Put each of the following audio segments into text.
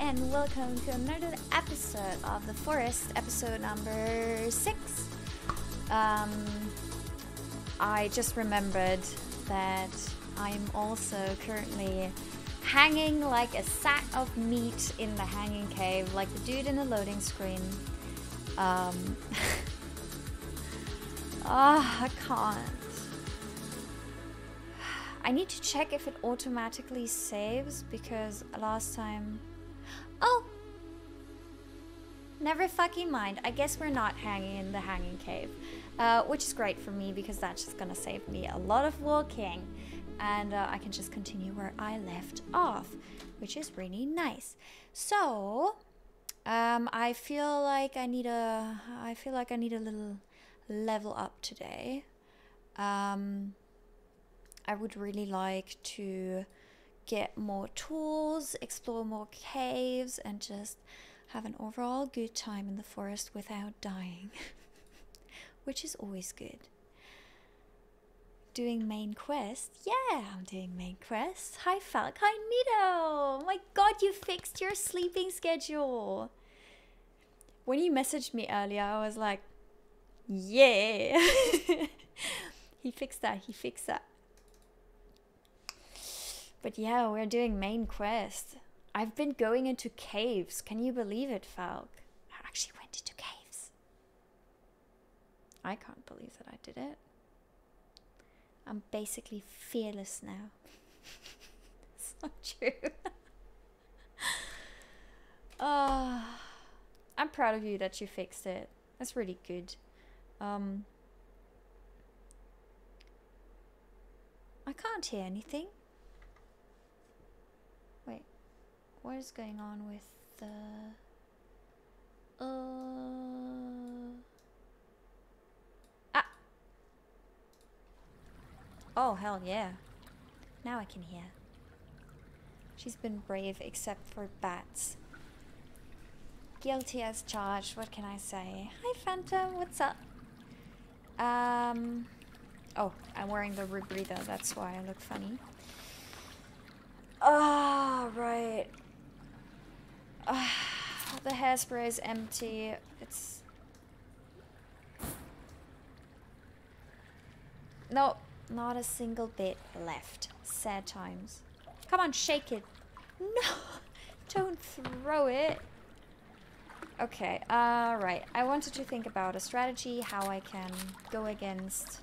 and welcome to another episode of The Forest, episode number six. Um, I just remembered that I'm also currently hanging like a sack of meat in the hanging cave, like the dude in the loading screen. Um, oh, I can't. I need to check if it automatically saves because last time. Oh! Never fucking mind. I guess we're not hanging in the hanging cave. Uh, which is great for me because that's just gonna save me a lot of walking. And uh, I can just continue where I left off, which is really nice. So, um, I feel like I need a. I feel like I need a little level up today. Um, I would really like to get more tools, explore more caves, and just have an overall good time in the forest without dying, which is always good. Doing main quest? Yeah, I'm doing main quest. Hi Falk, hi Nito! Oh my god, you fixed your sleeping schedule! When you messaged me earlier, I was like, yeah! he fixed that, he fixed that. But yeah, we're doing main quest. I've been going into caves. Can you believe it, Falk? I actually went into caves. I can't believe that I did it. I'm basically fearless now. it's not true. uh, I'm proud of you that you fixed it. That's really good. Um, I can't hear anything. What is going on with the uh ah. Oh hell yeah. Now I can hear. She's been brave except for bats. Guilty as charged what can I say? Hi Phantom what's up? Um oh I'm wearing the rebreather that's why I look funny. Oh, right. Uh, the hairspray is empty. It's... No, not a single bit left. Sad times. Come on, shake it. No, don't throw it. Okay, alright. I wanted to think about a strategy, how I can go against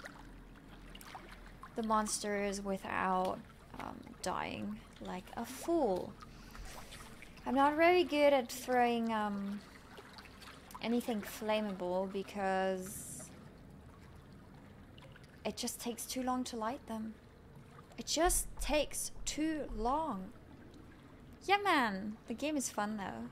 the monsters without um, dying like a fool. I'm not very good at throwing um, anything flammable because it just takes too long to light them. It just takes too long. Yeah, man. The game is fun, though.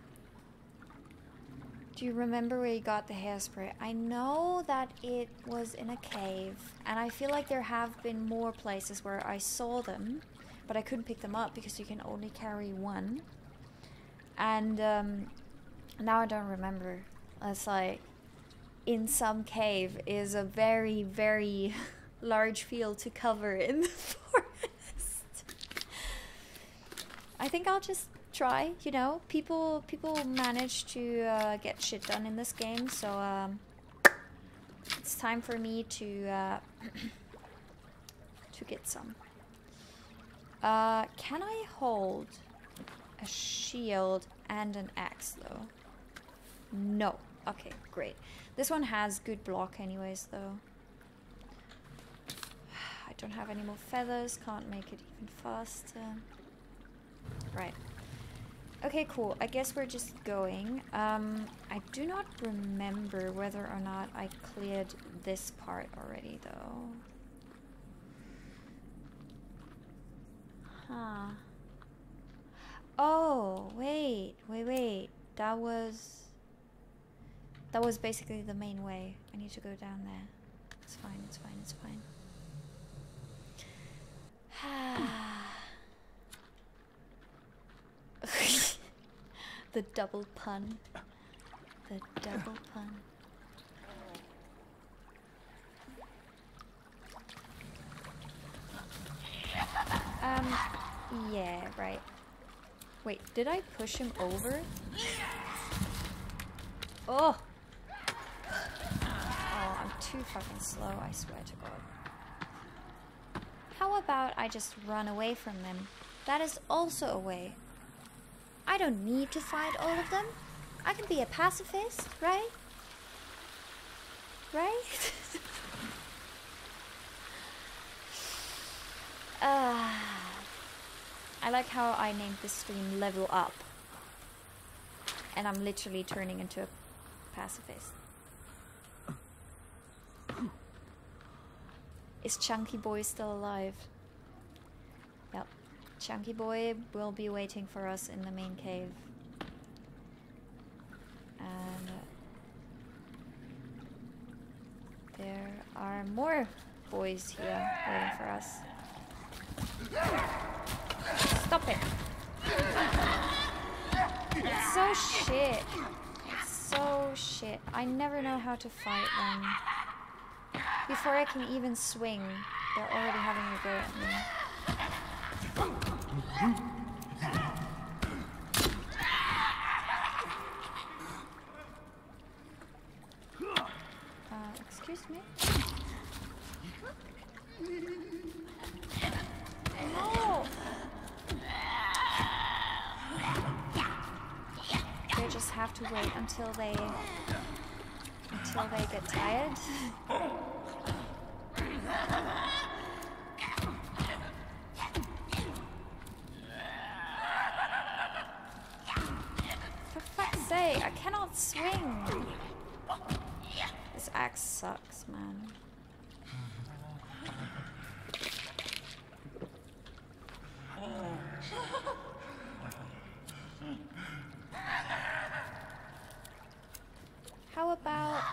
Do you remember where you got the hairspray? I know that it was in a cave, and I feel like there have been more places where I saw them, but I couldn't pick them up because you can only carry one and um, now I don't remember. It's like in some cave is a very very large field to cover in the forest. I think I'll just try. You know, people people manage to uh, get shit done in this game, so um, it's time for me to uh, to get some. Uh, can I hold? A shield and an axe though. No. Okay, great. This one has good block anyways though. I don't have any more feathers, can't make it even faster. Right. Okay, cool. I guess we're just going. Um, I do not remember whether or not I cleared this part already though. Huh. Oh, wait, wait, wait. That was... That was basically the main way. I need to go down there. It's fine, it's fine, it's fine. the double pun. The double pun. Um, yeah, right. Wait, did I push him over? Oh! Oh, I'm too fucking slow, I swear to God. How about I just run away from them? That is also a way. I don't need to fight all of them. I can be a pacifist, right? Right? uh, I like how I named this stream Level Up. And I'm literally turning into a pacifist. Is Chunky Boy still alive? Yep. Chunky Boy will be waiting for us in the main cave. And there are more boys here waiting for us. Stop it! It's so shit. It's so shit. I never know how to fight them. Before I can even swing, they're already having a go at me. Uh, excuse me? No! They just have to wait until they until they get tired. For fuck's sake, I cannot swing. This axe sucks, man. How about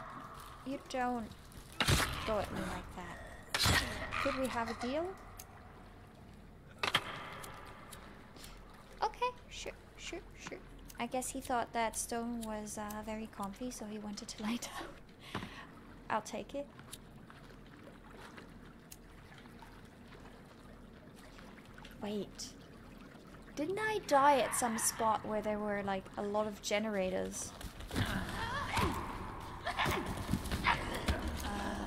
you don't go at me like that? Could we have a deal? Okay, sure, sure, sure. I guess he thought that stone was uh, very comfy, so he wanted to lie down. I'll take it. Wait. Didn't I die at some spot where there were like a lot of generators? Uh,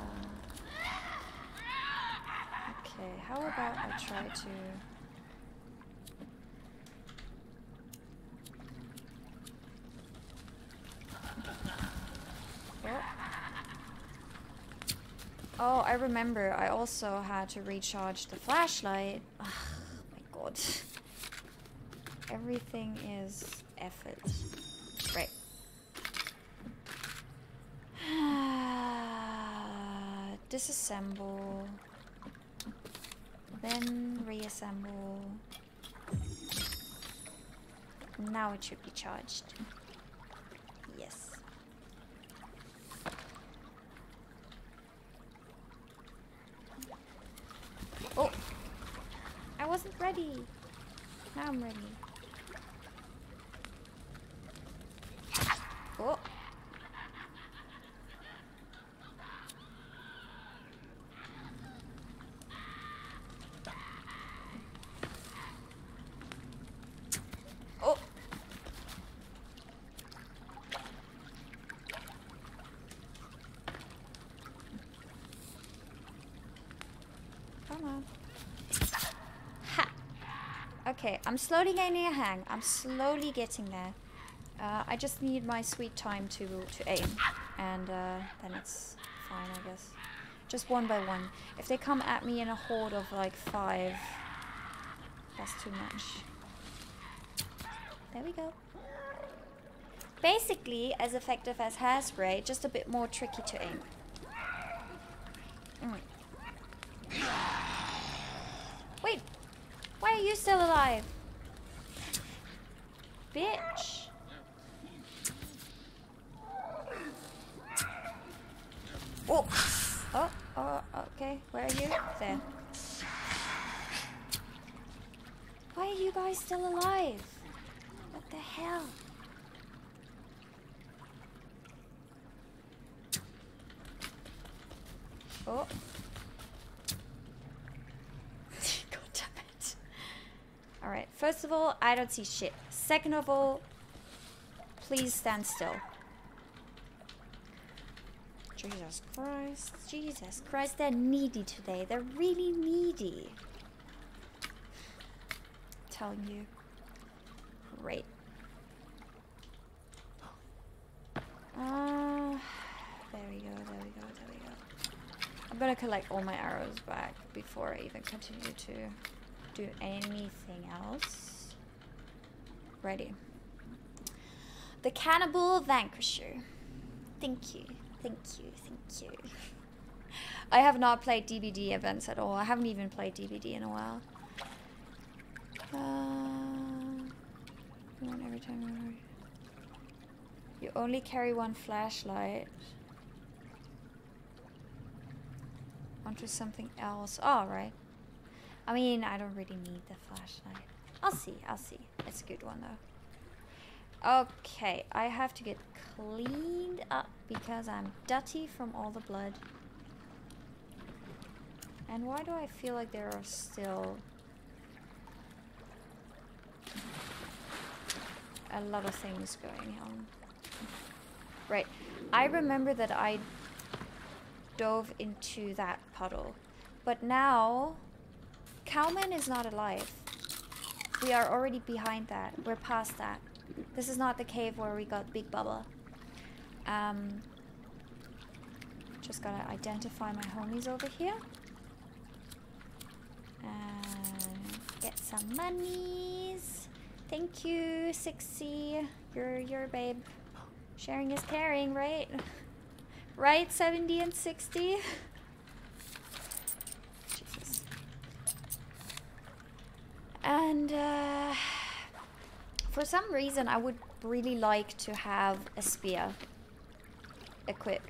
okay, how about I try to... Oh. I remember. I also had to recharge the flashlight. My god. Everything is effort. Right. Disassemble. Then reassemble. Now it should be charged. Yes. Oh! I wasn't ready. Now I'm ready. Oh! Oh! Come on. Ha! Okay, I'm slowly gaining a hang. I'm slowly getting there. Uh, I just need my sweet time to, to aim. And uh, then it's fine, I guess. Just one by one. If they come at me in a horde of like five, that's too much. There we go. Basically, as effective as hairspray, just a bit more tricky to aim. Mm. Wait, why are you still alive? Bitch. Oh, oh, oh, okay. Where are you? There. Why are you guys still alive? What the hell? Oh. God damn it. Alright, first of all, I don't see shit. Second of all, please stand still. Jesus Christ. Jesus Christ, they're needy today. They're really needy. I'm telling you. Great. Uh, there we go, there we go, there we go. I'm gonna collect all my arrows back before I even continue to do anything else. Ready. The Cannibal Vanquisher. Thank you, thank you, thank you. I have not played DBD events at all. I haven't even played DBD in a while. Uh, every time you only carry one flashlight. Onto something else. All oh, right. I mean, I don't really need the flashlight. I'll see, I'll see. It's a good one though. Okay, I have to get cleaned up because I'm dirty from all the blood. And why do I feel like there are still a lot of things going on? Right, I remember that I dove into that puddle. But now, Cowman is not alive. We are already behind that. We're past that. This is not the cave where we got Big Bubba. Um, just gotta identify my homies over here. And get some monies. Thank you, Sixy. You're, you're babe. Sharing is caring, right? Right, 70 and 60? Jesus. And, uh, for some reason, I would really like to have a spear equipped.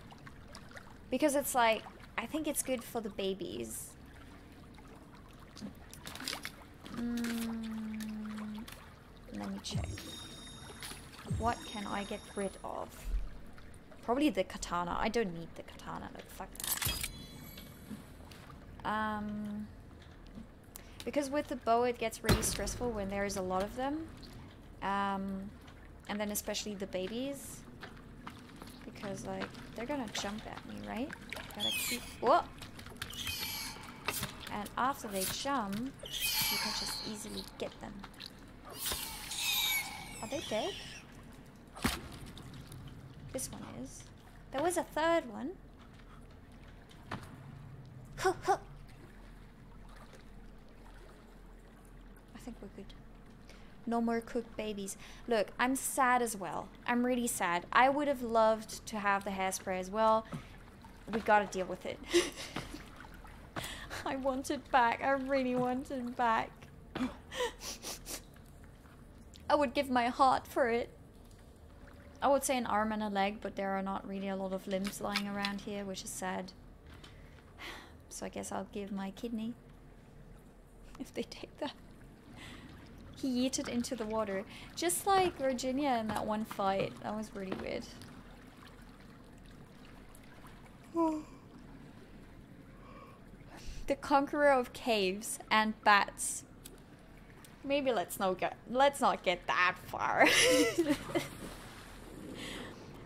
Because it's like, I think it's good for the babies. Mm, let me check. What can I get rid of? Probably the katana. I don't need the katana. Like, fuck that. Um, because with the bow it gets really stressful when there is a lot of them. Um, and then especially the babies. Because, like, they're gonna jump at me, right? Gotta keep... Whoa! And after they jump, you can just easily get them. Are they dead? This one is. There was a third one. Huh, huh. Think we're good. No more cooked babies. Look, I'm sad as well. I'm really sad. I would have loved to have the hairspray as well. We gotta deal with it. I want it back. I really want it back. I would give my heart for it. I would say an arm and a leg, but there are not really a lot of limbs lying around here, which is sad. So I guess I'll give my kidney. If they take that. He yeeted into the water. Just like Virginia in that one fight. That was really weird. the conqueror of caves and bats. Maybe let's not get let's not get that far.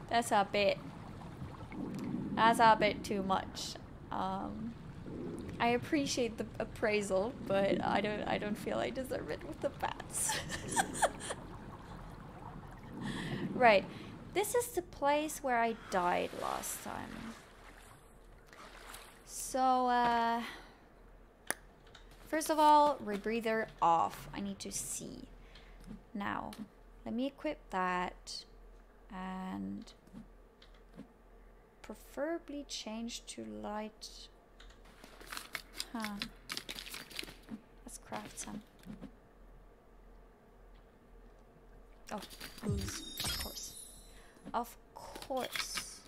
That's a bit. That's a bit too much. Um, I appreciate the appraisal, but I don't. I don't feel I deserve it with the bats. right. This is the place where I died last time. So, uh, first of all, rebreather off. I need to see. Now, let me equip that and preferably change to light. Huh. Let's craft some. Oh, booze, of course. Of course.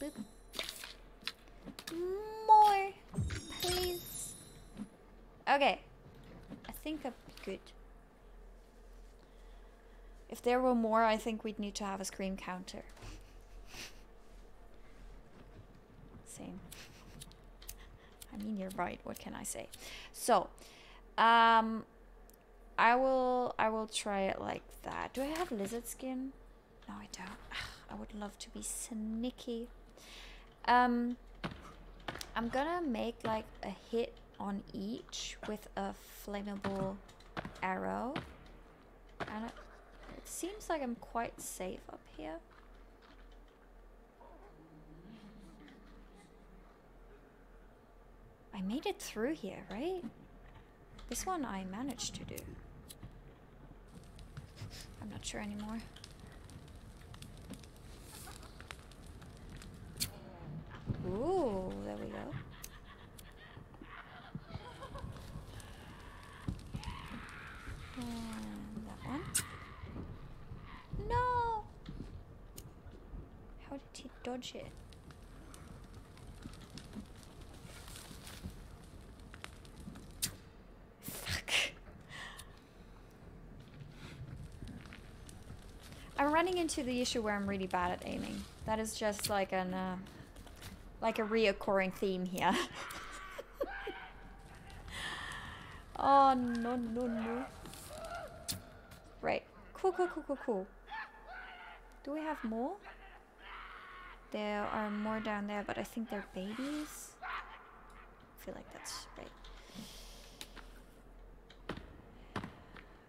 Boop. More, please. Okay. I think I'm good. If there were more, I think we'd need to have a scream counter. Same. I mean, you're right. What can I say? So, um, I will I will try it like that. Do I have lizard skin? No, I don't. I would love to be sneaky. Um I'm gonna make like a hit on each with a flammable arrow. And it, it seems like I'm quite safe up here. I made it through here, right? This one I managed to do. I'm not sure anymore. Ooh, there we go. And that one. No! How did he dodge it? Fuck. I'm running into the issue where I'm really bad at aiming. That is just like an, uh, like a reoccurring theme here. oh, no, no, no. Right. Cool, cool, cool, cool, cool. Do we have more? There are more down there, but I think they're babies. I feel like that's right.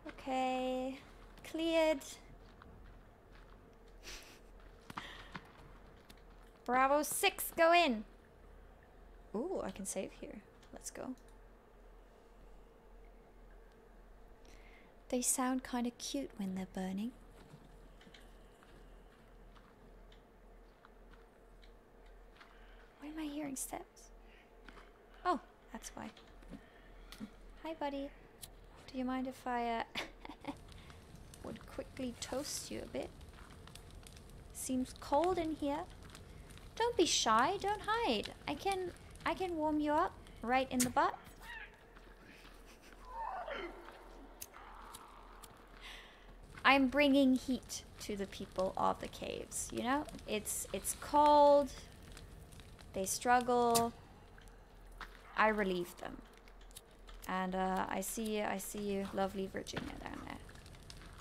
Okay. Cleared. Bravo 6, go in! Ooh, I can save here. Let's go. They sound kind of cute when they're burning. Why am I hearing steps? Oh, that's why. Hi, buddy. Do you mind if I uh, would quickly toast you a bit? Seems cold in here. Don't be shy. Don't hide. I can I can warm you up right in the butt. I'm bringing heat to the people of the caves, you know? It's it's cold. They struggle. I relieve them. And uh, I see I see you, lovely Virginia down there.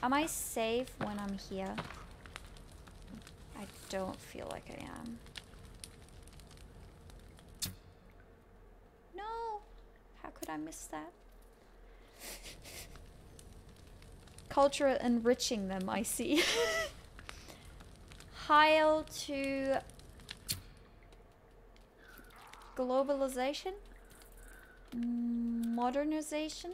Am I safe when I'm here? I don't feel like I am. No! Could I miss that? Culture enriching them, I see. Heil to globalization? Modernization?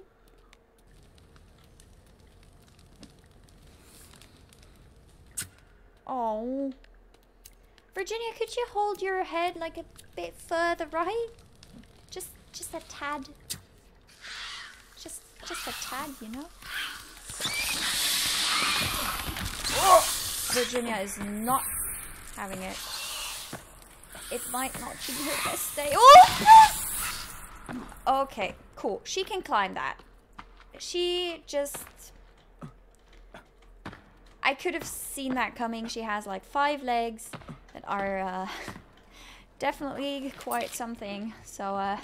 Oh. Virginia, could you hold your head like a bit further right? Just just a tad. Just a tad, you know? Virginia is not having it. It might not be her best day. Oh! Okay, cool. She can climb that. She just... I could have seen that coming. She has like five legs that are uh, definitely quite something. So, uh,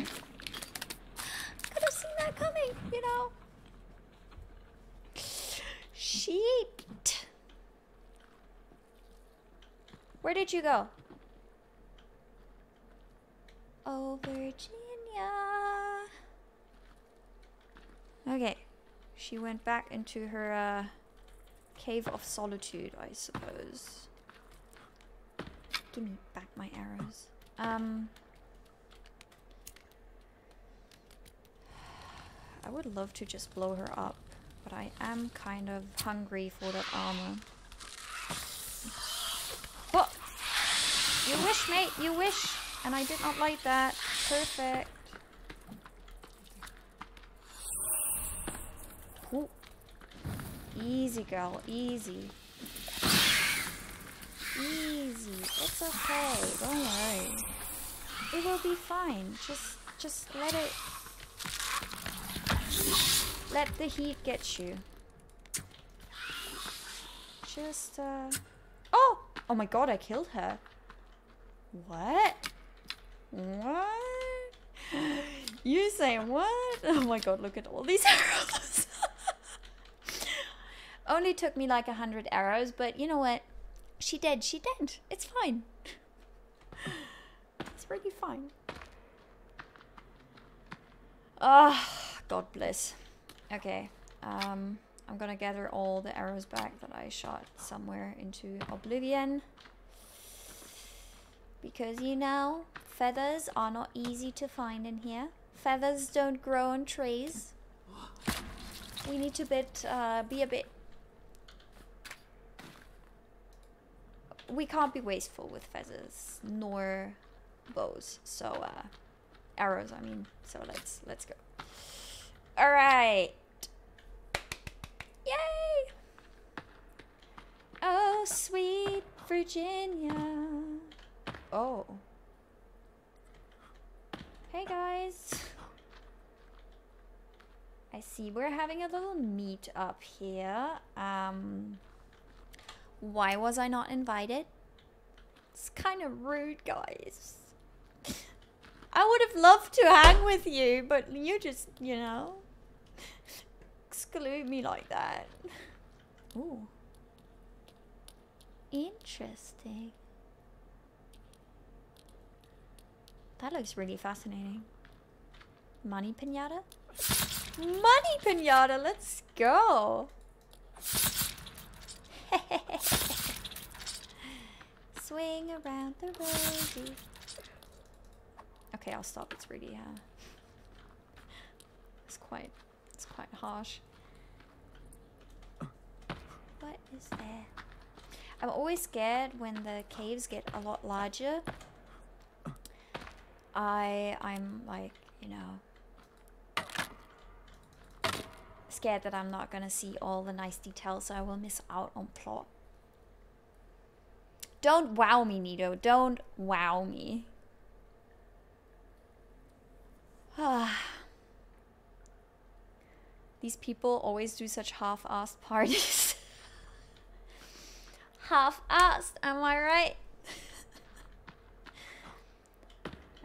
that coming, you know. Sheep. Where did you go? Oh, Virginia. Okay. She went back into her uh, cave of solitude, I suppose. Give me back my arrows. Um... I would love to just blow her up, but I am kind of hungry for that armor. What? You wish, mate, you wish. And I did not like that. Perfect. Ooh. Easy, girl. Easy. Easy. It's okay. Don't worry. It will be fine. Just, just let it... Let the heat get you. Just, uh... Oh! Oh my god, I killed her. What? What? You say what? Oh my god, look at all these arrows. Only took me like a hundred arrows, but you know what? She dead, she dead. It's fine. it's really fine. Ah, oh, God bless. Okay, um, I'm gonna gather all the arrows back that I shot somewhere into oblivion. Because, you know, feathers are not easy to find in here. Feathers don't grow on trees. We need to bit, uh, be a bit... We can't be wasteful with feathers, nor bows. So, uh, arrows, I mean. So let's, let's go. All right. Yay! Oh, sweet Virginia. Oh. Hey guys. I see we're having a little meet up here. Um, why was I not invited? It's kind of rude, guys. I would have loved to hang with you, but you just, you know, exclude me like that. Ooh. Interesting. That looks really fascinating. Money pinata? Money pinata, let's go! Swing around the rosy. Okay, I'll stop. It's really, uh, it's quite, it's quite harsh. What is there? I'm always scared when the caves get a lot larger. I, I'm like, you know, scared that I'm not gonna see all the nice details, so I will miss out on plot. Don't wow me, Nito. Don't wow me. These people always do such half-assed parties. Half-assed, am I right?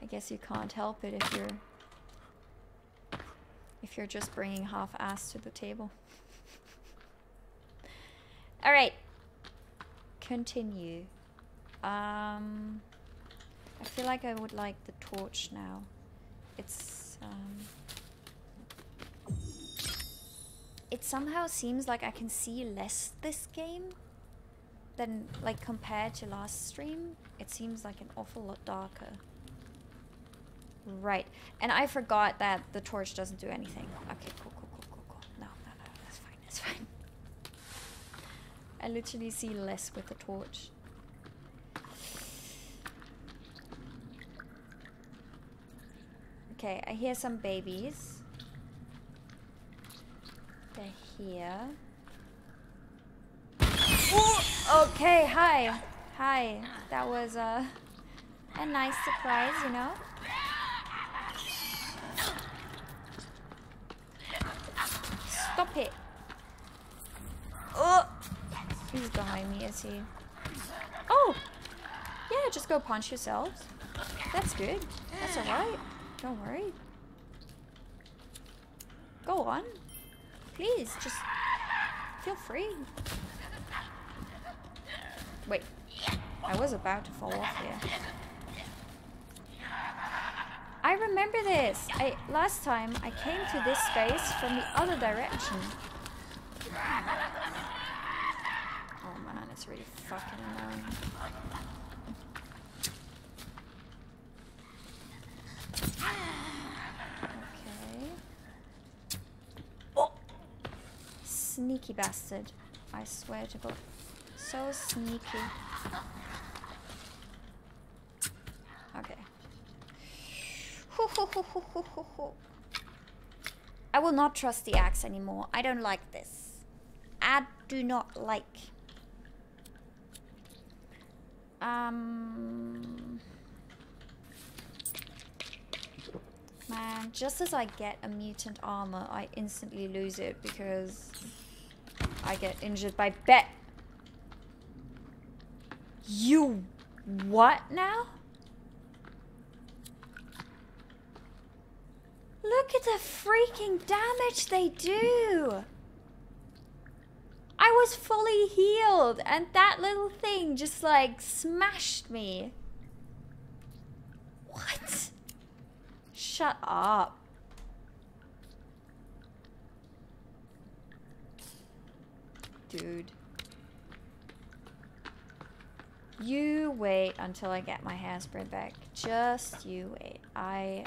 I guess you can't help it if you're if you're just bringing half-assed to the table. All right. Continue. Um, I feel like I would like the torch now. It's um, it somehow seems like I can see less this game than like compared to last stream. It seems like an awful lot darker. Right. And I forgot that the torch doesn't do anything. Okay, cool, cool, cool, cool, cool. No, no, no, that's fine, that's fine. I literally see less with the torch. Okay, I hear some babies. They're here. Okay, hi. Hi. That was uh, a nice surprise, you know? Stop it. Oh! He's behind me, is he? Oh! Yeah, just go punch yourselves. That's good. That's alright. Don't worry. Go on. Please, just feel free. Wait. I was about to fall off here. I remember this. I last time I came to this space from the other direction. Oh man, it's really fucking annoying. Okay. Oh! Sneaky bastard. I swear to God. So sneaky. Okay. I will not trust the axe anymore. I don't like this. I do not like. Um... Man, just as I get a mutant armor, I instantly lose it because I get injured by bet. You what now? Look at the freaking damage they do! I was fully healed and that little thing just like smashed me. What? Shut up. Dude. You wait until I get my hairspray back. Just you wait. I...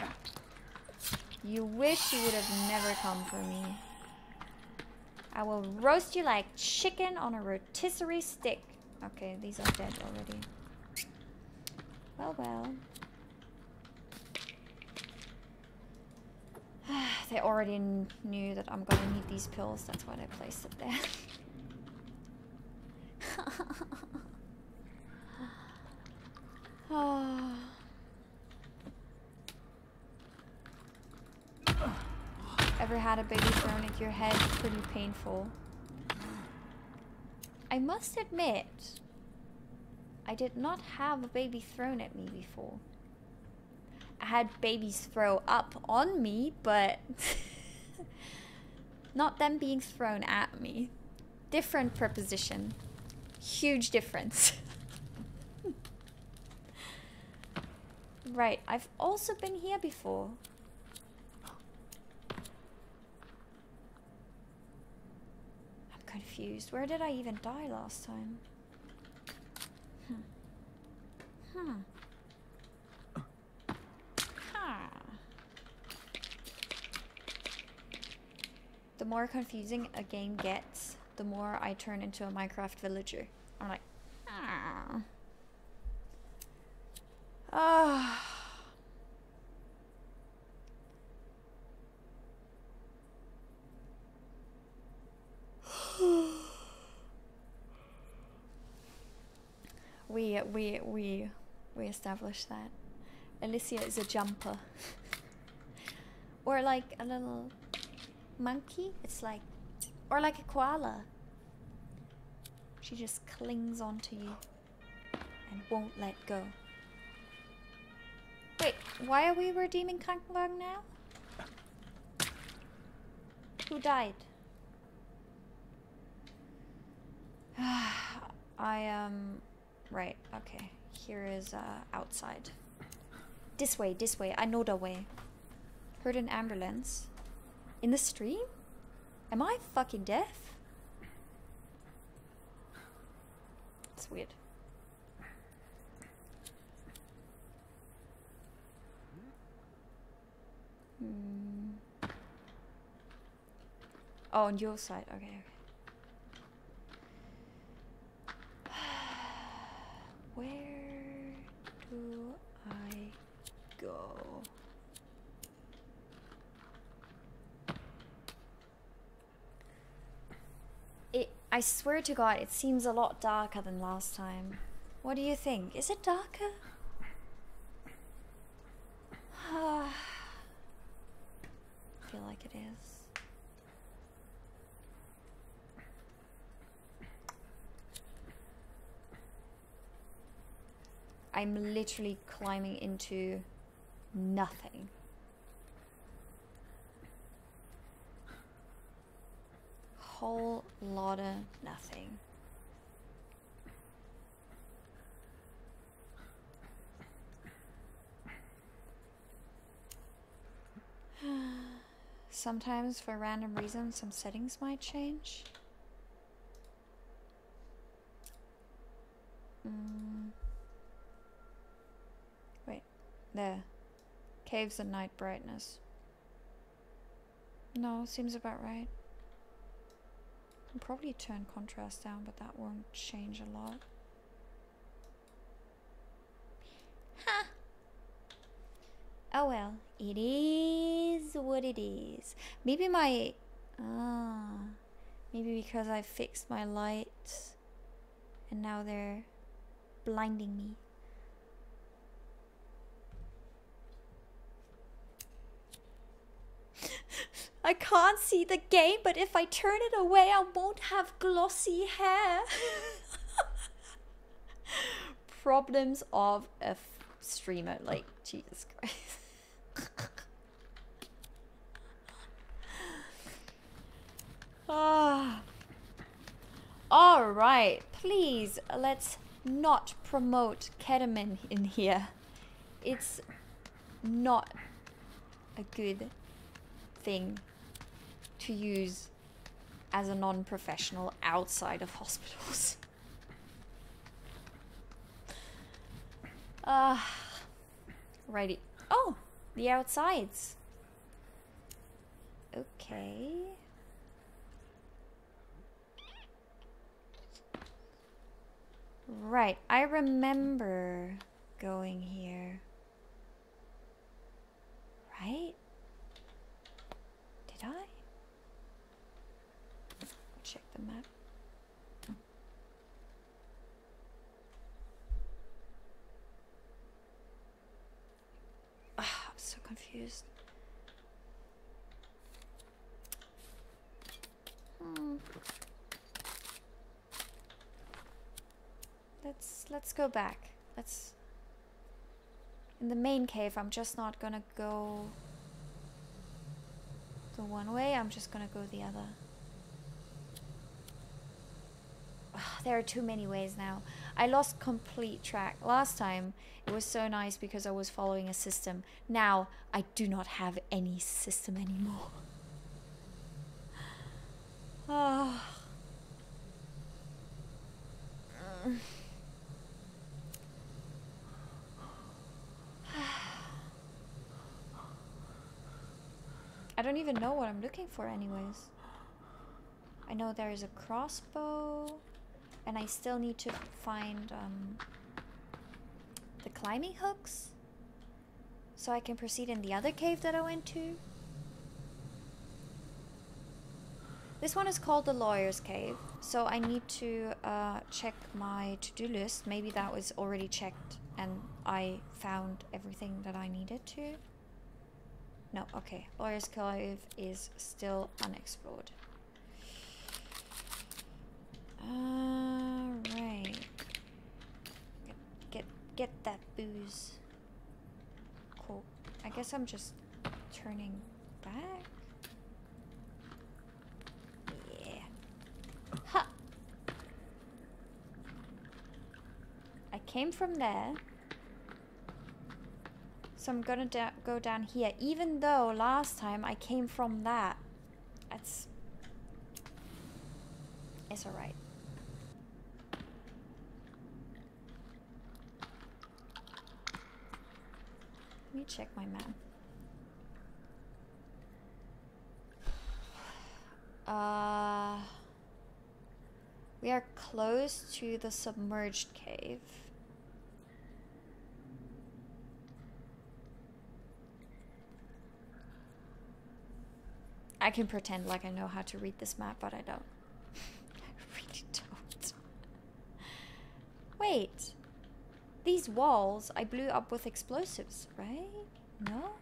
You wish you would have never come for me. I will roast you like chicken on a rotisserie stick. Okay, these are dead already. Well, well. they already knew that I'm gonna need these pills. That's why they placed it there. Ever had a baby thrown at your head? Pretty painful. I must admit, I did not have a baby thrown at me before. I had babies throw up on me, but not them being thrown at me. Different preposition. Huge difference. right, I've also been here before. I'm confused. Where did I even die last time? Hmm. Huh. The more confusing a game gets, the more I turn into a Minecraft villager. I'm like, ah. Ah. we we we we established that. Alicia is a jumper. or like a little monkey. It's like or like a koala. She just clings onto you and won't let go. Why are we redeeming Krankenwagen now? Who died? I um right, okay. Here is uh outside. This way, this way. I know the way. Heard an ambulance. In the stream? Am I fucking deaf? It's weird. Hmm. Oh, on your side. Okay, okay. Where do I go? It, I swear to God, it seems a lot darker than last time. What do you think? Is it darker? Feel like it is. I'm literally climbing into nothing. Whole lot of nothing. Sometimes, for random reasons, some settings might change. Mm. There. Caves and night brightness. No, seems about right. I'll probably turn contrast down, but that won't change a lot. Ha! Oh well, it is what it is. Maybe my... Ah... Maybe because I fixed my lights and now they're blinding me. I can't see the game, but if I turn it away, I won't have glossy hair. Problems of a streamer, like, Jesus Christ. ah. Alright, please, let's not promote ketamine in here. It's not a good thing to use as a non-professional outside of hospitals. Ah, uh, righty. Oh, the outsides. Okay. Right, I remember going here. Right? Did I? Check the map. Ah, I'm so confused. Hmm. Let's let's go back. Let's in the main cave I'm just not gonna go the one way, I'm just gonna go the other. Ugh, there are too many ways now. I lost complete track. Last time it was so nice because I was following a system. Now I do not have any system anymore. Oh. I don't even know what I'm looking for anyways. I know there is a crossbow and I still need to find um, the climbing hooks so I can proceed in the other cave that I went to. This one is called the Lawyer's Cave, so I need to uh, check my to-do list. Maybe that was already checked and I found everything that I needed to. No, okay. Lawyer's Cave is still unexplored. Alright. Get, get, get that booze. Cool. I guess I'm just turning back. Yeah. Ha! I came from there. So I'm gonna go down here, even though last time I came from that. That's... It's alright. Check my map. Uh, we are close to the submerged cave. I can pretend like I know how to read this map, but I don't. I really don't. Wait. These walls I blew up with explosives, right? No?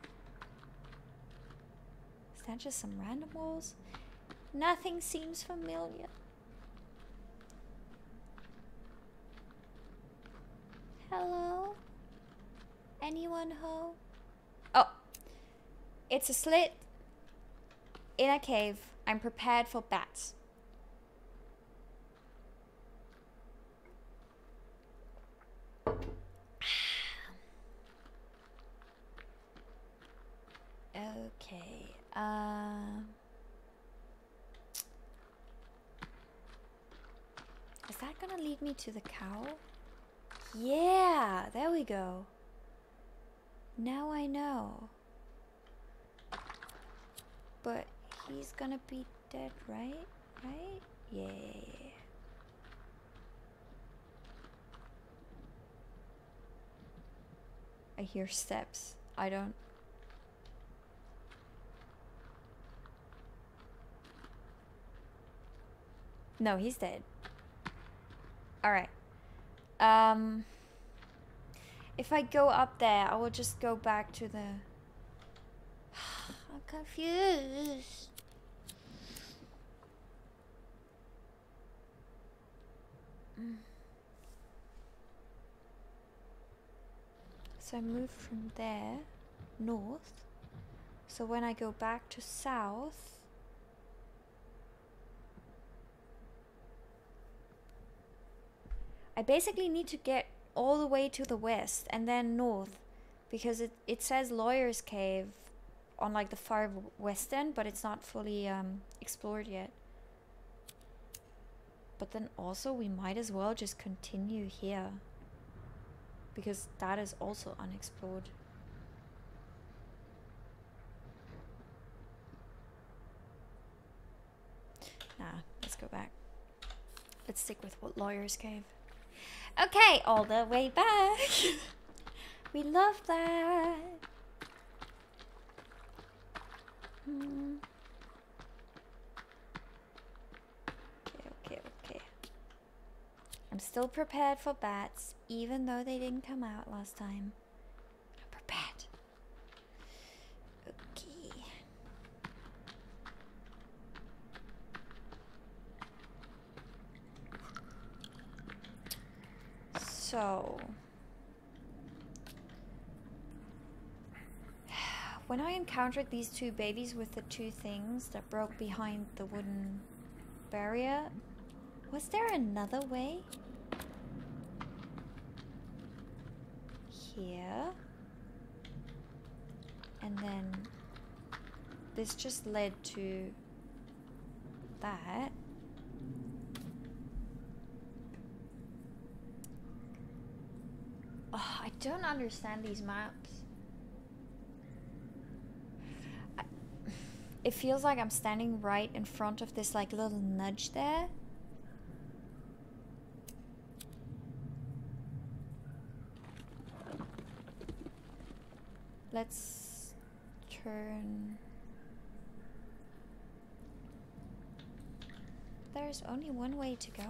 Is that just some random walls? Nothing seems familiar. Hello? Anyone home? Oh. It's a slit in a cave. I'm prepared for bats. Okay. Uh, is that gonna lead me to the cow? Yeah, there we go. Now I know. But he's gonna be dead, right? Right? Yeah. I hear steps. I don't... No, he's dead. Alright. Um... If I go up there, I will just go back to the... I'm confused. So I move from there north. So when I go back to south, I basically need to get all the way to the west and then north because it, it says Lawyer's Cave on like the far west end, but it's not fully um, explored yet. But then also we might as well just continue here because that is also unexplored. Nah, let's go back. Let's stick with what Lawyer's Cave. Okay, all the way back. we love that. Hmm. Okay, okay, okay. I'm still prepared for bats, even though they didn't come out last time. I'm prepared. Okay. So, when I encountered these two babies with the two things that broke behind the wooden barrier, was there another way? Here. And then this just led to that. Oh, I don't understand these maps. I, it feels like I'm standing right in front of this like little nudge there. Let's turn. There's only one way to go.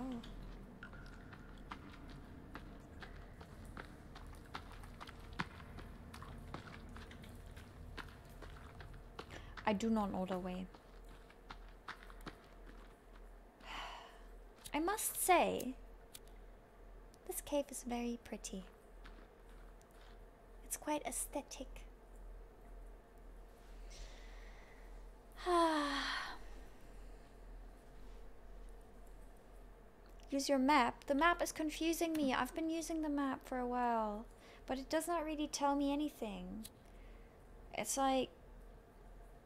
I do not know the way. I must say, this cave is very pretty. It's quite aesthetic. Use your map. The map is confusing me. I've been using the map for a while, but it does not really tell me anything. It's like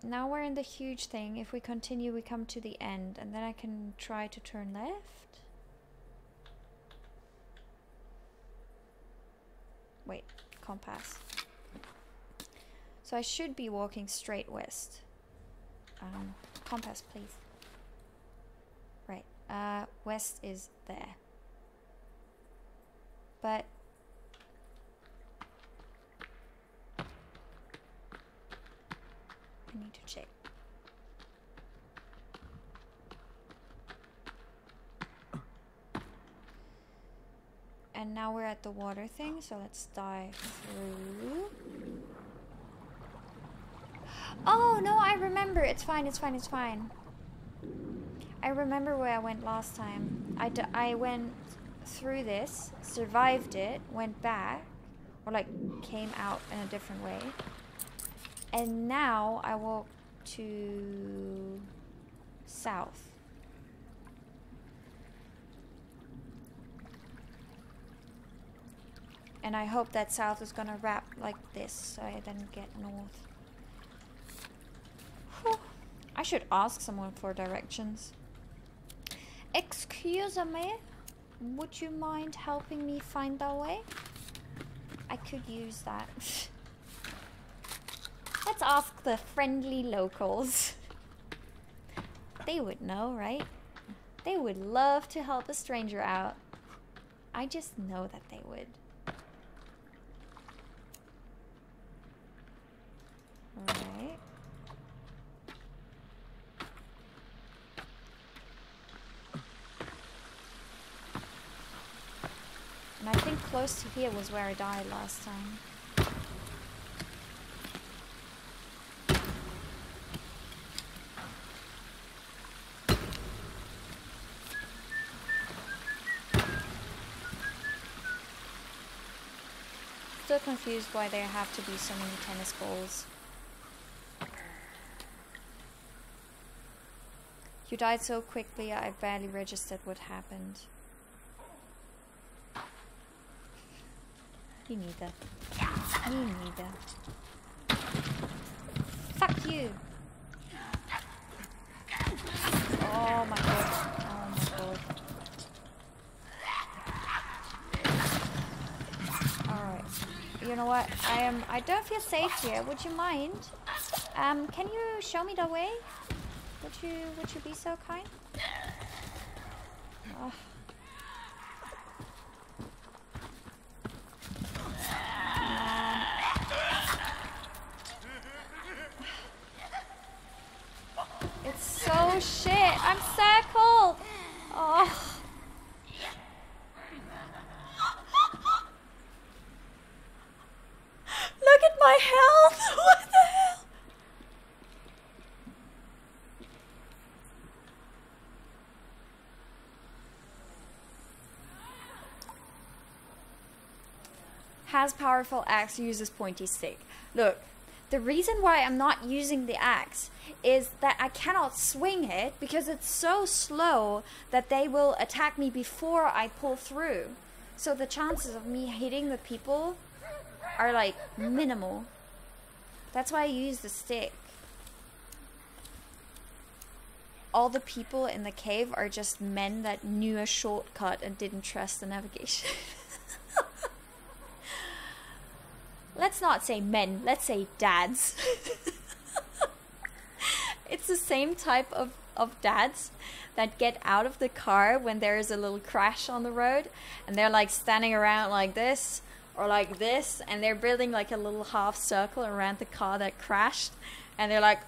now we're in the huge thing. If we continue, we come to the end, and then I can try to turn left. Wait, compass. So I should be walking straight west. Um, compass, please. Right, uh, west is there. But I need to check. And now we're at the water thing, so let's dive through. Oh, no, I remember. It's fine, it's fine, it's fine. I remember where I went last time. I, I went through this, survived it, went back, or like came out in a different way. And now I walk to south. And I hope that south is gonna wrap like this so I then get north. Whew. I should ask someone for directions. Excuse me, would you mind helping me find the way? I could use that. Let's ask the friendly locals. They would know, right? They would love to help a stranger out. I just know that they would. Alright. And I think close to here was where I died last time. Still confused why there have to be so many tennis balls. You died so quickly, I barely registered what happened. You neither. You neither. Fuck you! Oh my god. Oh my god. Alright. You know what? I am I don't feel safe here. Would you mind? Um, can you show me the way? Would you would you be so kind? Oh. It's so shit. I'm so cold. Oh. Look at my health. What the hell? Has powerful axe uses pointy stick. Look, the reason why I'm not using the axe is that I cannot swing it because it's so slow that they will attack me before I pull through. So the chances of me hitting the people are like minimal. That's why I use the stick. All the people in the cave are just men that knew a shortcut and didn't trust the navigation. let's not say men, let's say dads. it's the same type of, of dads that get out of the car when there is a little crash on the road and they're like standing around like this or like this and they're building like a little half circle around the car that crashed and they're like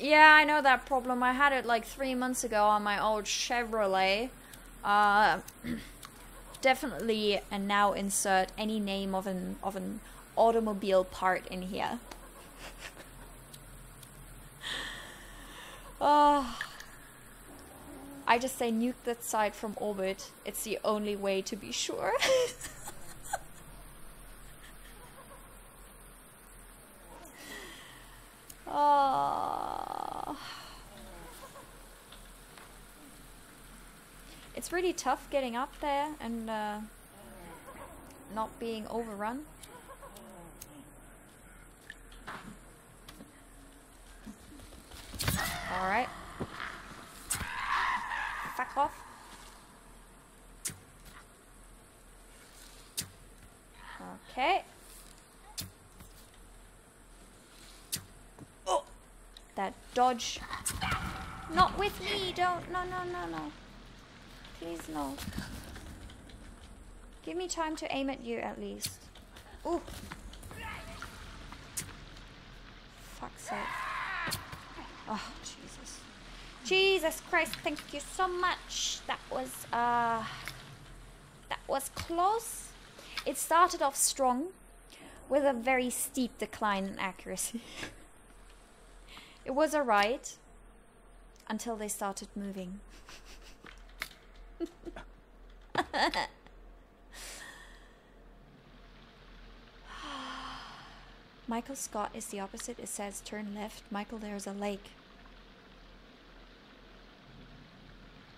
yeah i know that problem i had it like three months ago on my old chevrolet uh, definitely and now insert any name of an of an automobile part in here oh i just say nuke that side from orbit it's the only way to be sure Oh. It's really tough getting up there and uh, not being overrun. Alright. Fuck off. Okay. Oh! that dodge. Not with me, don't, no, no, no, no. Please, no. Give me time to aim at you at least. Ooh. Fuck's sake. Oh, Jesus. Jesus Christ, thank you so much. That was, uh, that was close. It started off strong with a very steep decline in accuracy. It was alright until they started moving. Michael Scott is the opposite. It says turn left. Michael, there's a lake.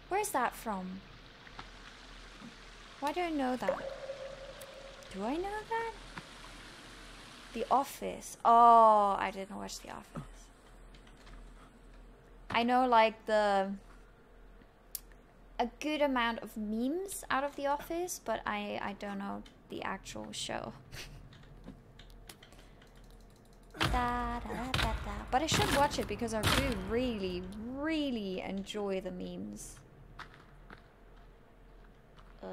Where's that from? Why do I know that? Do I know that? The Office. Oh, I didn't watch The Office. I know like the a good amount of memes out of the office, but I I don't know the actual show. da, da, da, but I should watch it because I do really, really enjoy the memes. Uh,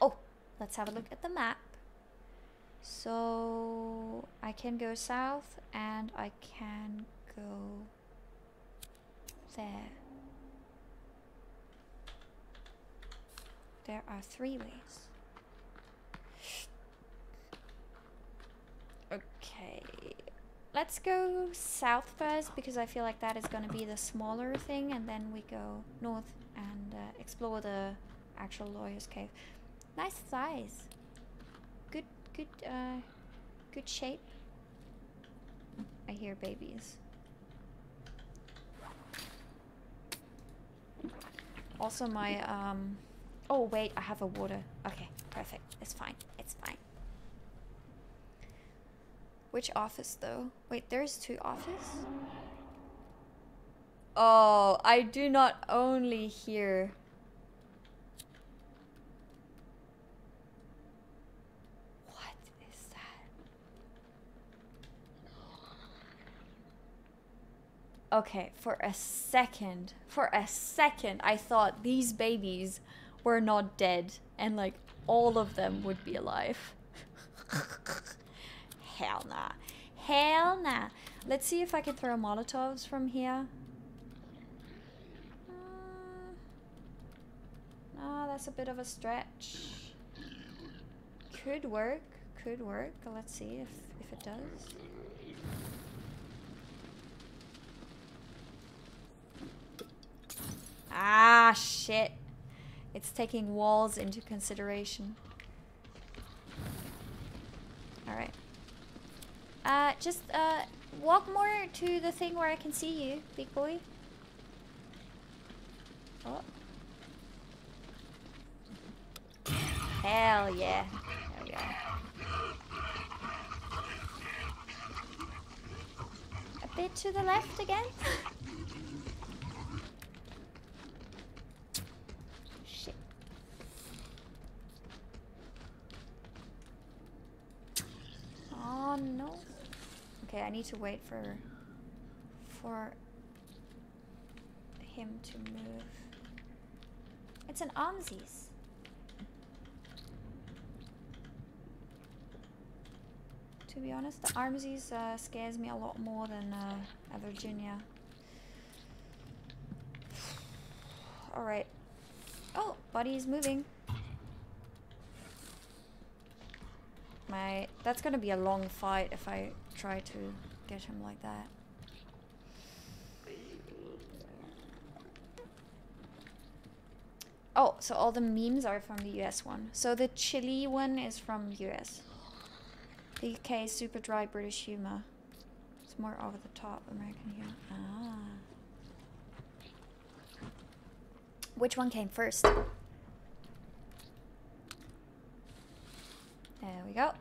oh, let's have a look at the map. So I can go south and I can go there. There are three ways. Okay. Let's go south first because I feel like that is going to be the smaller thing and then we go north and uh, explore the actual lawyer's cave. Nice size. Good, good, uh, good shape. I hear babies. Also my, um... Oh, wait, I have a water. Okay, perfect. It's fine. It's fine. Which office though? Wait, there's two office? Oh, I do not only hear What is that? Okay, for a second, for a second, I thought these babies were not dead and like all of them would be alive. Hell nah. Hell nah. Let's see if I can throw Molotovs from here. No, that's a bit of a stretch. Could work. Could work. Let's see if, if it does. Ah, shit. It's taking walls into consideration. Alright. Uh, just, uh, walk more to the thing where I can see you, big boy. Oh. Hell yeah. There we go. A bit to the left again. Shit. Oh no. Okay, I need to wait for for him to move. It's an armsies. To be honest, the armsies uh, scares me a lot more than uh, a Virginia. Alright. Oh, buddy's moving. My that's gonna be a long fight if I try to get him like that. Oh, so all the memes are from the US one. So the chili one is from US. The UK is super dry British humor. It's more over the top American humor. Ah. Which one came first? There we go.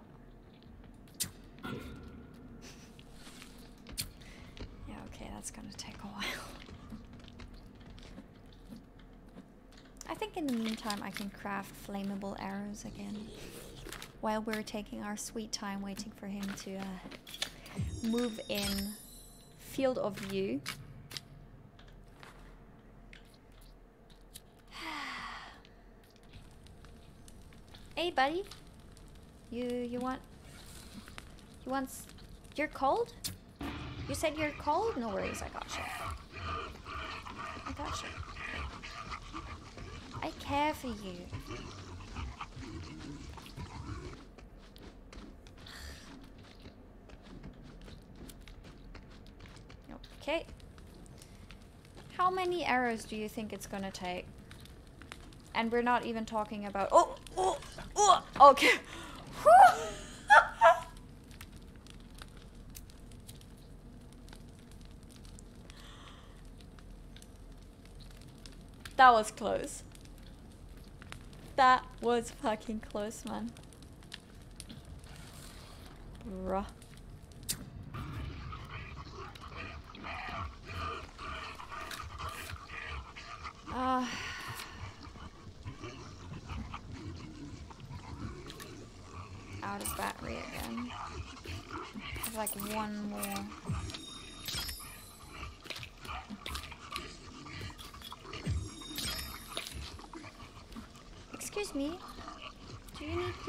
Yeah, okay, that's gonna take a while. I think in the meantime I can craft flammable arrows again. While we're taking our sweet time waiting for him to uh, move in field of view. hey buddy. You you want you want you're cold? You said you're cold? No worries, I got you. I got you. I care for you. Okay. How many arrows do you think it's gonna take? And we're not even talking about. Oh, oh, oh. Okay. Whew. That was close. That was fucking close, man. Bruh. Ah. Out of battery again. There's like one more.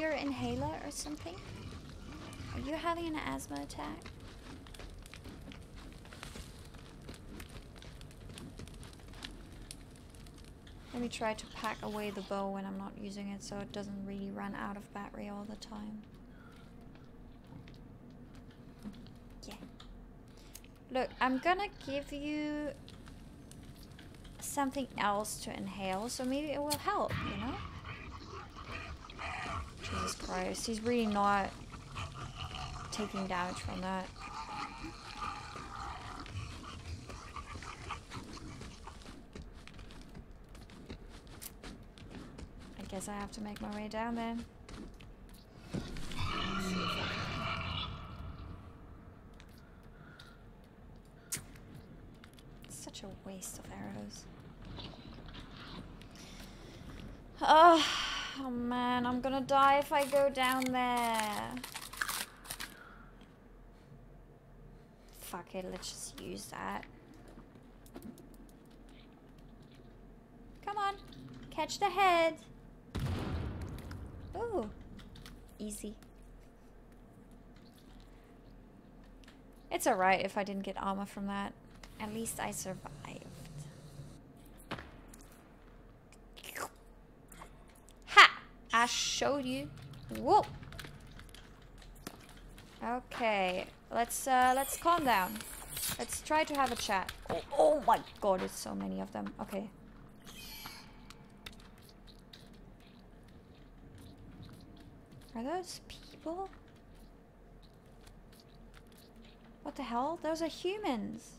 Your inhaler or something? Are you having an asthma attack? Let me try to pack away the bow when I'm not using it so it doesn't really run out of battery all the time. Yeah. Look, I'm gonna give you something else to inhale, so maybe it will help, you know? Jesus Christ. He's really not taking damage from that. I guess I have to make my way down then. Such a waste of arrows. Ugh oh man, I'm gonna die if I go down there. Fuck it, let's just use that. Come on, catch the head. Ooh, easy. It's alright if I didn't get armor from that. At least I survived. Ha! I showed you. Whoa! Okay, let's uh, let's calm down. Let's try to have a chat. Oh, oh my god, there's so many of them. Okay. Are those people? What the hell? Those are humans.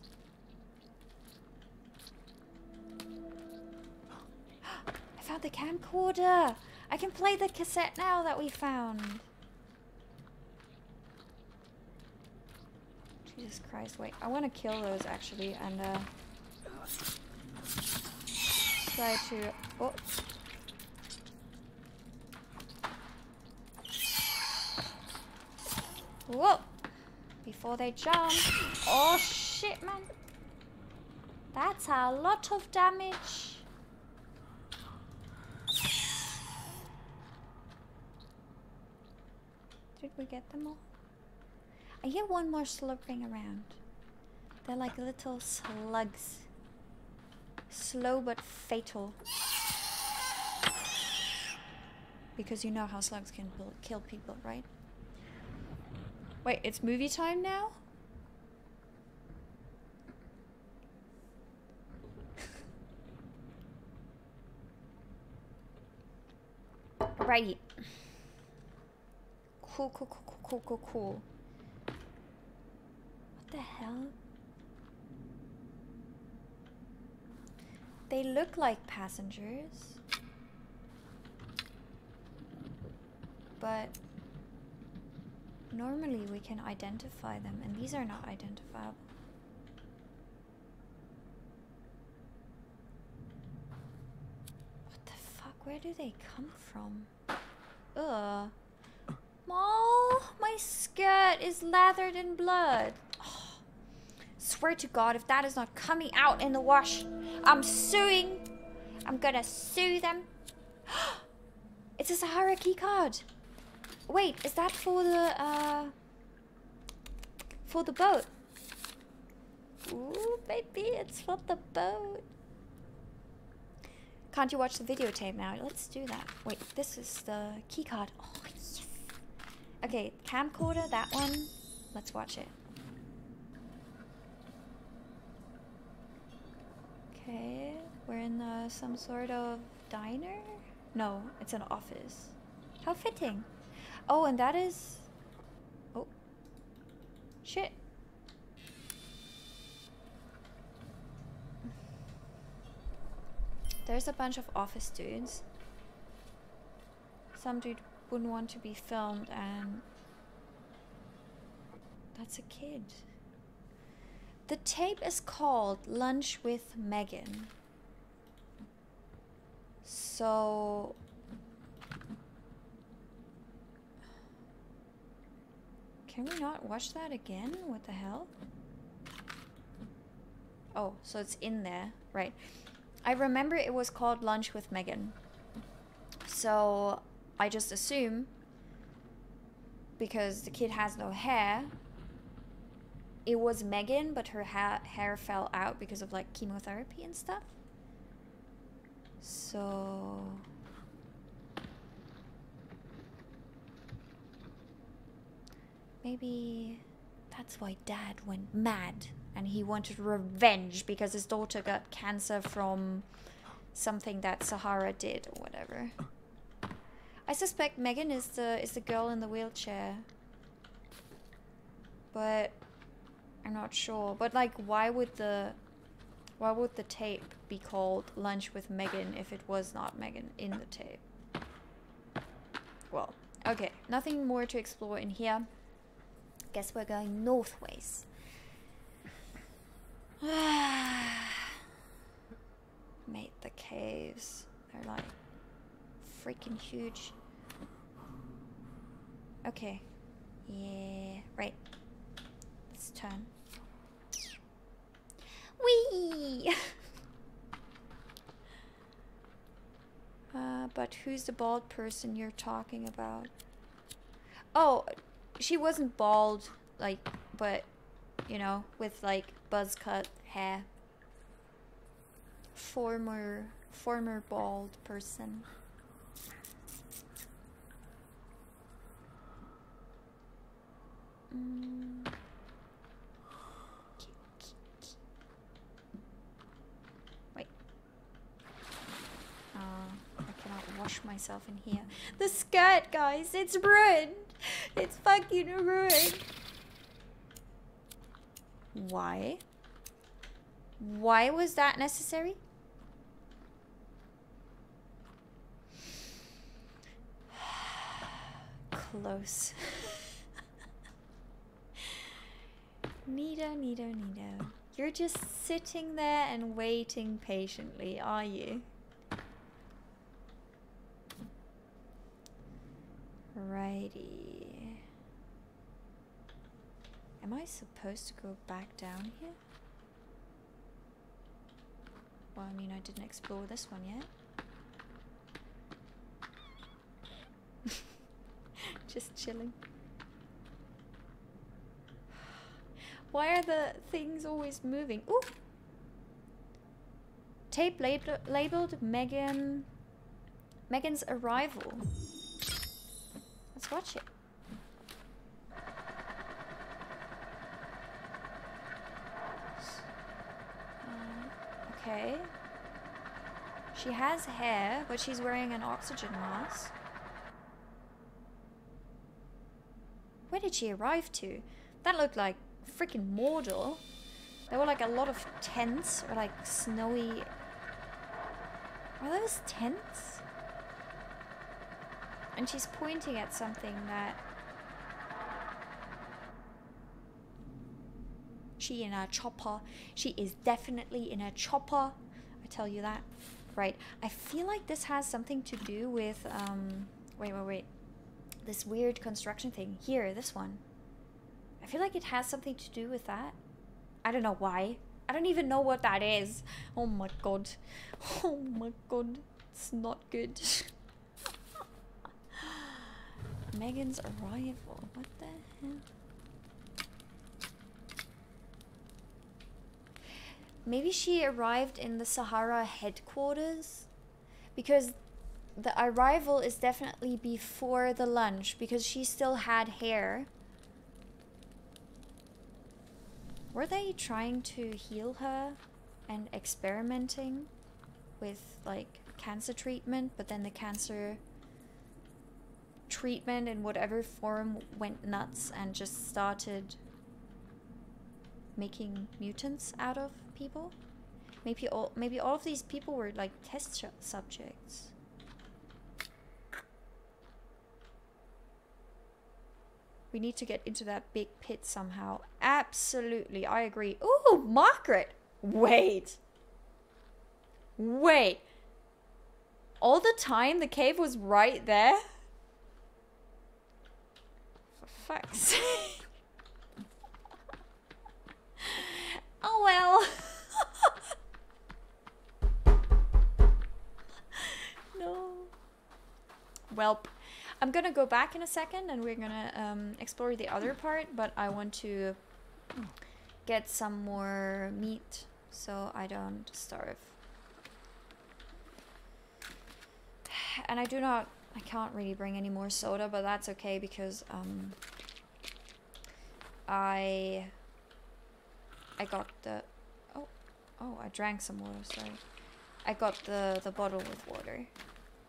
I found the camcorder. I can play the cassette now that we found. Jesus Christ, wait. I want to kill those actually and uh, try to... Oh. Whoa! Before they jump. Oh shit, man. That's a lot of damage. Did we get them all? I hear one more slurping around. They're like little slugs. Slow but fatal. Because you know how slugs can kill people, right? Wait, it's movie time now? Right. Cool, cool, cool, cool, cool, cool. What the hell? They look like passengers. But normally we can identify them and these are not identifiable. What the fuck? Where do they come from? Ugh. Oh, my skirt is lathered in blood. Oh, swear to God, if that is not coming out in the wash, I'm suing. I'm gonna sue them. it's a Sahara key card. Wait, is that for the, uh... For the boat? Ooh, baby, it's for the boat. Can't you watch the videotape now? Let's do that. Wait, this is the keycard. Oh, yes. Okay, camcorder, that one. Let's watch it. Okay, we're in uh, some sort of diner? No, it's an office. How fitting. Oh, and that is... Oh. Shit. There's a bunch of office dudes. Some dude wouldn't want to be filmed and... That's a kid. The tape is called Lunch with Megan. So Can we not watch that again? What the hell? Oh, so it's in there. Right. I remember it was called Lunch with Megan. So I just assume because the kid has no hair it was Megan but her ha hair fell out because of like chemotherapy and stuff. So Maybe that's why dad went mad and he wanted revenge because his daughter got cancer from something that Sahara did or whatever. I suspect Megan is the is the girl in the wheelchair. But I'm not sure. But like why would the why would the tape be called Lunch with Megan if it was not Megan in the tape? Well, okay. Nothing more to explore in here. Guess we're going northways. Mate, the caves. They're like freaking huge. Okay. Yeah, right. Let's turn. Whee! uh, but who's the bald person you're talking about? Oh, she wasn't bald, like, but, you know, with like buzz cut hair. Former, former bald person. Mm. Wait. Uh, I cannot wash myself in here. The skirt, guys, it's ruined. It's fucking ruined. Why? Why was that necessary? Close. Neato, neato, neato. You're just sitting there and waiting patiently, are you? Righty. Am I supposed to go back down here? Well, I mean, I didn't explore this one yet. Just chilling. Why are the things always moving? Ooh! Tape lab labeled Megan... Megan's arrival. Let's watch it. Uh, okay. She has hair, but she's wearing an oxygen mask. Where did she arrive to? That looked like freaking Mordor. There were like a lot of tents or like snowy... Are those tents? And she's pointing at something that... She in a chopper. She is definitely in a chopper. I tell you that. Right. I feel like this has something to do with... Um, wait, wait, wait. This weird construction thing. Here, this one. I feel like it has something to do with that. I don't know why. I don't even know what that is. Oh my god. Oh my god. It's not good. Megan's arrival. What the hell? Maybe she arrived in the Sahara headquarters? Because the arrival is definitely before the lunch because she still had hair. Were they trying to heal her and experimenting with like cancer treatment, but then the cancer treatment in whatever form went nuts and just started making mutants out of people? Maybe all maybe all of these people were like test subjects. We need to get into that big pit somehow. Absolutely, I agree. Ooh, Margaret! Wait. Wait. All the time the cave was right there? For fuck's sake. oh well. no. Welp. I'm gonna go back in a second and we're gonna um, explore the other part, but I want to get some more meat so I don't starve. And I do not, I can't really bring any more soda, but that's okay because um, I, I got the, oh, oh, I drank some water, sorry. I got the, the bottle with water.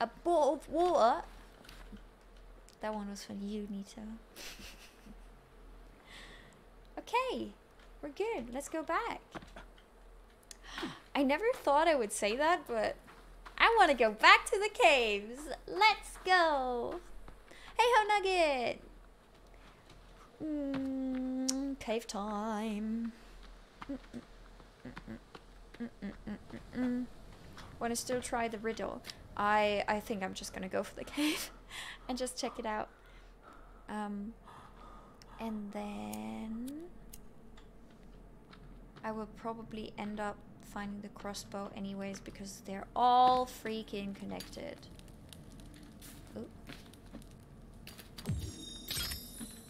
A bottle of water that one was for you, Nito. okay, we're good. Let's go back. I never thought I would say that, but I want to go back to the caves. Let's go. Hey ho, Nugget. Mm, cave time. Want to still try the riddle? I I think I'm just gonna go for the cave and just check it out. Um, and then I will probably end up finding the crossbow anyways because they're all freaking connected.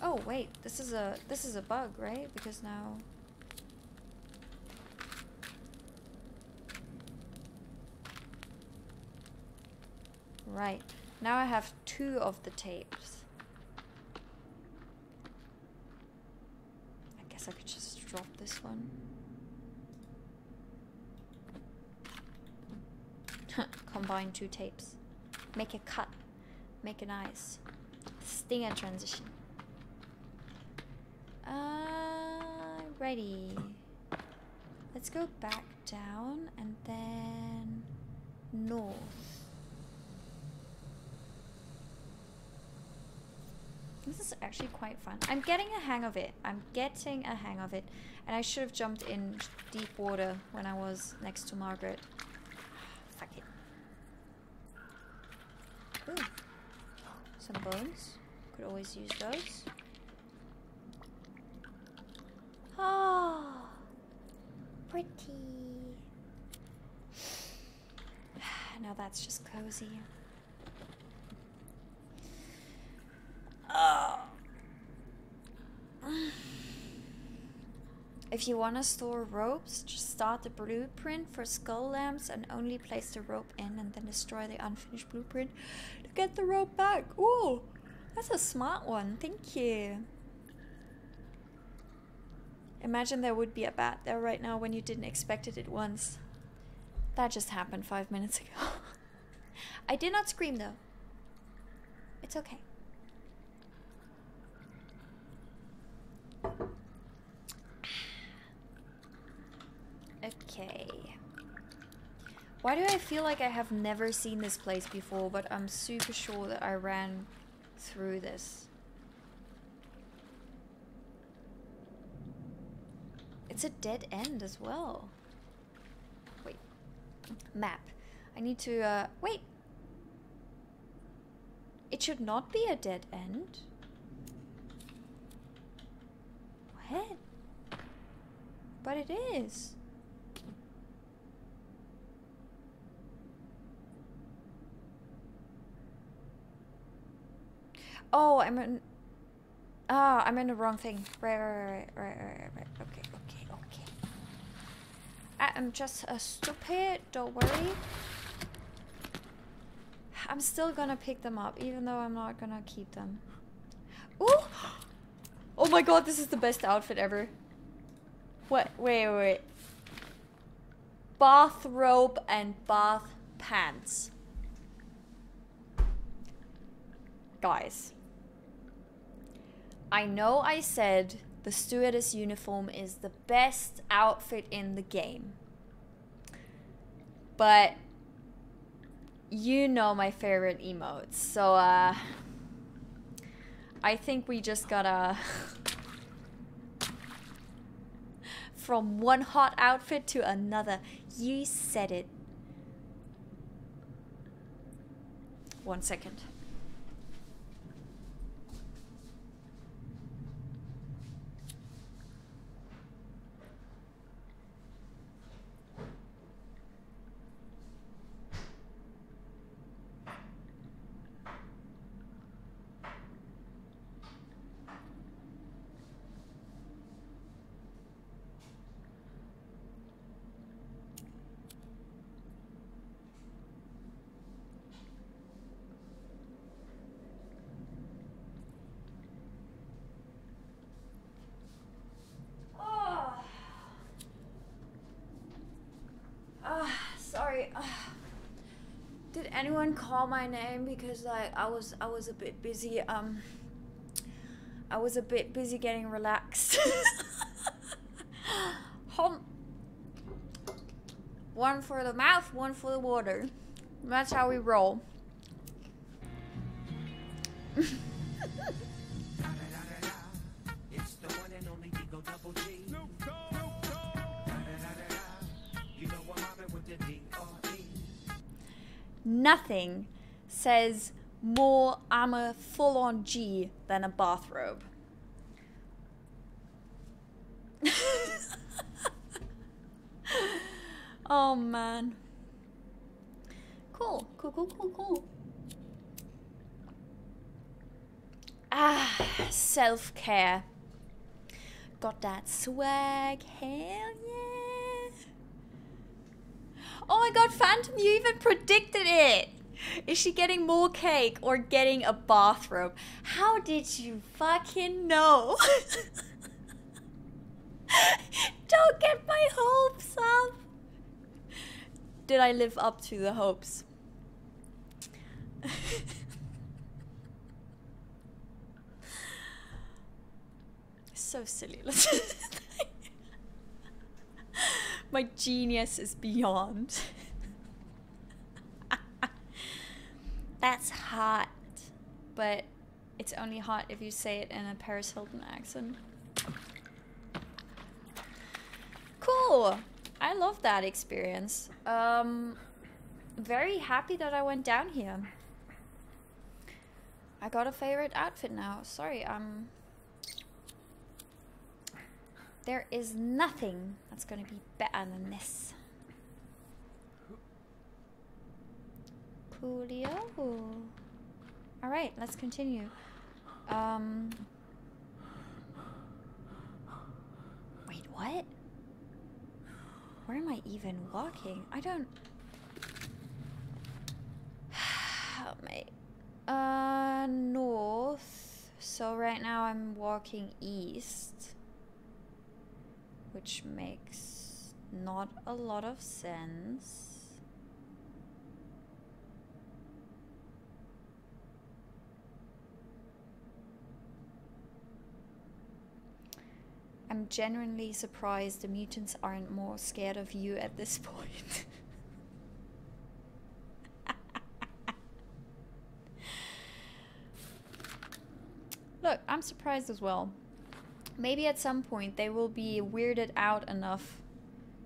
Oh wait, this is a this is a bug, right? Because now Right. Now I have two of the tapes. I guess I could just drop this one. Combine two tapes. Make a cut. Make a nice stinger transition. Uh, ready. Let's go back down and then north. This is actually quite fun. I'm getting a hang of it. I'm getting a hang of it. And I should have jumped in deep water when I was next to Margaret. Fuck it. Ooh. Some bones. Could always use those. Oh, pretty. now that's just cozy. If you want to store ropes, just start the blueprint for skull lamps and only place the rope in and then destroy the unfinished blueprint to get the rope back. Ooh, that's a smart one. Thank you. Imagine there would be a bat there right now when you didn't expect it at once. That just happened five minutes ago. I did not scream though. It's okay. Okay. Why do I feel like I have never seen this place before, but I'm super sure that I ran through this. It's a dead end as well. Wait. Map. I need to, uh, wait. It should not be a dead end. What? But it is. Oh, I'm in. Ah, I'm in the wrong thing. Right, right, right, right, right, right. Okay, okay, okay. I am just a stupid. Don't worry. I'm still gonna pick them up, even though I'm not gonna keep them. Ooh! Oh my god, this is the best outfit ever. What? Wait, wait, wait. Bathrobe and bath pants. Guys. I know I said the stewardess uniform is the best outfit in the game. But you know my favorite emotes. So uh I think we just gotta from one hot outfit to another. You said it. One second. Anyone call my name because like I was I was a bit busy um I was a bit busy getting relaxed. Home. One for the mouth, one for the water. That's how we roll. Nothing says more I'm a full on G than a bathrobe. oh man. Cool, cool, cool, cool, cool. Ah, self care. Got that swag, hell yeah. Oh my god, Phantom, you even predicted it! Is she getting more cake or getting a bathrobe? How did you fucking know? Don't get my hopes up! Did I live up to the hopes? so silly. My genius is beyond. That's hot. But it's only hot if you say it in a Paris Hilton accent. Cool. I love that experience. Um, very happy that I went down here. I got a favorite outfit now. Sorry, I'm there is nothing that's going to be better than this. Coolio. Alright, let's continue. Um... Wait, what? Where am I even walking? I don't... Help me. Uh, north. So right now I'm walking east which makes not a lot of sense. I'm genuinely surprised the mutants aren't more scared of you at this point. Look, I'm surprised as well maybe at some point they will be weirded out enough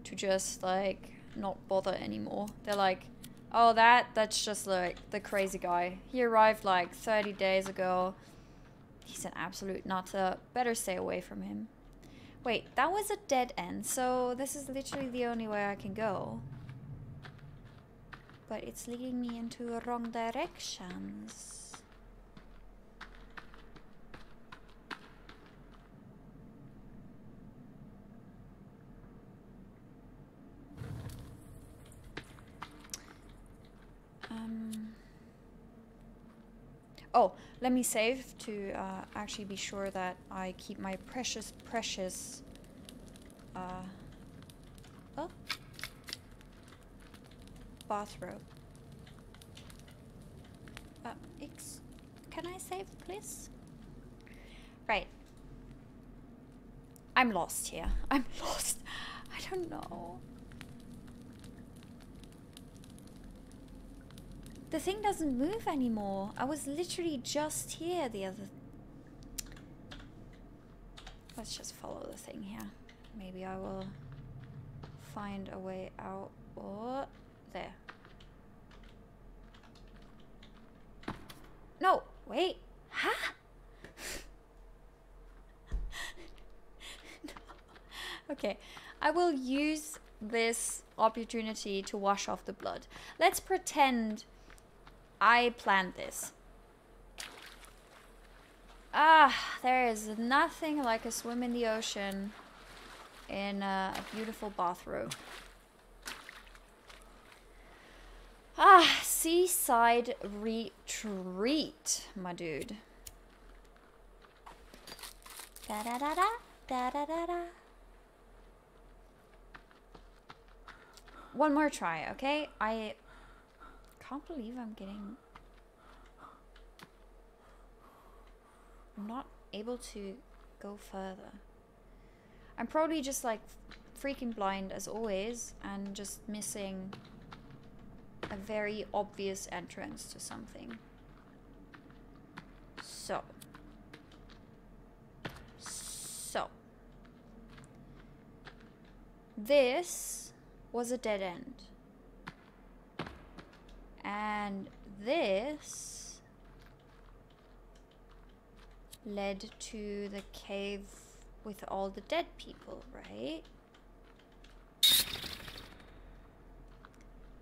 to just like not bother anymore. They're like, oh, that that's just like the crazy guy. He arrived like 30 days ago. He's an absolute nutter. Better stay away from him. Wait, that was a dead end, so this is literally the only way I can go. But it's leading me into the wrong directions. Um, oh, let me save to uh, actually be sure that I keep my precious, precious... Uh, oh, bathrobe. Uh, can I save, please? Right. I'm lost here. I'm lost. I don't know. The thing doesn't move anymore. I was literally just here the other... Let's just follow the thing here. Maybe I will find a way out. Or... There. No! Wait! Huh? no. Okay. I will use this opportunity to wash off the blood. Let's pretend I planned this. Ah, there is nothing like a swim in the ocean in a, beautiful bathrobe. Ah, seaside retreat, my dude. Da da da da da da da da. One more try, okay? I can't believe I'm getting... I'm not able to go further. I'm probably just like freaking blind as always and just missing a very obvious entrance to something. So. So. This was a dead end And this led to the cave with all the dead people, right?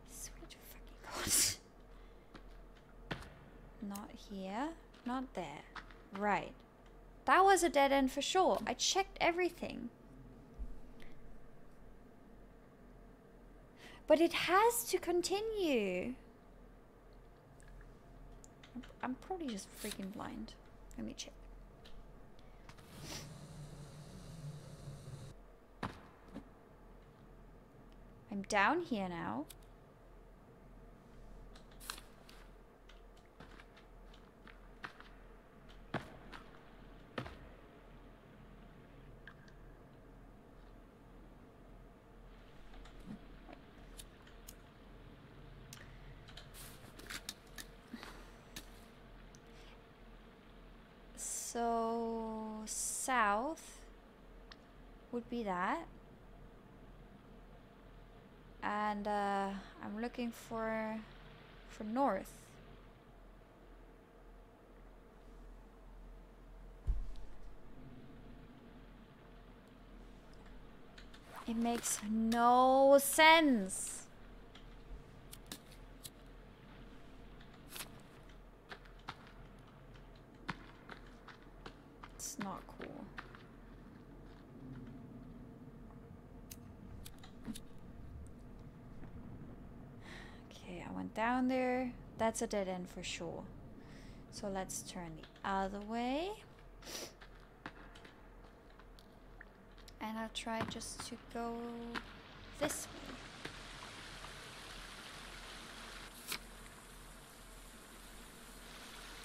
Swear to fucking God. Not here, not there. Right. That was a dead end for sure. I checked everything. But it has to continue. I'm- probably just freaking blind. Let me check. I'm down here now. So south would be that. And uh, I'm looking for for north. It makes no sense. It's not cool. Okay, I went down there. That's a dead end for sure. So let's turn the other way. And I'll try just to go this way.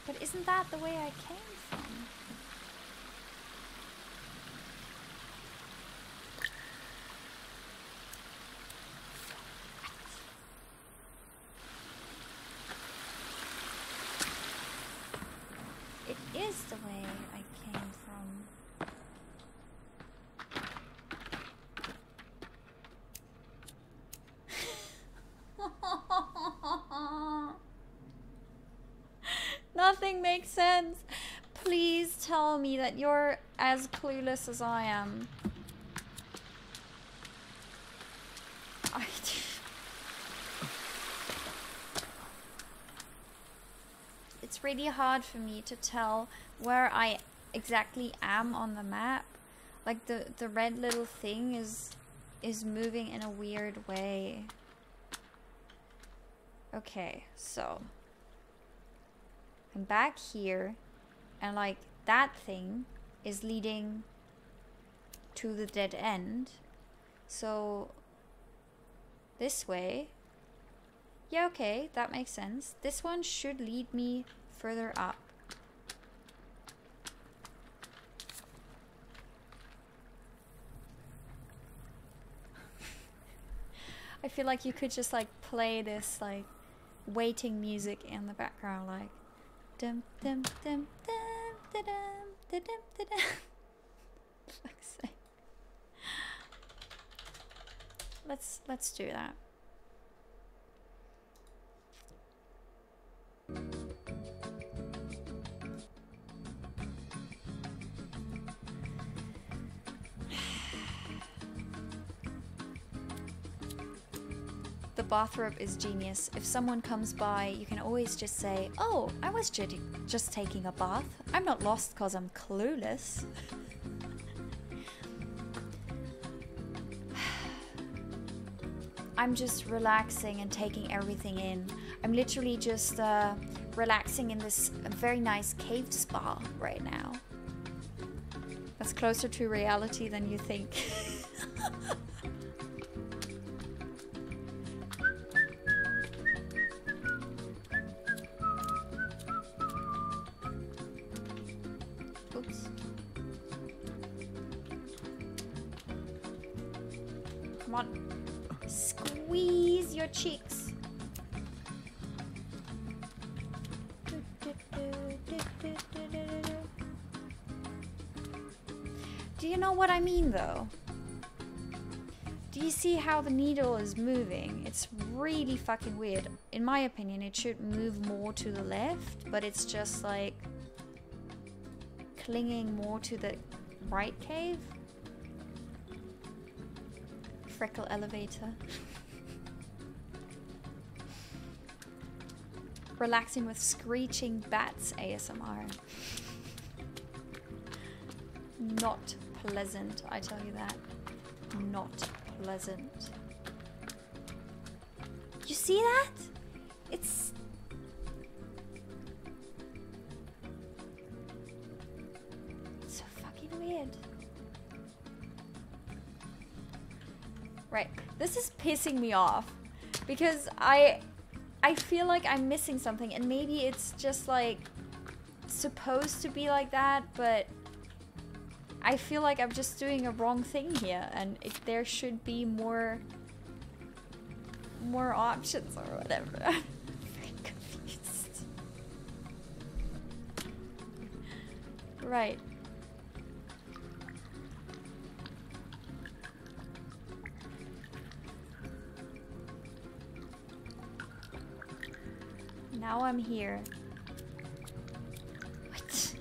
But isn't that the way I came from? It is the way I came from. Nothing makes sense. Please tell me that you're as clueless as I am. I really hard for me to tell where I exactly am on the map. Like the the red little thing is is moving in a weird way. Okay, so I'm back here and like that thing is leading to the dead end. So this way. Yeah, okay, that makes sense. This one should lead me further up. I feel like you could just like play this like waiting music in the background like dum dum dum dum da dum da dum da dum. Let's let's do that. Bathrobe is genius. If someone comes by, you can always just say, Oh, I was ju- just taking a bath. I'm not lost because I'm clueless. I'm just relaxing and taking everything in. I'm literally just uh, relaxing in this very nice cave spa right now. That's closer to reality than you think. It's really fucking weird. In my opinion, it should move more to the left, but it's just like clinging more to the right cave. Freckle elevator. Relaxing with screeching bats ASMR. Not pleasant, I tell you that. Not pleasant. You see that? It's... so fucking weird. Right, this is pissing me off because I I feel like I'm missing something and maybe it's just like supposed to be like that, but I feel like I'm just doing a wrong thing here and it, there should be more more options or whatever. I'm very confused. Right. Now I'm here. What?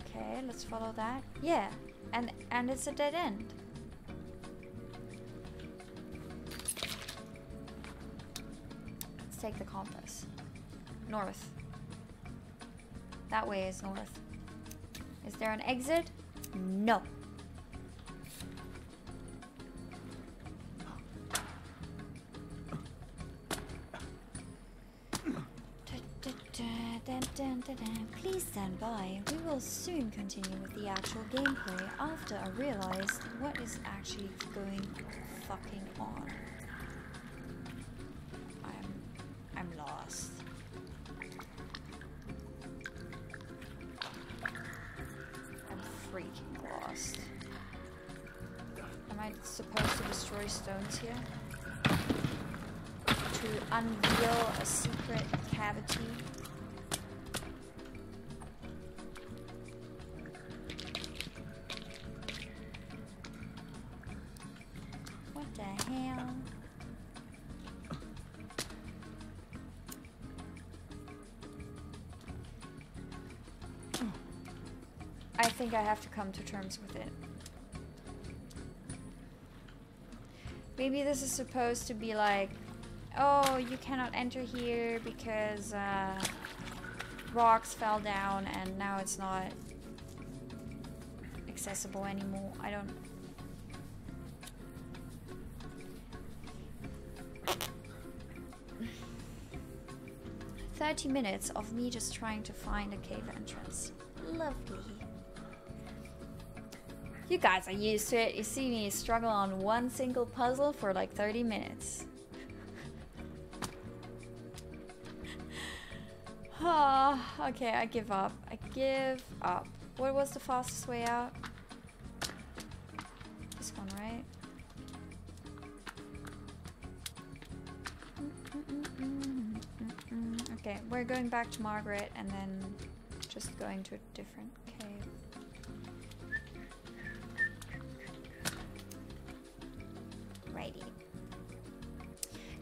Okay, let's follow that. Yeah, and and it's a dead end. Take the compass. North. That way is north. Is there an exit? No. Please stand by. We will soon continue with the actual gameplay after I realize what is actually going fucking on. Destroy stones here? To unveil a secret cavity? What the hell? I think I have to come to terms with it. Maybe this is supposed to be like, oh, you cannot enter here because uh, rocks fell down and now it's not accessible anymore. I don't. Thirty minutes of me just trying to find a cave entrance. Lovely. You guys are used to it. You see me struggle on one single puzzle for like 30 minutes. Ah, okay, I give up. I give up. What was the fastest way out? This one, right? Mm, mm, mm, okay, we're going back to Margaret and then just going to a different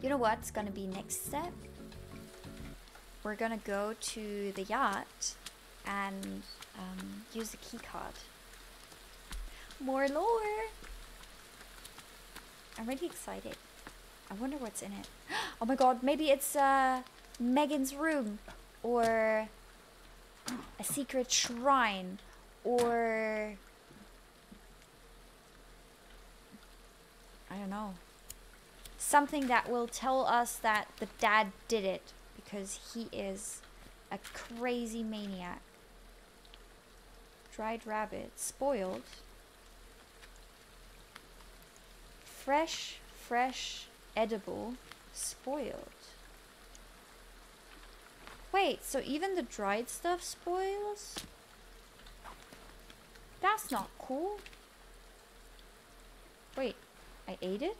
You know what's gonna be next step? We're gonna go to the yacht and um, use the key card. More lore! I'm really excited. I wonder what's in it. Oh my god, maybe it's uh, Megan's room or a secret shrine or I don't know. Something that will tell us that the dad did it because he is a crazy maniac. Dried rabbit, spoiled. Fresh, fresh, edible, spoiled. Wait, so even the dried stuff spoils? That's not cool. Wait, I ate it?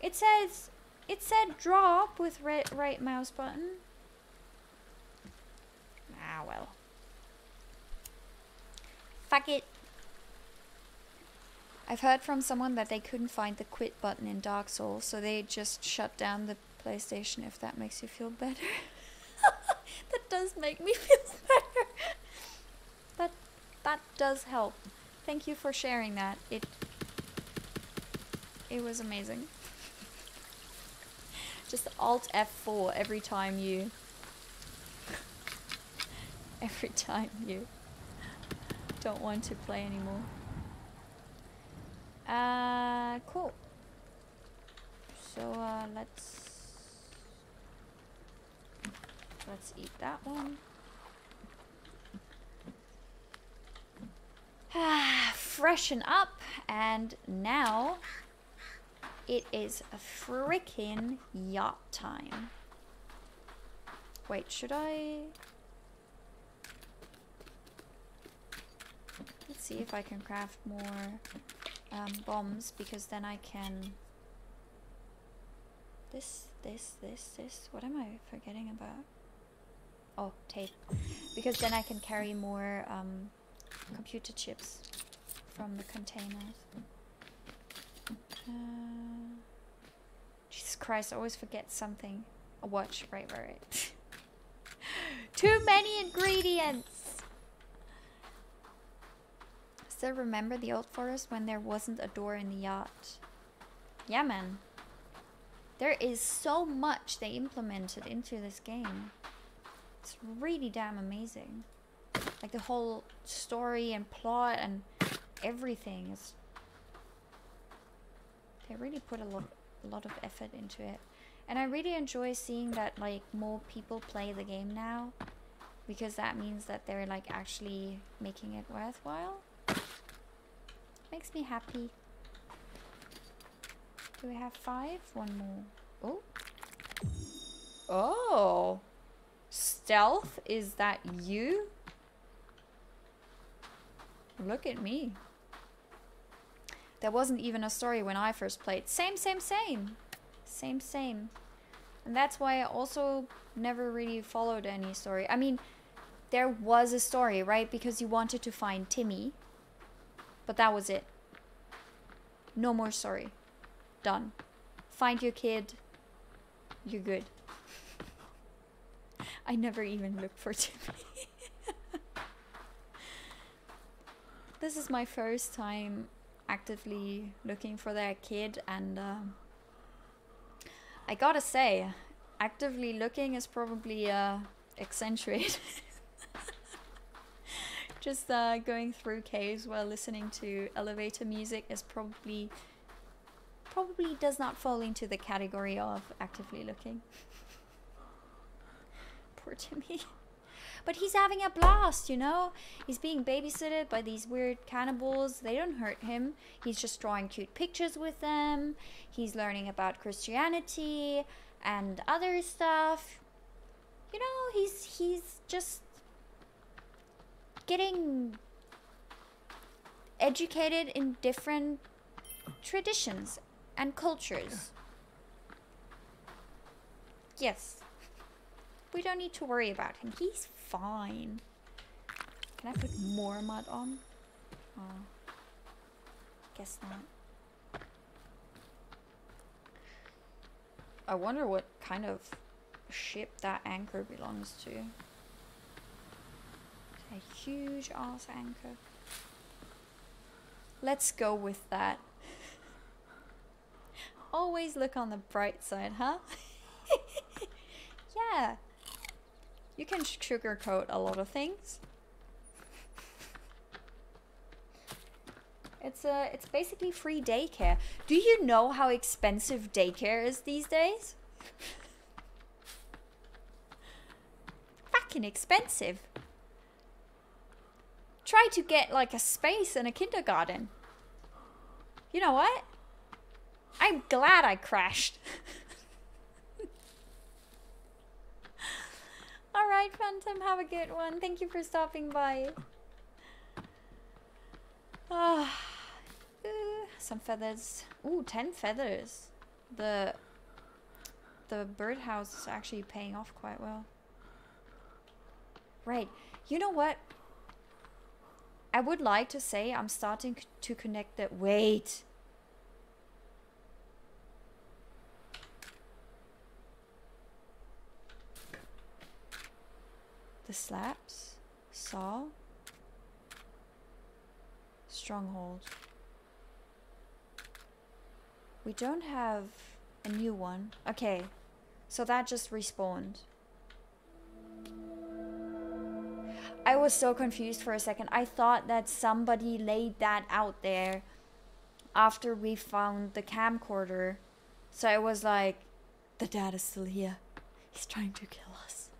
It says, it said drop with right, right mouse button. Ah, well. Fuck it. I've heard from someone that they couldn't find the quit button in Dark Souls, so they just shut down the PlayStation if that makes you feel better. that does make me feel better. That that does help. Thank you for sharing that. It it was amazing. Just Alt F4 every time you every time you don't want to play anymore. Uh, cool. So uh, let's let's eat that one. Ah, freshen up, and now it is a freaking yacht time. Wait, should I? Let's see if I can craft more um, bombs because then I can this this this this what am I forgetting about oh tape because then I can carry more um, computer chips from the containers uh, Jesus Christ I always forget something a watch right right right too many ingredients Still remember the old forest when there wasn't a door in the yacht? Yeah, man. There is so much they implemented into this game. It's really damn amazing. Like the whole story and plot and everything is. They really put a lot, a lot of effort into it, and I really enjoy seeing that like more people play the game now, because that means that they're like actually making it worthwhile. Makes me happy. Do we have five? One more. Oh. Oh. Stealth? Is that you? Look at me. There wasn't even a story when I first played. Same, same, same. Same, same. And that's why I also never really followed any story. I mean, there was a story, right? Because you wanted to find Timmy. But that was it. No more sorry. Done. Find your kid. You're good. I never even looked for Timmy. this is my first time actively looking for their kid and uh, I gotta say, actively looking is probably uh, accentuated. just uh, going through caves while listening to elevator music is probably probably does not fall into the category of actively looking. Poor Timmy. But he's having a blast, you know? He's being babysitted by these weird cannibals. They don't hurt him. He's just drawing cute pictures with them. He's learning about Christianity and other stuff. You know, he's he's just getting educated in different traditions and cultures. Yes. We don't need to worry about him. He's fine. Can I put more mud on? Oh. Guess not. I wonder what kind of ship that anchor belongs to. A huge ass anchor. Let's go with that. Always look on the bright side, huh? yeah. You can sugarcoat a lot of things. It's a, it's basically free daycare. Do you know how expensive daycare is these days? Fucking expensive. Try to get like a space in a kindergarten. You know what? I'm glad I crashed. Alright, Phantom, have a good one. Thank you for stopping by. Ah, uh, some feathers. Ooh, 10 feathers. The the birdhouse is actually paying off quite well. Right. You know what? I would like to say I'm starting to connect the. Wait. The slaps. Saw. Stronghold. We don't have a new one. Okay. So that just respawned. I was so confused for a second. I thought that somebody laid that out there after we found the camcorder. So I was like, the dad is still here. He's trying to kill us.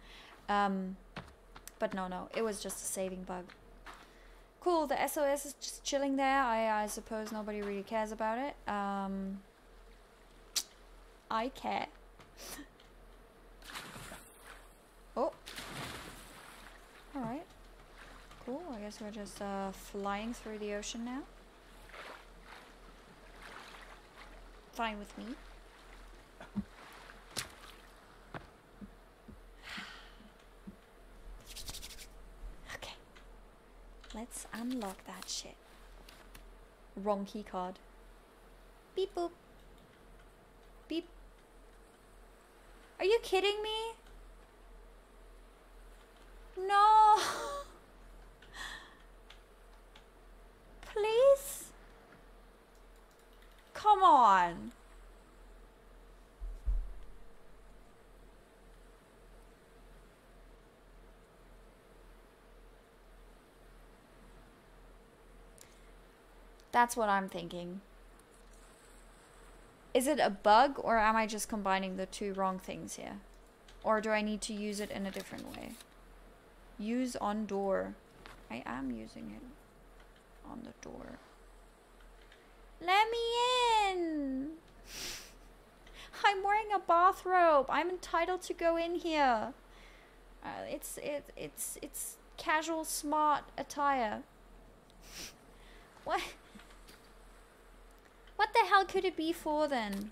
Um, but no, no, it was just a saving bug. Cool, the SOS is just chilling there. I, I suppose nobody really cares about it. Um, I care. oh. Alright. Cool, I guess we're just uh, flying through the ocean now. Fine with me. Let's unlock that shit. Wrong key card. Beep boop. Beep. Are you kidding me? No. Please? Come on. That's what I'm thinking. Is it a bug or am I just combining the two wrong things here? Or do I need to use it in a different way? Use on door. I am using it on the door. Let me in! I'm wearing a bathrobe. I'm entitled to go in here. Uh, it's it, it's it's casual smart attire. what? What the hell could it be for then?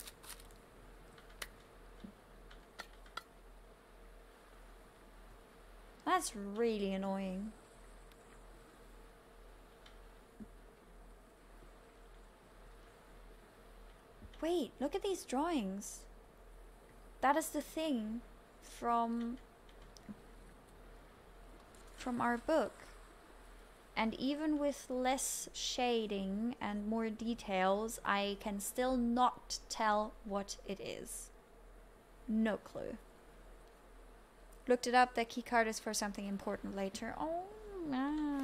That's really annoying. Wait, look at these drawings. That is the thing from from our book. And even with less shading and more details, I can still not tell what it is. No clue. Looked it up, the keycard is for something important later. Oh man.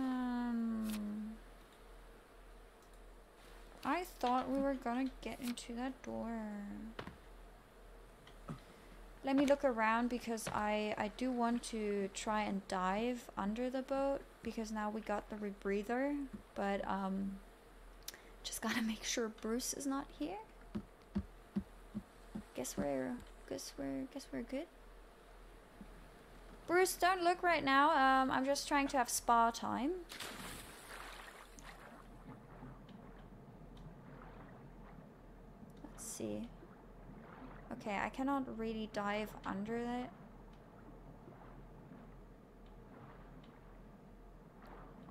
Um, I thought we were gonna get into that door. Let me look around because I, I do want to try and dive under the boat because now we got the rebreather. But um, just gotta make sure Bruce is not here. Guess we're guess we're guess we're good. Bruce, don't look right now. Um, I'm just trying to have spa time. Let's see. Okay, I cannot really dive under it.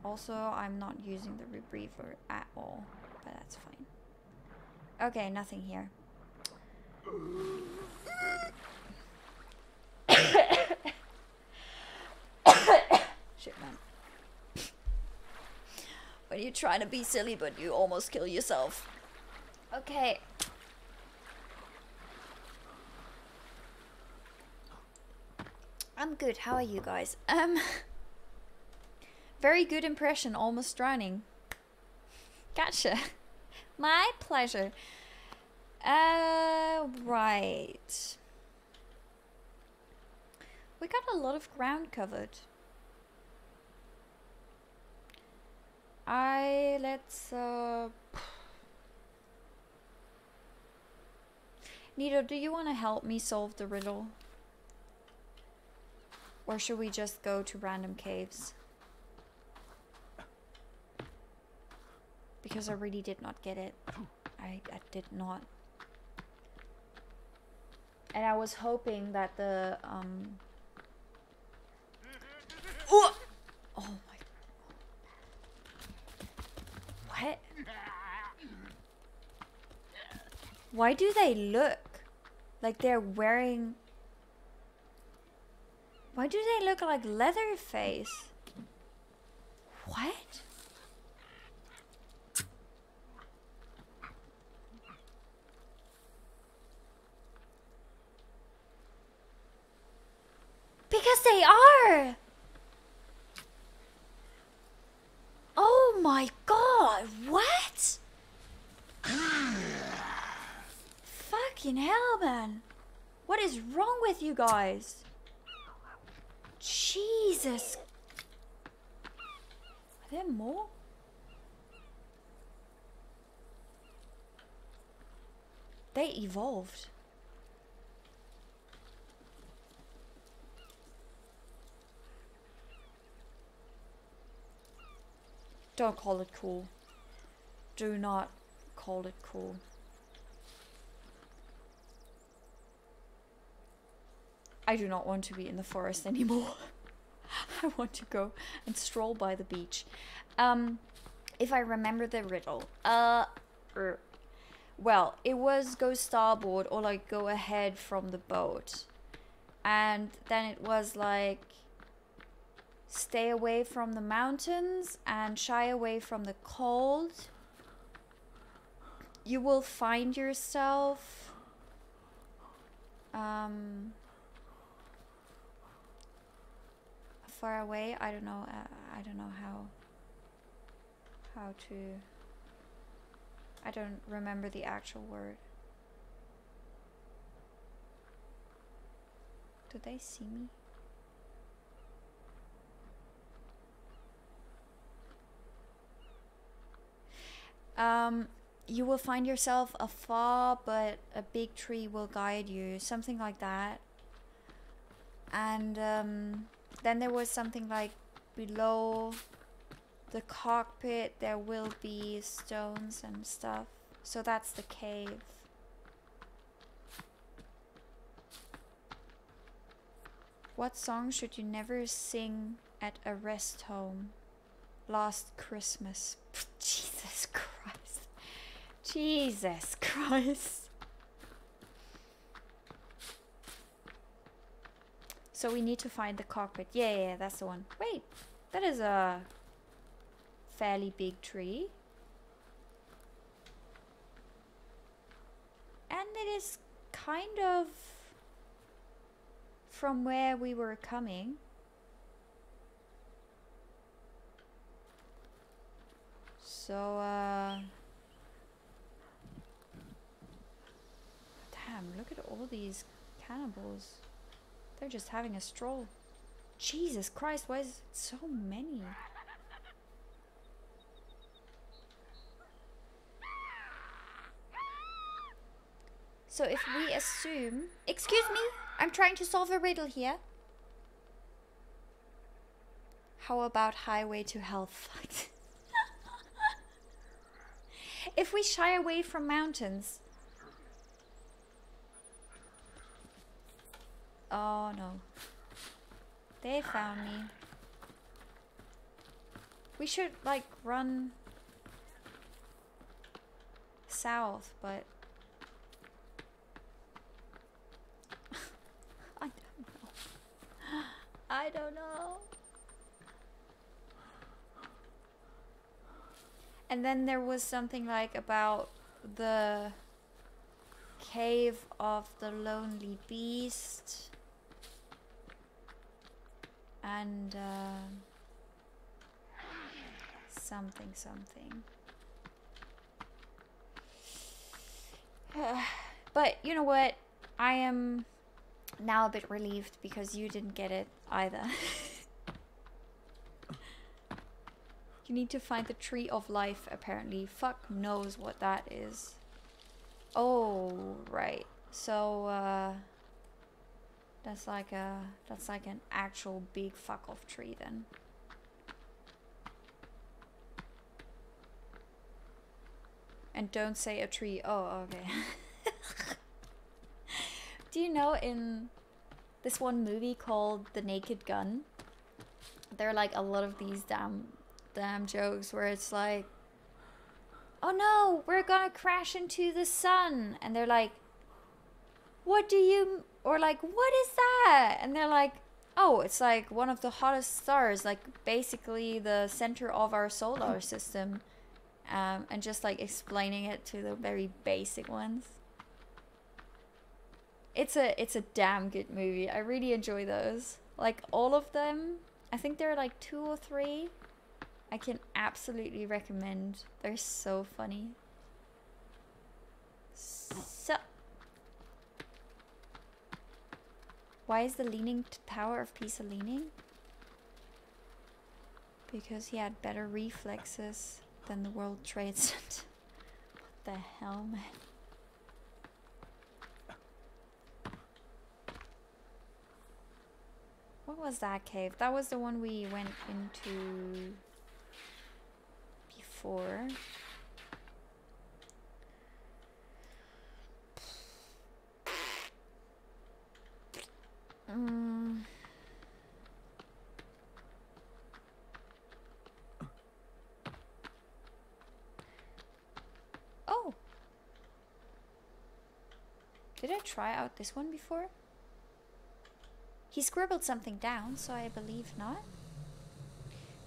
Also, I'm not using the rebreather at all, but that's fine. Okay, nothing here. Shit, man. when you're trying to be silly, but you almost kill yourself. Okay. I'm good. How are you guys? Um, very good impression. Almost drowning. Gotcha. My pleasure. Uh, right. We got a lot of ground covered. I let's uh Nito, do you want to help me solve the riddle? Or should we just go to random caves? Because I really did not get it. I, I did not. And I was hoping that the, um... Oh! Oh my... What? Why do they look like they're wearing... Why do they look like Leatherface? What? Because they are! Oh my god, what? Fucking hell, man. What is wrong with you guys? Jesus. Are there more? They evolved. Don't call it cool. Do not call it cool. I do not want to be in the forest anymore. I want to go and stroll by the beach. Um, if I remember the riddle. Uh, er, well, it was go starboard or like go ahead from the boat. And then it was like stay away from the mountains and shy away from the cold. You will find yourself um, far away. I don't know. Uh, I don't know how how to. I don't remember the actual word. Do they see me? Um, you will find yourself afar, but a big tree will guide you. Something like that. And um, then there was something like below the cockpit there will be stones and stuff. So that's the cave. What song should you never sing at a rest home? Last Christmas. Jesus Christ. Jesus Christ. So we need to find the cockpit. Yeah, yeah, that's the one. Wait, that is a fairly big tree. And it is kind of from where we were coming. So, uh... Damn, look at all these cannibals. They're just having a stroll. Jesus Christ, why is it so many? So if we assume... Excuse me, I'm trying to solve a riddle here. How about highway to hell? if we shy away from mountains, Oh no. They found me. We should like run south, but I don't know. I don't know. And then there was something like about the cave of the lonely beast and uh, something something. But you know what? I am now a bit relieved because you didn't get it either. You need to find the tree of life apparently. Fuck knows what that is. Oh right. So uh that's like a that's like an actual big fuck off tree then. And don't say a tree. Oh, okay. Do you know in this one movie called The Naked Gun? There are like a lot of these damn damn jokes where it's like oh no, we're gonna crash into the sun. And they're like, what do you, or like, what is that? And they're like, oh, it's like one of the hottest stars, like basically the center of our solar system. Um, and just like explaining it to the very basic ones. It's a it's a damn good movie. I really enjoy those. Like all of them. I think there are like two or three. I can absolutely recommend. They're so funny. So Why is the leaning tower of Pisa leaning? Because he had better reflexes than the World Trade Center. what the hell, man? What was that cave? That was the one we went into before. Mm. Oh. Did I try out this one before? He scribbled something down, so I believe not.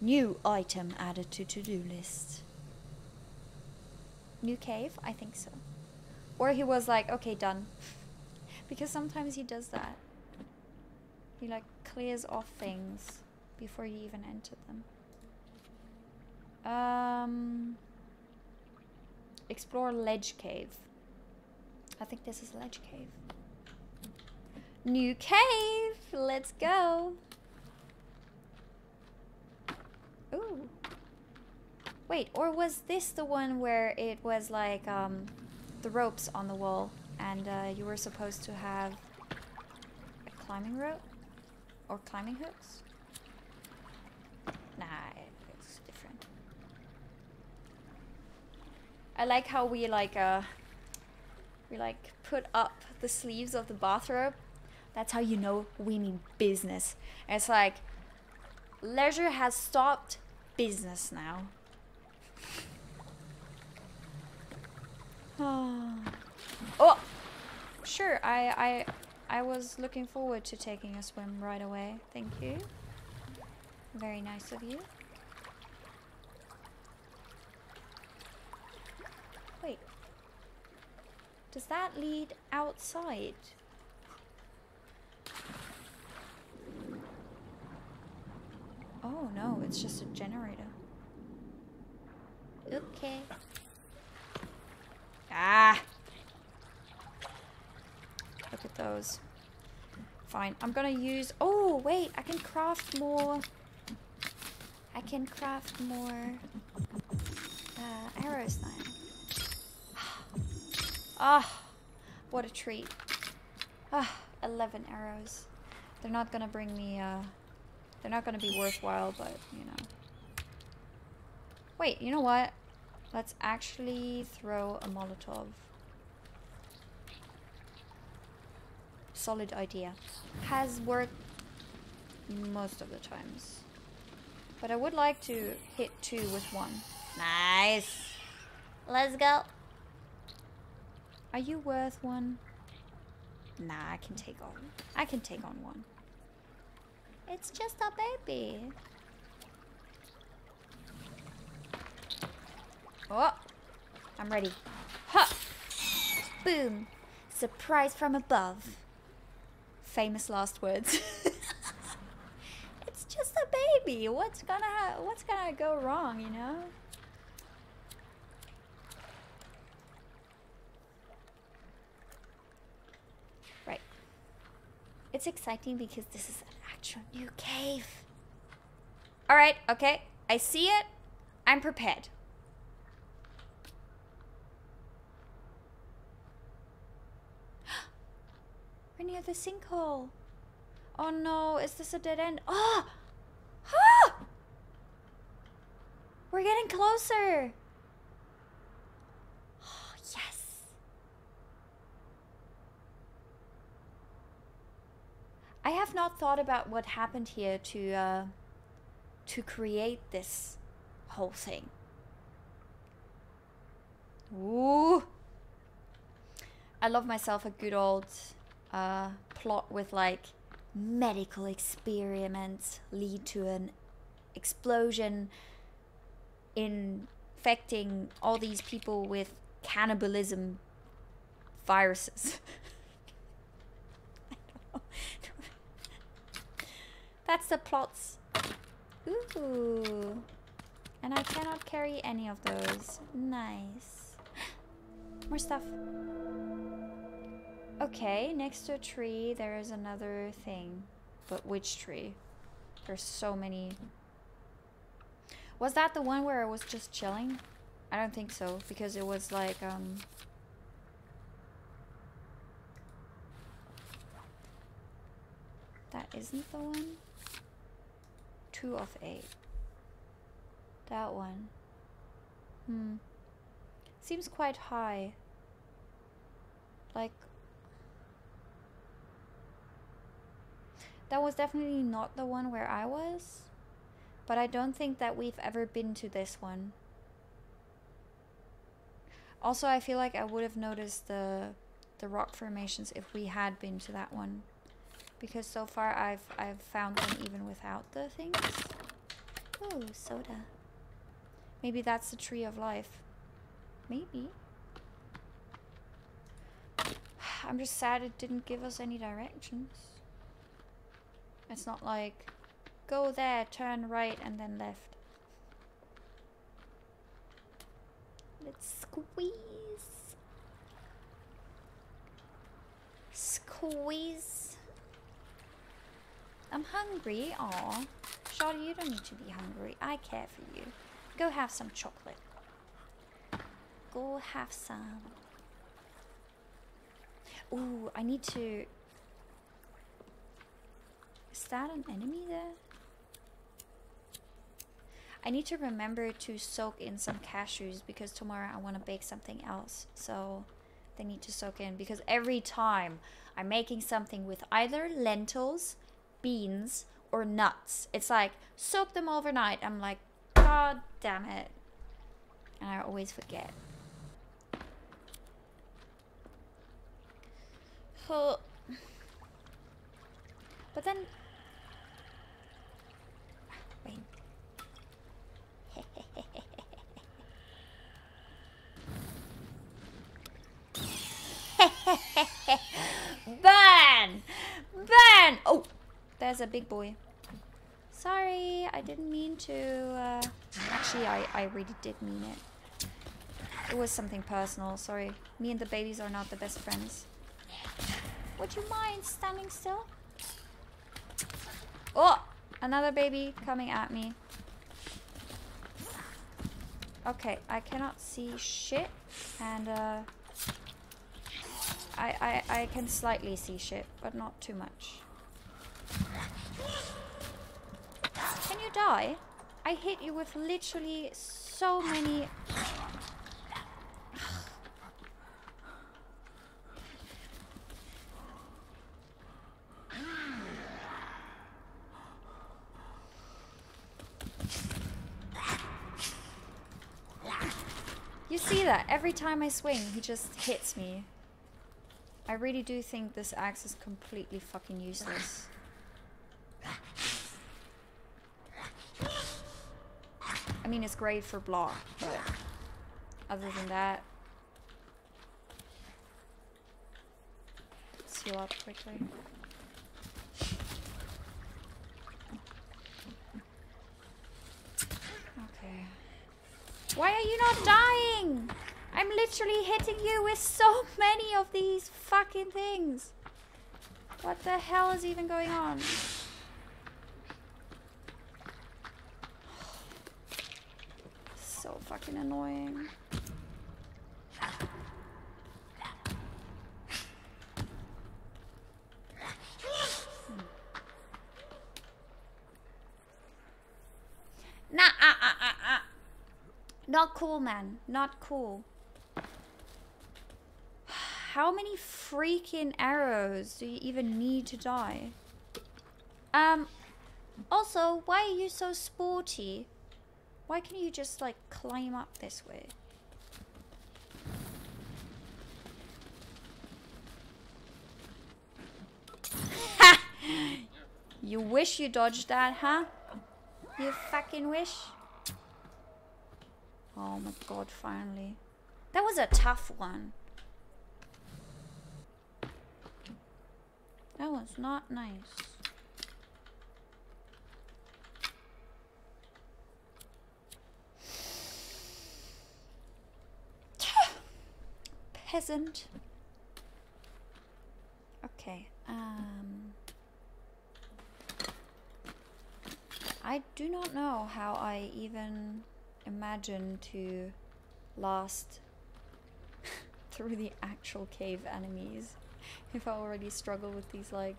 New item added to to-do list. New cave? I think so. Or he was like, okay, done. because sometimes he does that. He like clears off things before you even enter them. Um, explore ledge cave. I think this is ledge cave. New cave! Let's go! Ooh. Wait, or was this the one where it was like um, the ropes on the wall and uh, you were supposed to have a climbing rope? Or climbing hooks? Nah, it's different. I like how we like uh we like put up the sleeves of the bathrobe that's how you know we mean business. And it's like leisure has stopped business now. oh, sure. I I I was looking forward to taking a swim right away. Thank you. Very nice of you. Wait. Does that lead outside? Oh no, it's just a generator. Okay. Ah! Look at those. Fine, I'm gonna use... Oh, wait, I can craft more... I can craft more... Uh, arrows now. Ah, what a treat. Ah, 11 arrows. They're not gonna bring me, uh... They're not going to be worthwhile, but, you know. Wait, you know what? Let's actually throw a Molotov. Solid idea. Has worked most of the times. But I would like to hit two with one. Nice. Let's go. Are you worth one? Nah, I can take on. I can take on one. It's just a baby. Oh, I'm ready. Ha! Boom. Surprise from above. Famous last words. it's just a baby. What's gonna what's gonna go wrong, you know? Right. It's exciting because this is an actual new cave. Alright, okay. I see it. I'm prepared. We're near the sinkhole. Oh no, is this a dead end? Oh! Ah! We're getting closer. Oh, yes! I have not thought about what happened here to uh, to create this whole thing. Ooh. I love myself a good old uh, plot with like medical experiments lead to an explosion infecting all these people with cannibalism viruses. That's the plots. Ooh. And I cannot carry any of those. Nice. More stuff. Okay, next to a tree there is another thing. But which tree? There's so many. Was that the one where I was just chilling? I don't think so, because it was like, um... That isn't the one? Two of eight. That one. Hmm. Seems quite high. Like... That was definitely not the one where I was. But I don't think that we've ever been to this one. Also, I feel like I would have noticed the the rock formations if we had been to that one. Because so far I've I've found them even without the things. Oh, soda. Maybe that's the tree of life. Maybe. I'm just sad it didn't give us any directions. It's not like go there, turn right, and then left. Let's squeeze. Squeeze. I'm hungry. Aw. Shawty, you don't need to be hungry. I care for you. Go have some chocolate. Go have some. Ooh, I need to... Is that an enemy there? I need to remember to soak in some cashews because tomorrow I want to bake something else. So they need to soak in because every time I'm making something with either lentils, beans, or nuts, it's like soak them overnight. I'm like, God damn it. And I always forget. But then Burn! Burn! Oh, there's a big boy. Sorry, I didn't mean to. Uh, actually, I, I really did mean it. It was something personal, sorry. Me and the babies are not the best friends. Would you mind standing still? Oh! Another baby coming at me. Okay, I cannot see shit. And, uh... I, I, I can slightly see shit, but not too much. Can you die? I hit you with literally so many... You see that? Every time I swing, he just hits me. I really do think this axe is completely fucking useless. I mean, it's great for block, but other than that... Let's up quickly. Okay. Why are you not dying? I'm literally hitting you with so many of these fucking things. What the hell is even going on? So fucking annoying. Nah, ah, ah, ah, ah. Not cool, man. Not cool. How many freaking arrows do you even need to die? Um, also, why are you so sporty? Why can you just, like, climb up this way? Ha! you wish you dodged that, huh? You fucking wish? Oh my god, finally. That was a tough one. That was not nice. Peasant. Okay, um... I do not know how I even imagine to last through the actual cave enemies if I already struggle with these like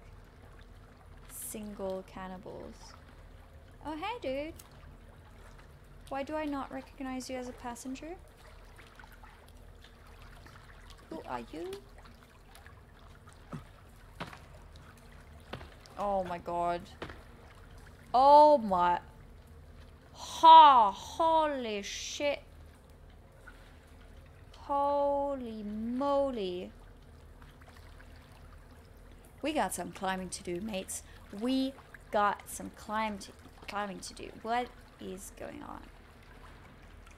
single cannibals. Oh hey dude. Why do I not recognize you as a passenger? Who are you? Oh my god. Oh my. Ha! Holy shit. Holy moly. We got some climbing to do, mates. We got some climb to, climbing to do. What is going on?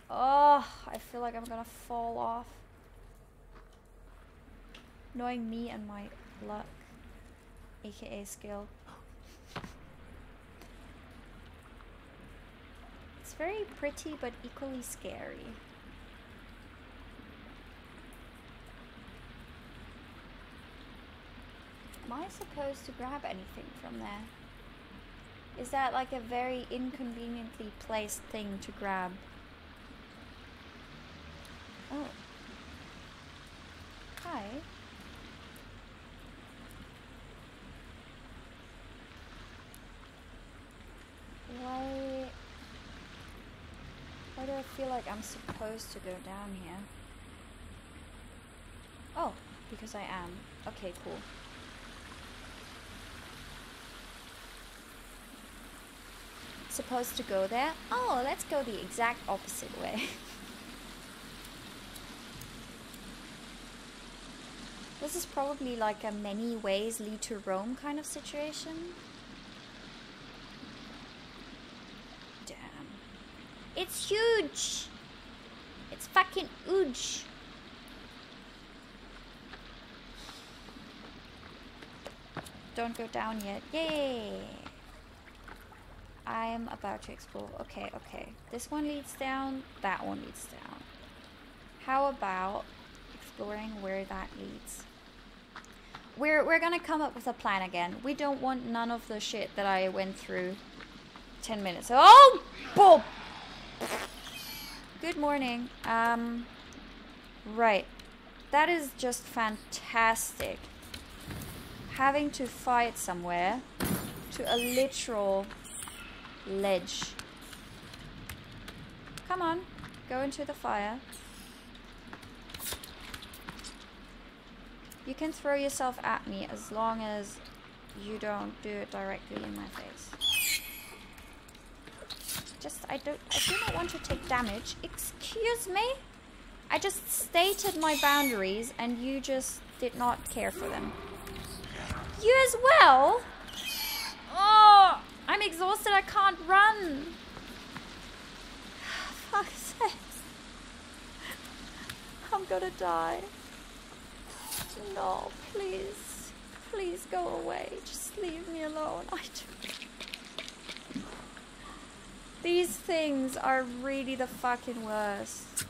Oh, I feel like I'm gonna fall off. Knowing me and my luck, aka skill. It's very pretty but equally scary. Am I supposed to grab anything from there? Is that like a very inconveniently placed thing to grab? Oh. Hi. Why... Why do I feel like I'm supposed to go down here? Oh, because I am. Okay, cool. Supposed to go there? Oh, let's go the exact opposite way. this is probably like a many ways lead to Rome kind of situation. Damn. It's huge. It's fucking huge. Don't go down yet. Yay! I am about to explore. Okay, okay. This one leads down. That one leads down. How about exploring where that leads? We're, we're gonna come up with a plan again. We don't want none of the shit that I went through 10 minutes. Oh! Boom! Good morning. Um, right. That is just fantastic. Having to fight somewhere to a literal ledge. Come on, go into the fire. You can throw yourself at me as long as you don't do it directly in my face just, I don't, I do not want to take damage. Excuse me? I just stated my boundaries and you just did not care for them. You as well? I'm exhausted, I can't run. Fuck's sake. I'm gonna die. No, please. Please go away. Just leave me alone. I don't... These things are really the fucking worst.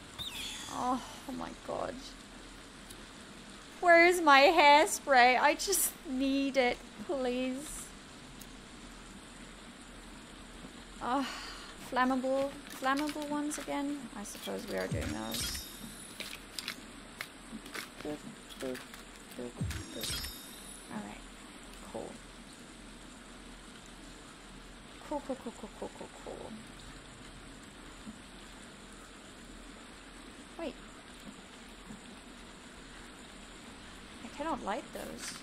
Oh, oh my god. Where's my hairspray? I just need it, please. Oh, flammable, flammable ones again? I suppose we are doing those. Alright, cool. Cool, cool, cool, cool, cool, cool, cool. Wait. I cannot light those.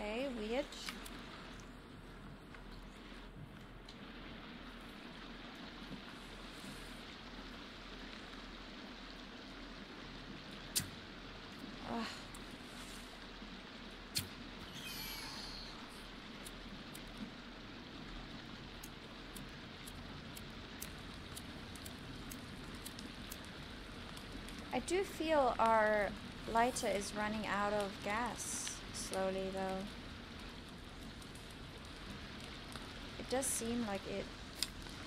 Okay, which ah. I do feel our lighter is running out of gas slowly though. It does seem like it,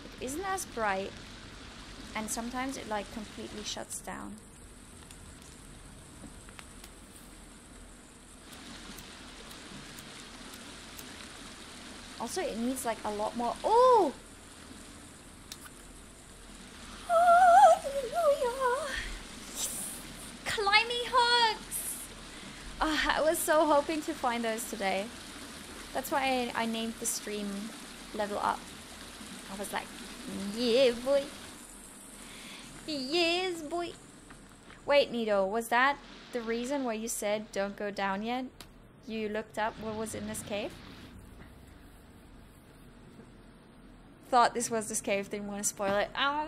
it isn't as bright and sometimes it like completely shuts down. Also, it needs like a lot more. Oh! Hallelujah! Climbing hooks! Oh, I was so hoping to find those today. That's why I, I named the stream Level Up. I was like, yeah, boy. Yes, boy. Wait, Nito, was that the reason why you said don't go down yet? You looked up what was in this cave? thought this was this cave, didn't want to spoil it. Um,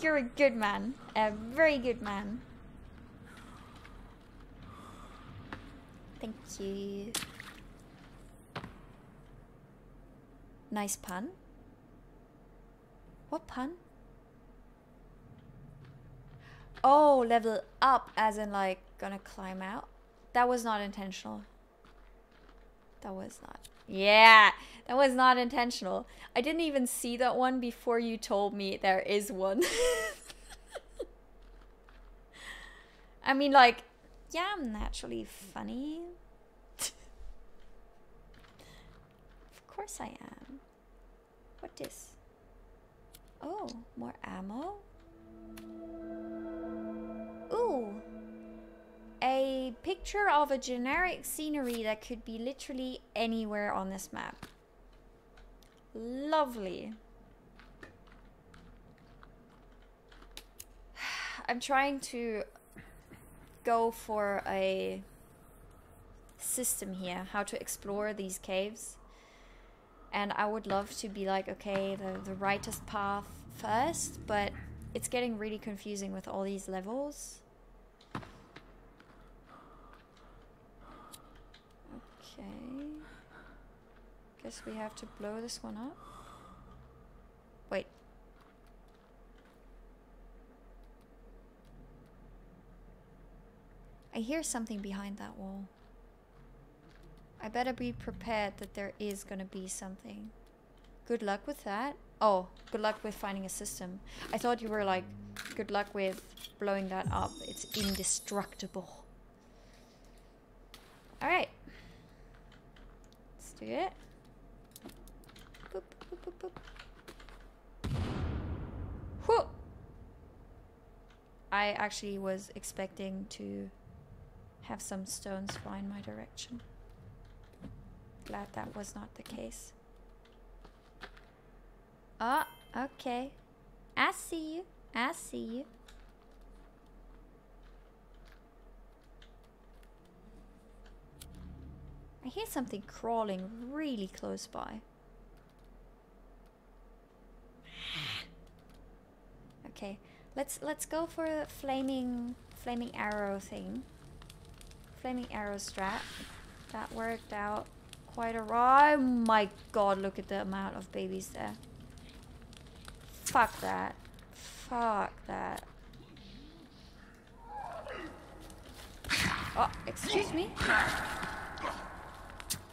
you're a good man. A very good man. Thank you. Nice pun. What pun? Oh, level up as in like gonna climb out. That was not intentional. That was not. Yeah, that was not intentional. I didn't even see that one before you told me there is one. I mean, like, yeah, I'm naturally funny. of course I am. What is? Oh, more ammo? Ooh a picture of a generic scenery that could be literally anywhere on this map. Lovely. I'm trying to go for a system here, how to explore these caves. And I would love to be like, okay, the, the rightest path first, but it's getting really confusing with all these levels. Okay. Guess we have to blow this one up. Wait. I hear something behind that wall. I better be prepared that there is gonna be something. Good luck with that. Oh, good luck with finding a system. I thought you were like, good luck with blowing that up. It's indestructible. Alright Let's do it. Boop, boop, boop, boop. Whew! I actually was expecting to have some stones fly in my direction. Glad that was not the case. Oh, okay. I see you. I see you. I hear something crawling really close by. Okay, let's let's go for a flaming flaming arrow thing. Flaming arrow strat. That worked out quite a lot. Oh my god, look at the amount of babies there. Fuck that. Fuck that. Oh, excuse me.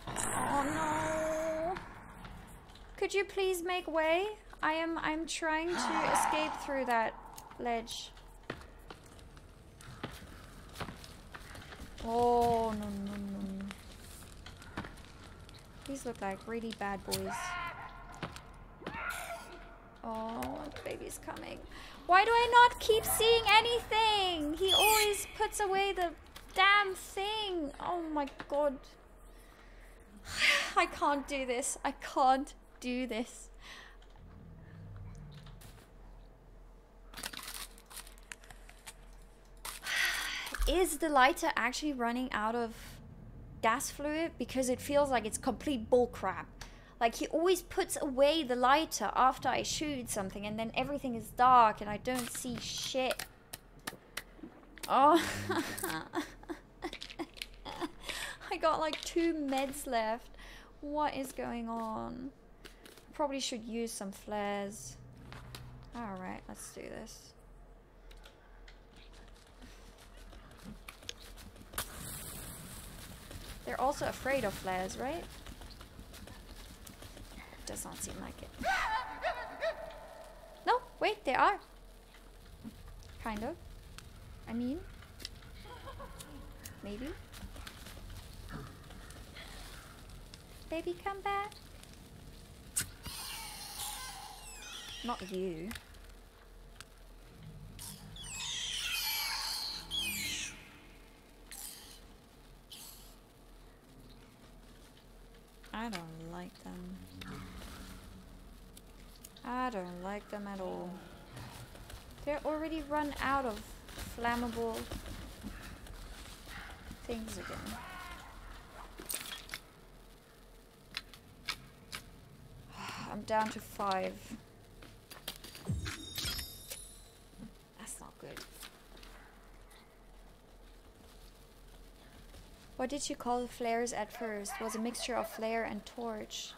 Oh no. Could you please make way? I am I'm trying to escape through that ledge. Oh no no no. These look like really bad boys. Oh, baby's coming. Why do I not keep seeing anything? He always puts away the damn thing. Oh my god. I can't do this. I can't do this. Is the lighter actually running out of gas fluid? Because it feels like it's complete bullcrap. Like he always puts away the lighter after I shoot something and then everything is dark and I don't see shit. Oh. I got like two meds left. What is going on? Probably should use some flares. Alright, let's do this. They're also afraid of flares, right? Does not seem like it. No, wait, they are. Kind of. I mean, maybe. Baby, come back. Not you. I don't like them. I don't like them at all. They're already run out of flammable things again. I'm down to five. What did you call flares at first? Was a mixture of flare and torch.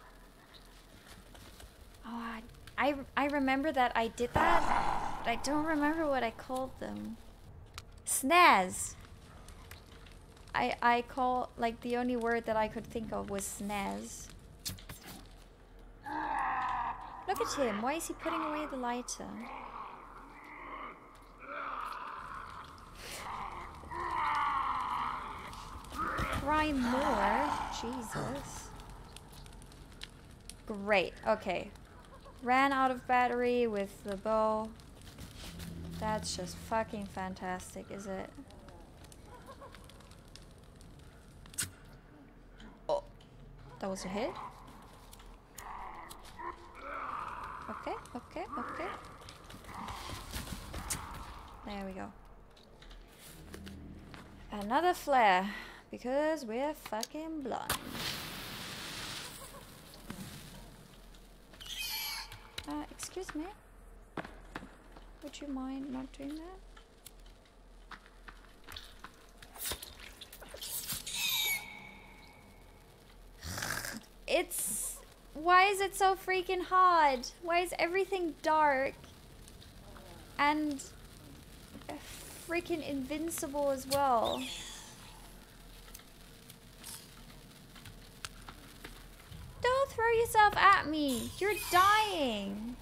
Oh, I, I, I remember that I did that, but I don't remember what I called them. Snaz. I, I call, like, the only word that I could think of was snaz. Look at him. Why is he putting away the lighter? Cry more. Jesus. Great. Okay. Ran out of battery with the bow. That's just fucking fantastic, is it? Oh. That was a hit? Okay, okay, okay. There we go. Another flare. Because we're fucking blind. Uh, excuse me? Would you mind not doing that? It's... Why is it so freaking hard? Why is everything dark? And... Freaking invincible as well. Don't throw yourself at me. You're dying.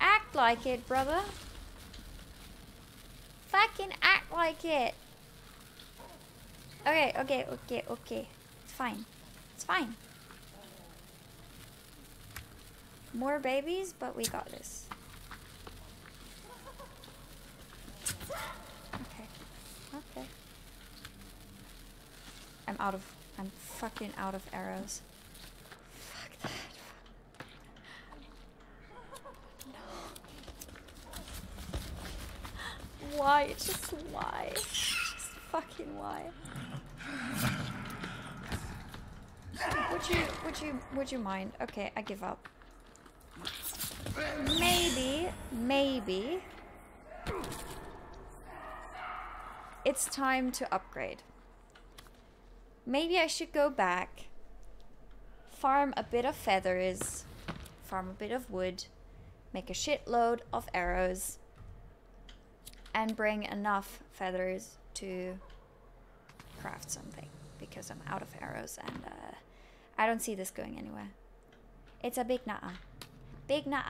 Act like it, brother. Fucking act like it. Okay, okay, okay, okay. It's fine. It's fine. More babies, but we got this. Okay. Okay. I'm out of... I'm fucking out of arrows. Fuck that. Why? Just why? Just fucking why? Would you, would you, would you mind? Okay, I give up. Maybe, maybe it's time to upgrade. Maybe I should go back, farm a bit of feathers, farm a bit of wood, make a shitload of arrows, and bring enough feathers to craft something because I'm out of arrows and uh, I don't see this going anywhere. It's a big nah. Big nah.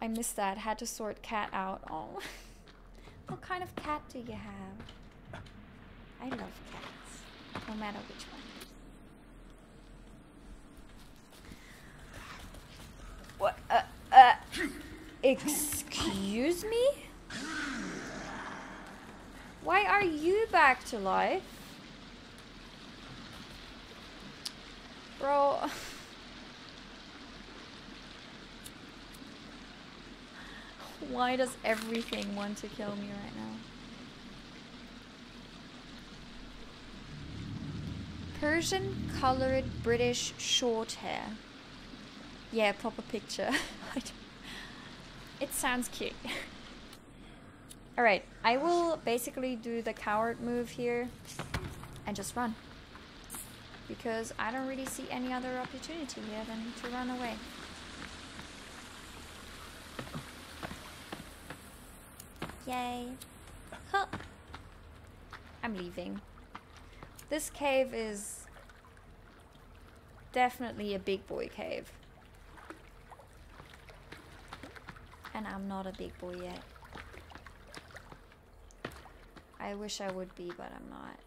I missed that. Had to sort cat out. Oh. what kind of cat do you have? I love cats. No matter which one. What? Uh, uh. Excuse me? Why are you back to life? Bro. Why does everything want to kill me right now? Persian colored British short hair. Yeah, proper picture. it sounds cute. Alright, I will basically do the coward move here and just run. Because I don't really see any other opportunity here than to run away. Yay. Huh. I'm leaving. This cave is definitely a big boy cave. And I'm not a big boy yet. I wish I would be, but I'm not.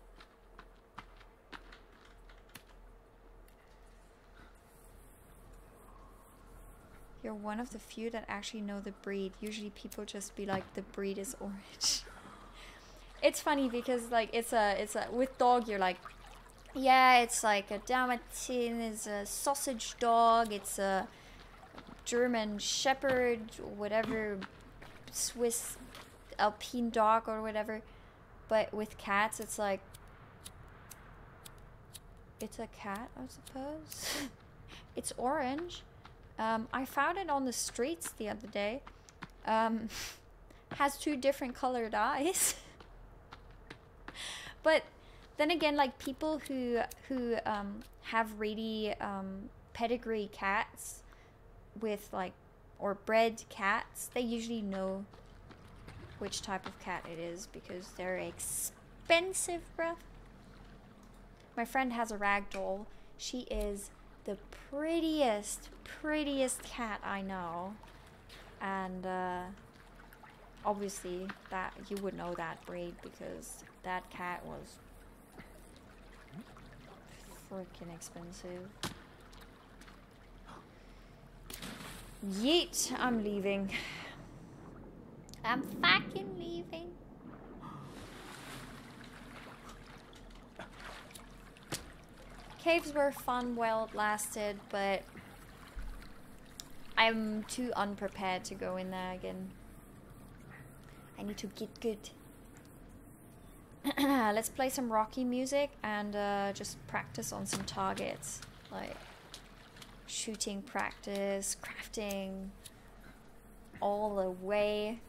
You're one of the few that actually know the breed. Usually people just be like, the breed is orange. it's funny because like it's a it's a with dog you're like yeah it's like a dalmatian is a sausage dog it's a german shepherd whatever swiss alpine dog or whatever but with cats it's like it's a cat i suppose? It's orange. Um, i found it on the streets the other day. Um, has two different colored eyes. But then again, like people who who um, have really um, pedigree cats with like or bred cats, they usually know which type of cat it is because they're expensive, bruh. My friend has a rag doll. She is the prettiest, prettiest cat I know. And uh, obviously that you would know that breed because that cat was freaking expensive. Yeet, I'm leaving. I'm fucking leaving. Caves were fun while it lasted, but I'm too unprepared to go in there again. I need to get good. Let's play some Rocky music and uh, just practice on some targets. Like shooting practice, crafting, all the way.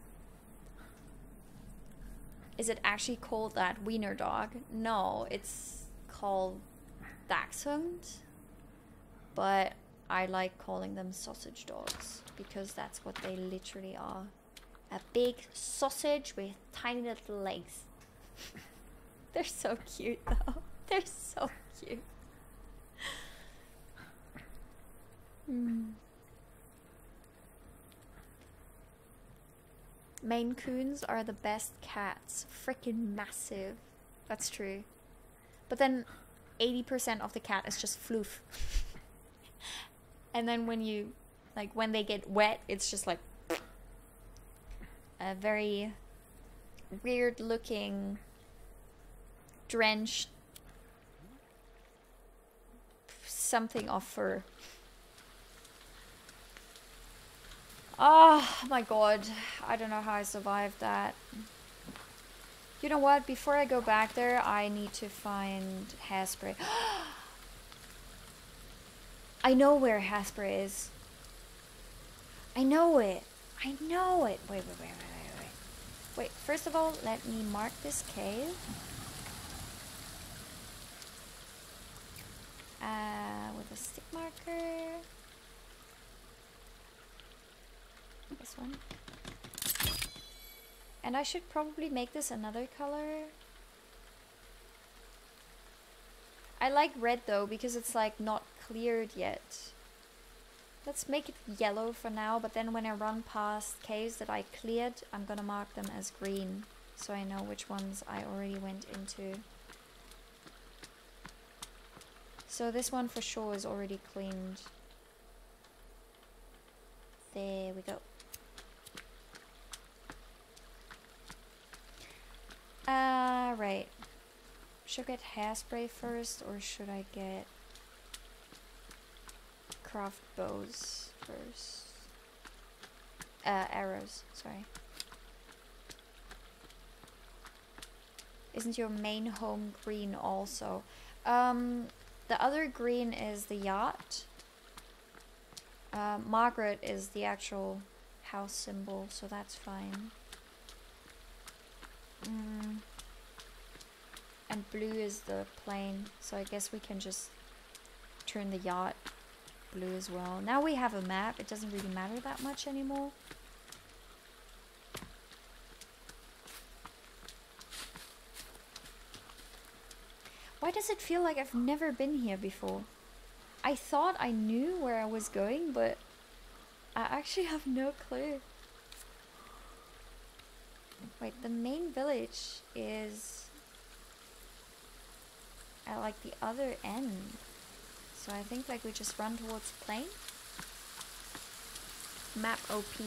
Is it actually called that wiener dog? No, it's called Dachshund. But I like calling them sausage dogs because that's what they literally are. A big sausage with tiny little legs. They're so cute though. They're so cute. Mm. Maine Coons are the best cats. Freaking massive. That's true. But then 80% of the cat is just floof. and then when you, like, when they get wet, it's just like a very weird looking drenched something of fur. Oh my god, I don't know how I survived that. You know what, before I go back there, I need to find hairspray. I know where hairspray is. I know it. I know it. Wait, wait, wait, wait, wait, wait. Wait, first of all, let me mark this cave. Uh, with a stick marker. This one. And I should probably make this another color. I like red though because it's like not cleared yet. Let's make it yellow for now, but then when I run past caves that I cleared, I'm gonna mark them as green. So I know which ones I already went into. So this one for sure is already cleaned. There we go. Uh, right. Should I get hairspray first or should I get craft bows first? Uh, arrows, sorry. Isn't your main home green also? Um, the other green is the yacht. Uh, Margaret is the actual house symbol, so that's fine. Mm and blue is the plane so I guess we can just turn the yacht blue as well. Now we have a map it doesn't really matter that much anymore. Why does it feel like I've never been here before? I thought I knew where I was going but I actually have no clue. Wait the main village is at like the other end. So I think like we just run towards plane. Map OP.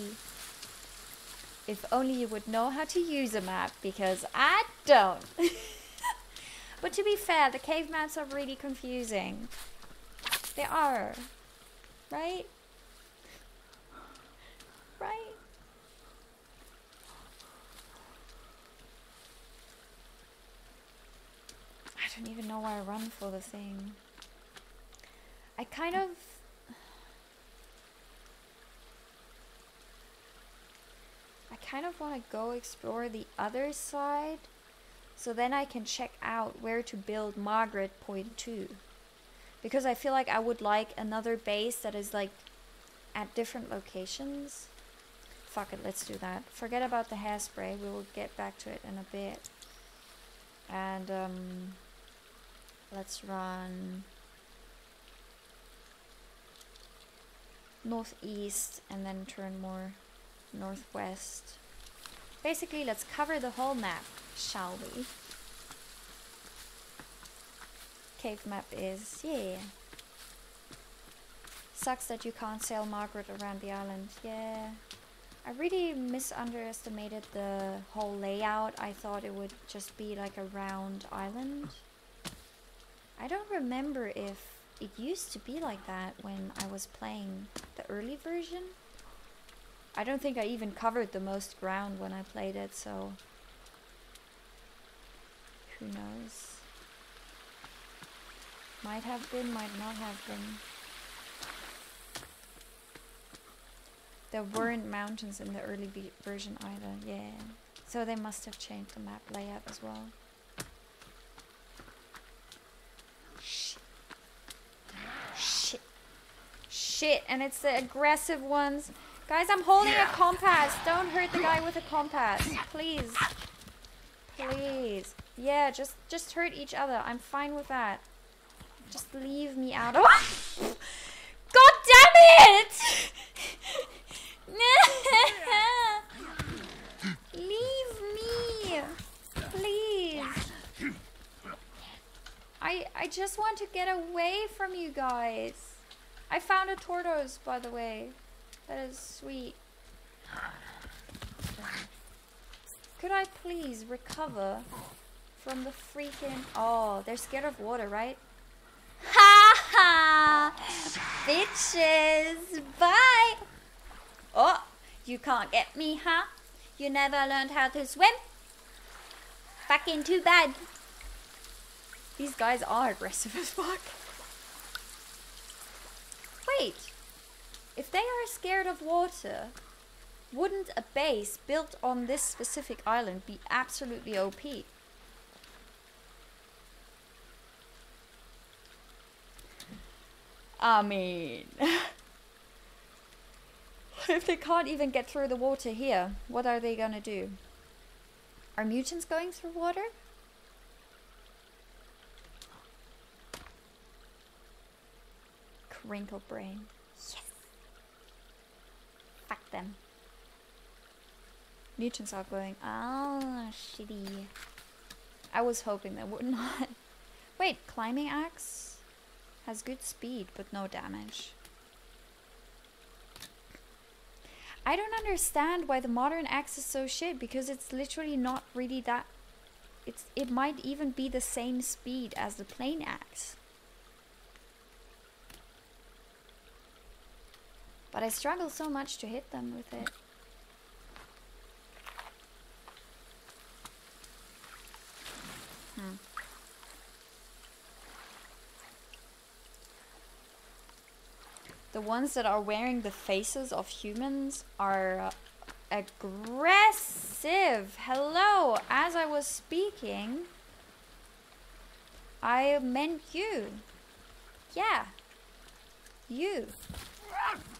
If only you would know how to use a map, because I don't. but to be fair, the cave maps are really confusing. They are. Right? I don't even know why I run for the thing. I kind of... I kind of want to go explore the other side so then I can check out where to build Margaret Point 2. Because I feel like I would like another base that is like at different locations. Fuck it, let's do that. Forget about the hairspray, we will get back to it in a bit. And um, let's run northeast and then turn more northwest. Basically, let's cover the whole map, shall we? Cave map is, yeah. Sucks that you can't sail Margaret around the island, yeah. I really misunderestimated the whole layout. I thought it would just be like a round island. I don't remember if it used to be like that when I was playing the early version. I don't think I even covered the most ground when I played it, so who knows. Might have been, might not have been. There weren't mountains in the early version either, yeah. So they must have changed the map layout as well. Shit, and it's the aggressive ones. Guys, I'm holding a compass. Don't hurt the guy with a compass. Please. Please. Yeah, just just hurt each other. I'm fine with that. Just leave me out of God damn it! leave me. Please. I I just want to get away from you guys. I found a tortoise, by the way. That is sweet. Could I please recover from the freaking... Oh, they're scared of water, right? Ha ha! Bitches! Bye! Oh, you can't get me, huh? You never learned how to swim? Fucking too bad. These guys are aggressive as fuck. Wait! If they are scared of water, wouldn't a base built on this specific island be absolutely OP? I mean... if they can't even get through the water here, what are they gonna do? Are mutants going through water? Wrinkle brain. Yes. Fuck them. Mutants are going, oh, ah, shitty. I was hoping they would not. Wait, climbing axe has good speed, but no damage. I don't understand why the modern axe is so shit, because it's literally not really that... It's, it might even be the same speed as the plane axe. But I struggle so much to hit them with it. Hmm. The ones that are wearing the faces of humans are uh, aggressive. Hello, as I was speaking, I meant you. Yeah, you.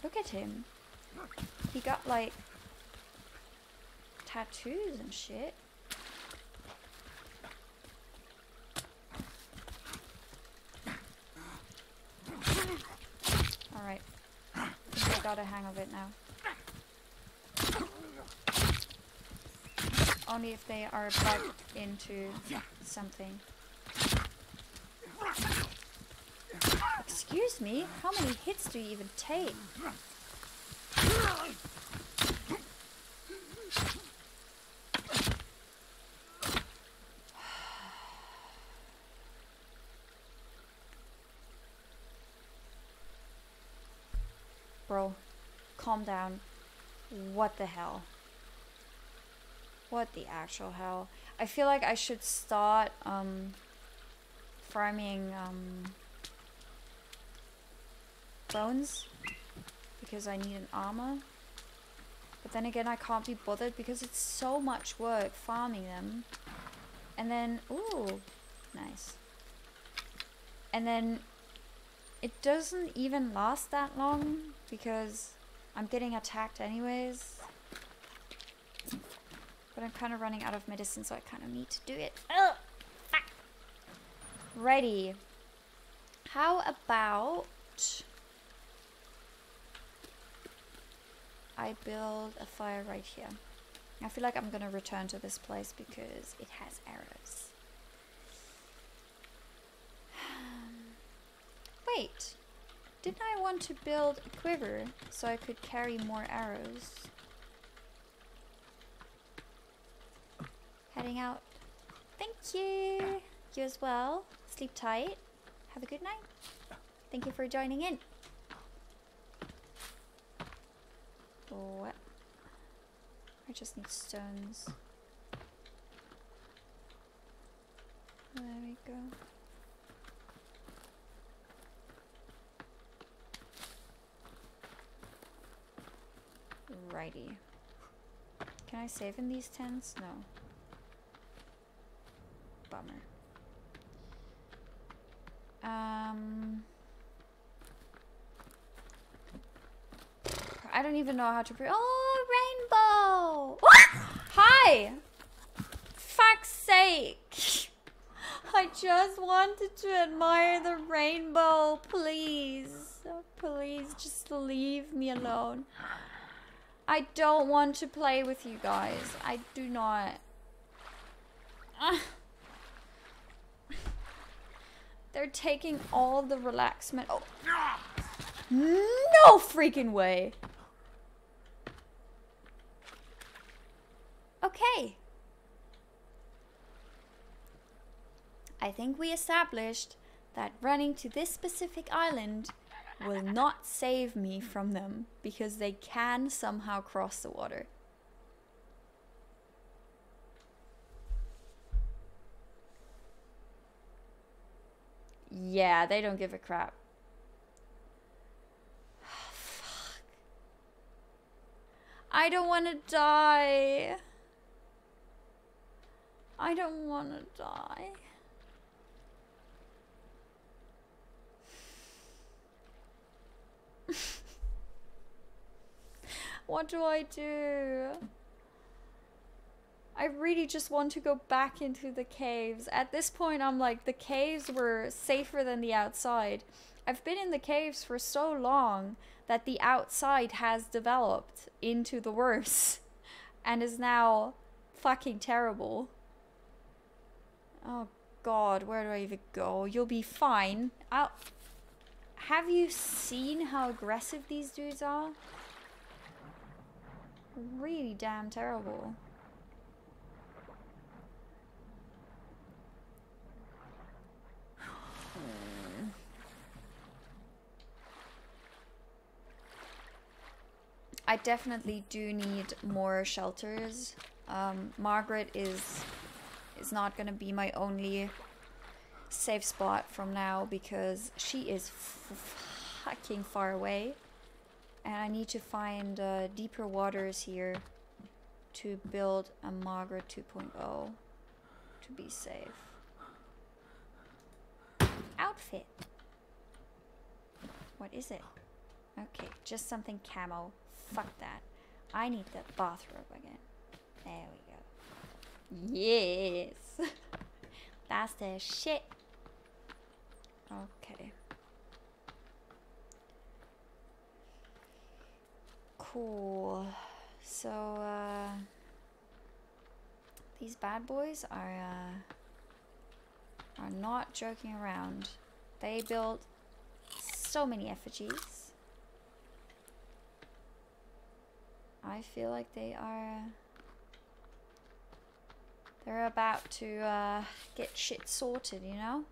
Look at him. He got like tattoos and shit. Alright. I got a hang of it now. Only if they are back into something. Excuse me, how many hits do you even take? Bro, calm down. What the hell? What the actual hell? I feel like I should start um farming um bones because I need an armor. But then again, I can't be bothered because it's so much work farming them. And then, ooh, nice. And then it doesn't even last that long because I'm getting attacked anyways. But I'm kind of running out of medicine, so I kind of need to do it. Ugh. Ready. How about I build a fire right here? I feel like I'm gonna return to this place because it has arrows. Wait, didn't I want to build a quiver so I could carry more arrows? Heading out. Thank you. You as well. Sleep tight. Have a good night. Thank you for joining in. What? I just need stones. There we go. Righty. Can I save in these tents? No. Bummer. Um... I don't even know how to pre- Oh, rainbow! Hi! Fuck's sake! I just wanted to admire the rainbow, please. Please, just leave me alone. I don't want to play with you guys. I do not. They're taking all the relaxment. Oh. No freaking way. Okay. I think we established that running to this specific island will not save me from them because they can somehow cross the water. Yeah, they don't give a crap. Fuck. I don't want to die. I don't want to die. what do I do? I really just want to go back into the caves. At this point, I'm like, the caves were safer than the outside. I've been in the caves for so long that the outside has developed into the worse and is now fucking terrible. Oh god, where do I even go? You'll be fine. I'll... Have you seen how aggressive these dudes are? Really damn terrible. I definitely do need more shelters. Um, Margaret is is not gonna be my only safe spot from now because she is fucking far away and I need to find uh, deeper waters here to build a Margaret 2.0 to be safe. Outfit. What is it? Okay, just something camo. Fuck that. I need the bathrobe again. There we go. Yes. That's the shit. Okay. Cool. So, uh, these bad boys are, uh, are not joking around. They built so many effigies. I feel like they are... They're about to uh, get shit sorted, you know?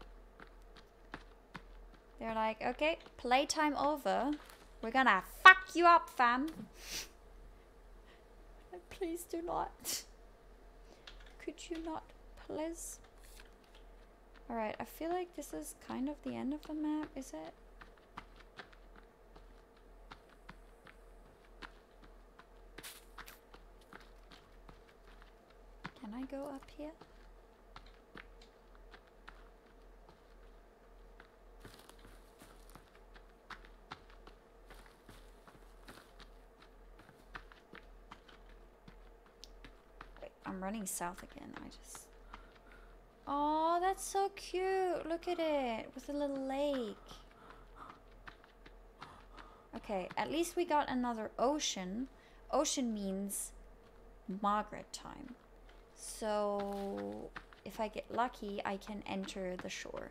They're like, okay, playtime over. We're gonna fuck you up, fam. Please do not. Could you not, please? Alright, I feel like this is kind of the end of the map, is it? Can I go up here? I'm running south again. I just... Oh, that's so cute. Look at it. With a little lake. Okay, at least we got another ocean. Ocean means Margaret time. So if I get lucky, I can enter the shore.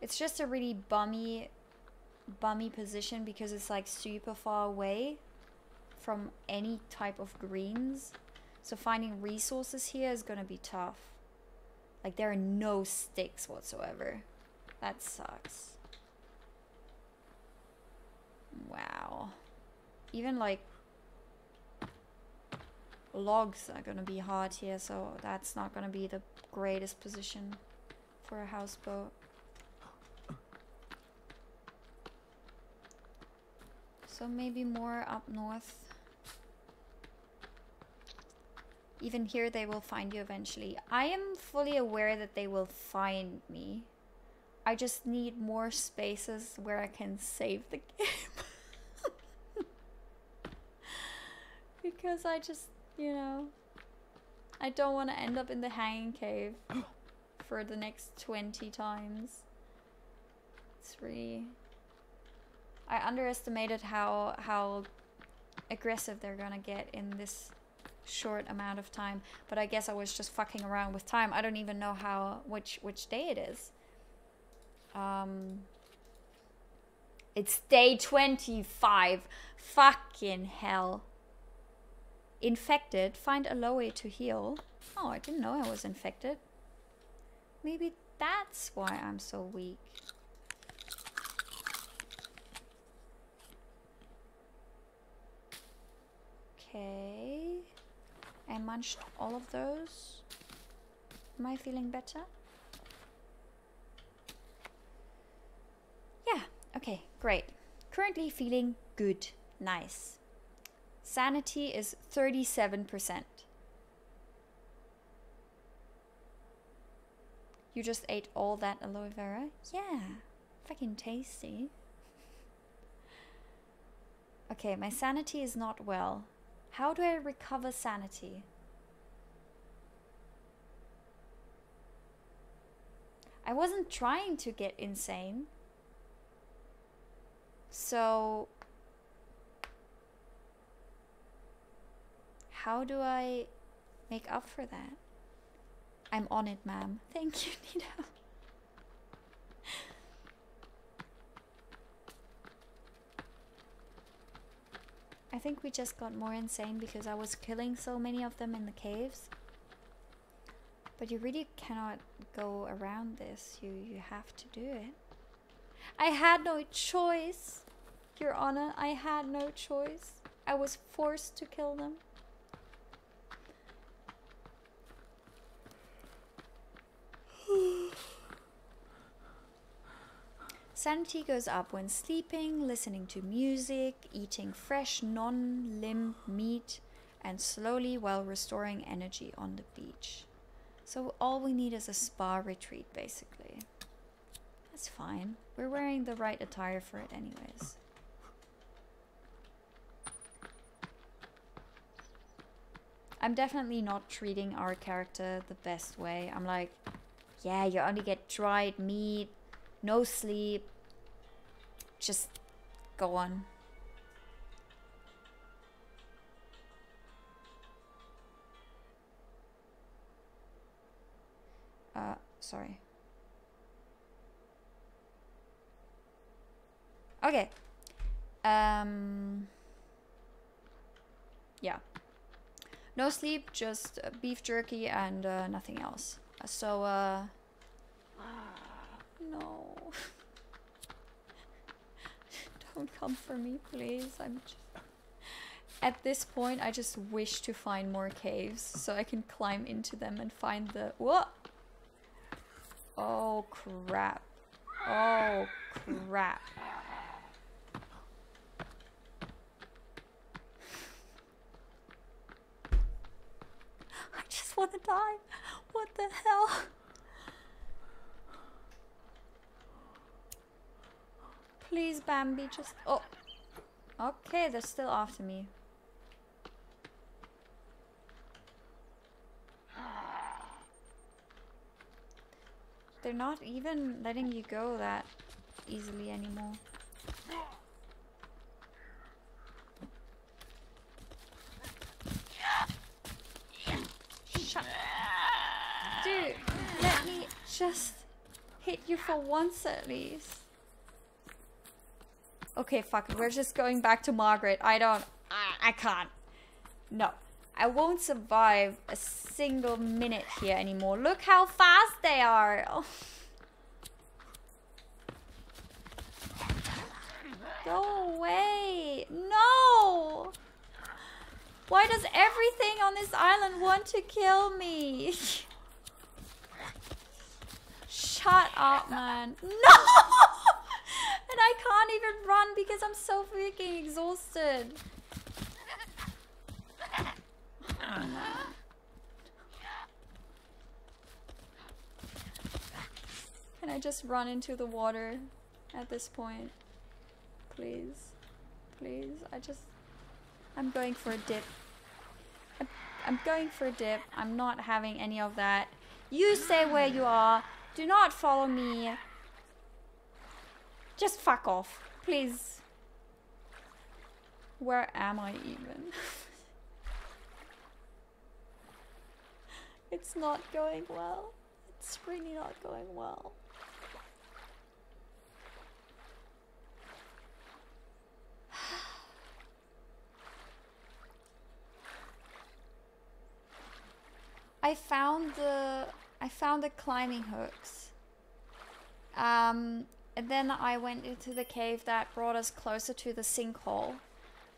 It's just a really bummy, bummy position because it's like super far away from any type of greens. So finding resources here is gonna be tough. Like there are no sticks whatsoever. That sucks. Wow. Even like logs are gonna be hard here, so that's not gonna be the greatest position for a houseboat. So maybe more up north. Even here they will find you eventually. I am fully aware that they will find me. I just need more spaces where I can save the game. because I just, you know, I don't want to end up in the hanging cave for the next 20 times. It's really... I underestimated how how aggressive they're gonna get in this short amount of time. But I guess I was just fucking around with time. I don't even know how which which day it is. Um It's day 25. Fucking hell. Infected. Find aloe to heal. Oh, I didn't know I was infected. Maybe that's why I'm so weak. Okay. I munched all of those. Am I feeling better? Yeah, okay, great. Currently feeling good. Nice. Sanity is 37%. You just ate all that aloe vera? Yeah, fucking tasty. Okay, my sanity is not well. How do I recover sanity? I wasn't trying to get insane. So, how do I make up for that? I'm on it, ma'am. Thank you, Nina. I think we just got more insane because I was killing so many of them in the caves. But you really cannot go around this. You you have to do it. I had no choice. Your Honor, I had no choice. I was forced to kill them. Sanity goes up when sleeping, listening to music, eating fresh non-limb meat, and slowly while restoring energy on the beach. So all we need is a spa retreat, basically. That's fine. We're wearing the right attire for it anyways. I'm definitely not treating our character the best way. I'm like, yeah, you only get dried meat, no sleep, just go on. Uh, sorry. Okay. Um, yeah. No sleep, just beef jerky and uh, nothing else. So, uh, no. Don't come for me, please. I'm. Just... At this point, I just wish to find more caves so I can climb into them and find the. What? Oh crap. Oh crap. I just want to die. What the hell? Please, Bambi, just... Oh. Okay, they're still after me. They're not even letting you go that easily anymore. Shut Dude, let me just hit you for once at least. Okay, fuck it. We're just going back to Margaret. I don't... I, I can't. No. I won't survive a single minute here anymore. Look how fast they are. Oh. Go away. No. Why does everything on this island want to kill me? Shut up, man. No! And I can't even run because I'm so freaking exhausted. Can I just run into the water at this point? Please. Please. I just... I'm going for a dip. I'm, I'm going for a dip. I'm not having any of that. You stay where you are. Do not follow me. Just fuck off. Please. Where am I even? It's not going well. It's really not going well. I found the I found the climbing hooks. Um, and then I went into the cave that brought us closer to the sinkhole.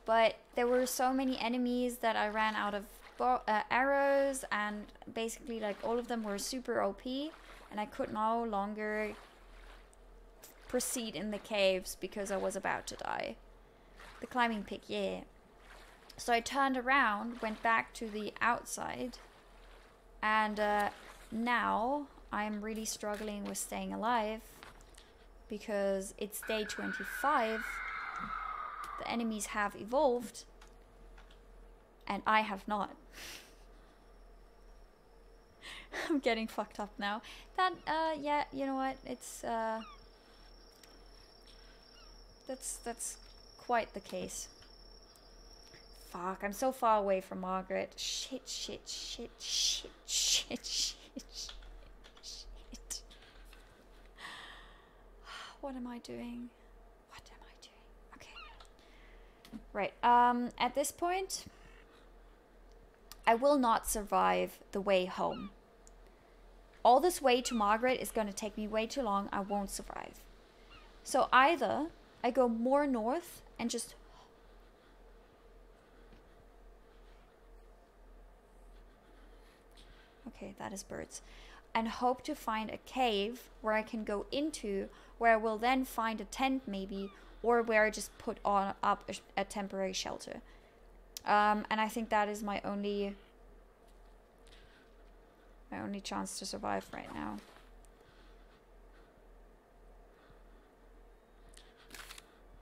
But there were so many enemies that I ran out of uh, arrows and basically like all of them were super OP and I could no longer proceed in the caves because I was about to die. The climbing pick, yeah. So I turned around, went back to the outside and uh, now I'm really struggling with staying alive because it's day 25. The enemies have evolved and I have not. I'm getting fucked up now. That, uh, yeah, you know what? It's, uh... That's, that's quite the case. Fuck, I'm so far away from Margaret. Shit, shit, shit, shit, shit, shit, shit. What am I doing? What am I doing? Okay. Right, um, at this point... I will not survive the way home. All this way to Margaret is going to take me way too long. I won't survive. So either I go more north and just... Okay, that is birds. And hope to find a cave where I can go into, where I will then find a tent maybe, or where I just put on up a, a temporary shelter. Um, and I think that is my only my only chance to survive right now.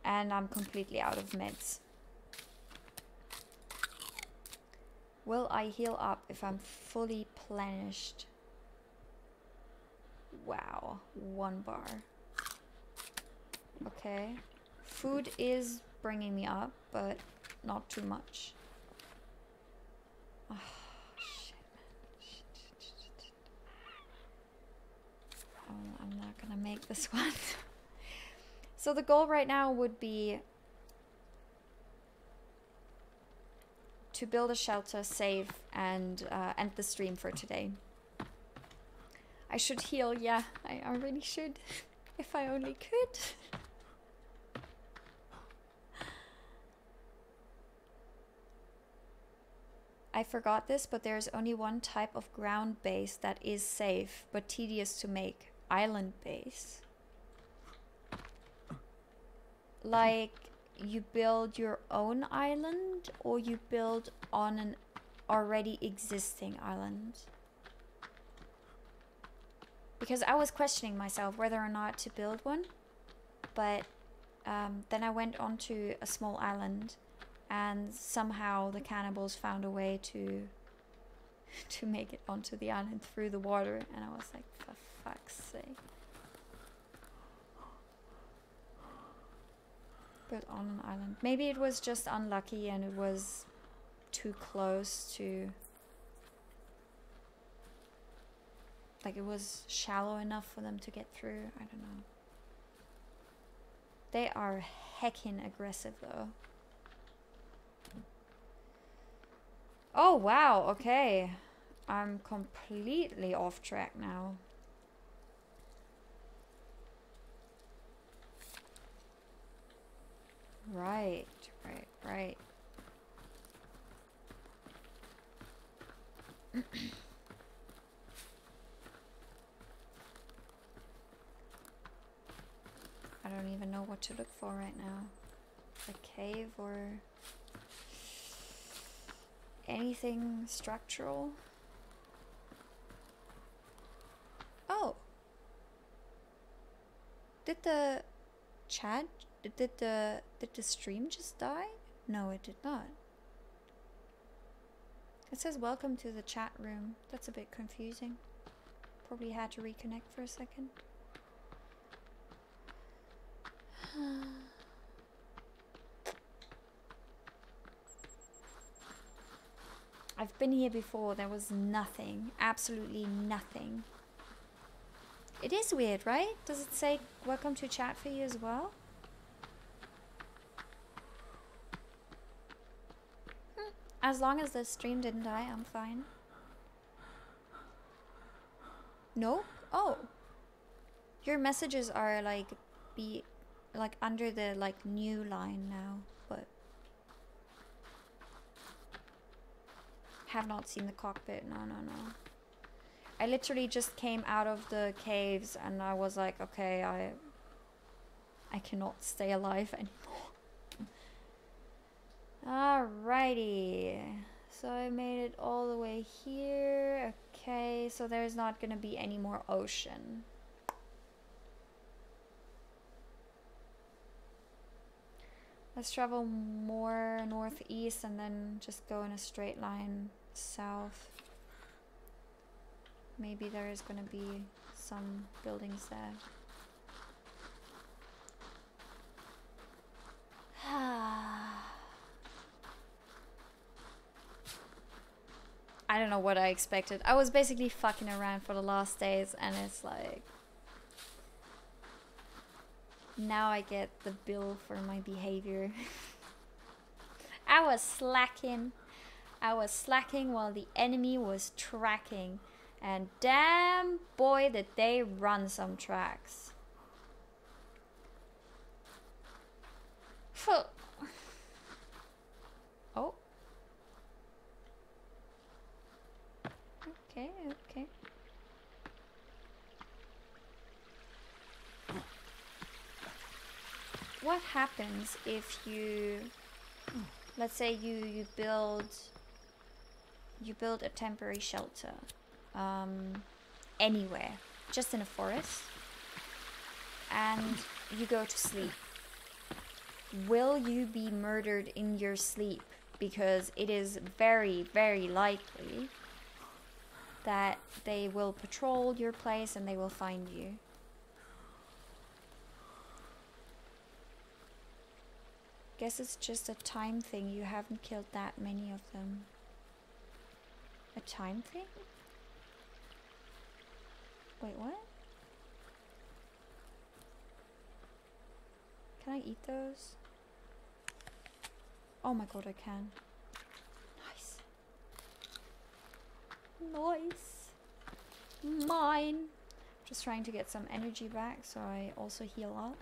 And I'm completely out of meds. Will I heal up if I'm fully plenished? Wow, one bar. Okay. Food is bringing me up, but not too much. Oh, shit, shit, shit, not gonna make this one. so the goal right now would be to build a shelter, save, and uh, end the stream for today. I should heal, yeah, I, already should. if I only could. I forgot this, but there's only one type of ground base that is safe, but tedious to make. Island base. Like, you build your own island, or you build on an already existing island. Because I was questioning myself whether or not to build one, but um, then I went onto a small island and somehow the cannibals found a way to to make it onto the island through the water and I was like for fuck's sake. But on an island maybe it was just unlucky and it was too close to like it was shallow enough for them to get through I don't know they are heckin' aggressive though Oh, wow. Okay. I'm completely off track now. Right, right, right. I don't even know what to look for right now. A cave or anything structural? Oh. Did the chat did the did the stream just die? No, it did not. It says welcome to the chat room. That's a bit confusing. Probably had to reconnect for a second. I've been here before. There was nothing. Absolutely nothing. It is weird, right? Does it say welcome to chat for you as well? Hmm. As long as the stream didn't die, I'm fine. No? Oh. Your messages are like be like under the like new line now. But have not seen the cockpit. No, no, no. I literally just came out of the caves and I was like, okay, I I cannot stay alive anymore. Alrighty. So I made it all the way here. Okay, so there's not gonna be any more ocean. Let's travel more northeast and then just go in a straight line south. Maybe there is going to be some buildings there. I don't know what I expected. I was basically fucking around for the last days and it's like... Now I get the bill for my behavior. I was slacking. I was slacking while the enemy was tracking. And damn boy did they run some tracks. oh. Okay, okay. What happens if you, let's say you, you build you build a temporary shelter um, anywhere, just in a forest, and you go to sleep. Will you be murdered in your sleep? Because it is very, very likely that they will patrol your place and they will find you. Guess it's just a time thing. You haven't killed that many of them. A time thing? Wait, what? Can I eat those? Oh my god, I can. Nice. Nice. Mine. Just trying to get some energy back so I also heal up.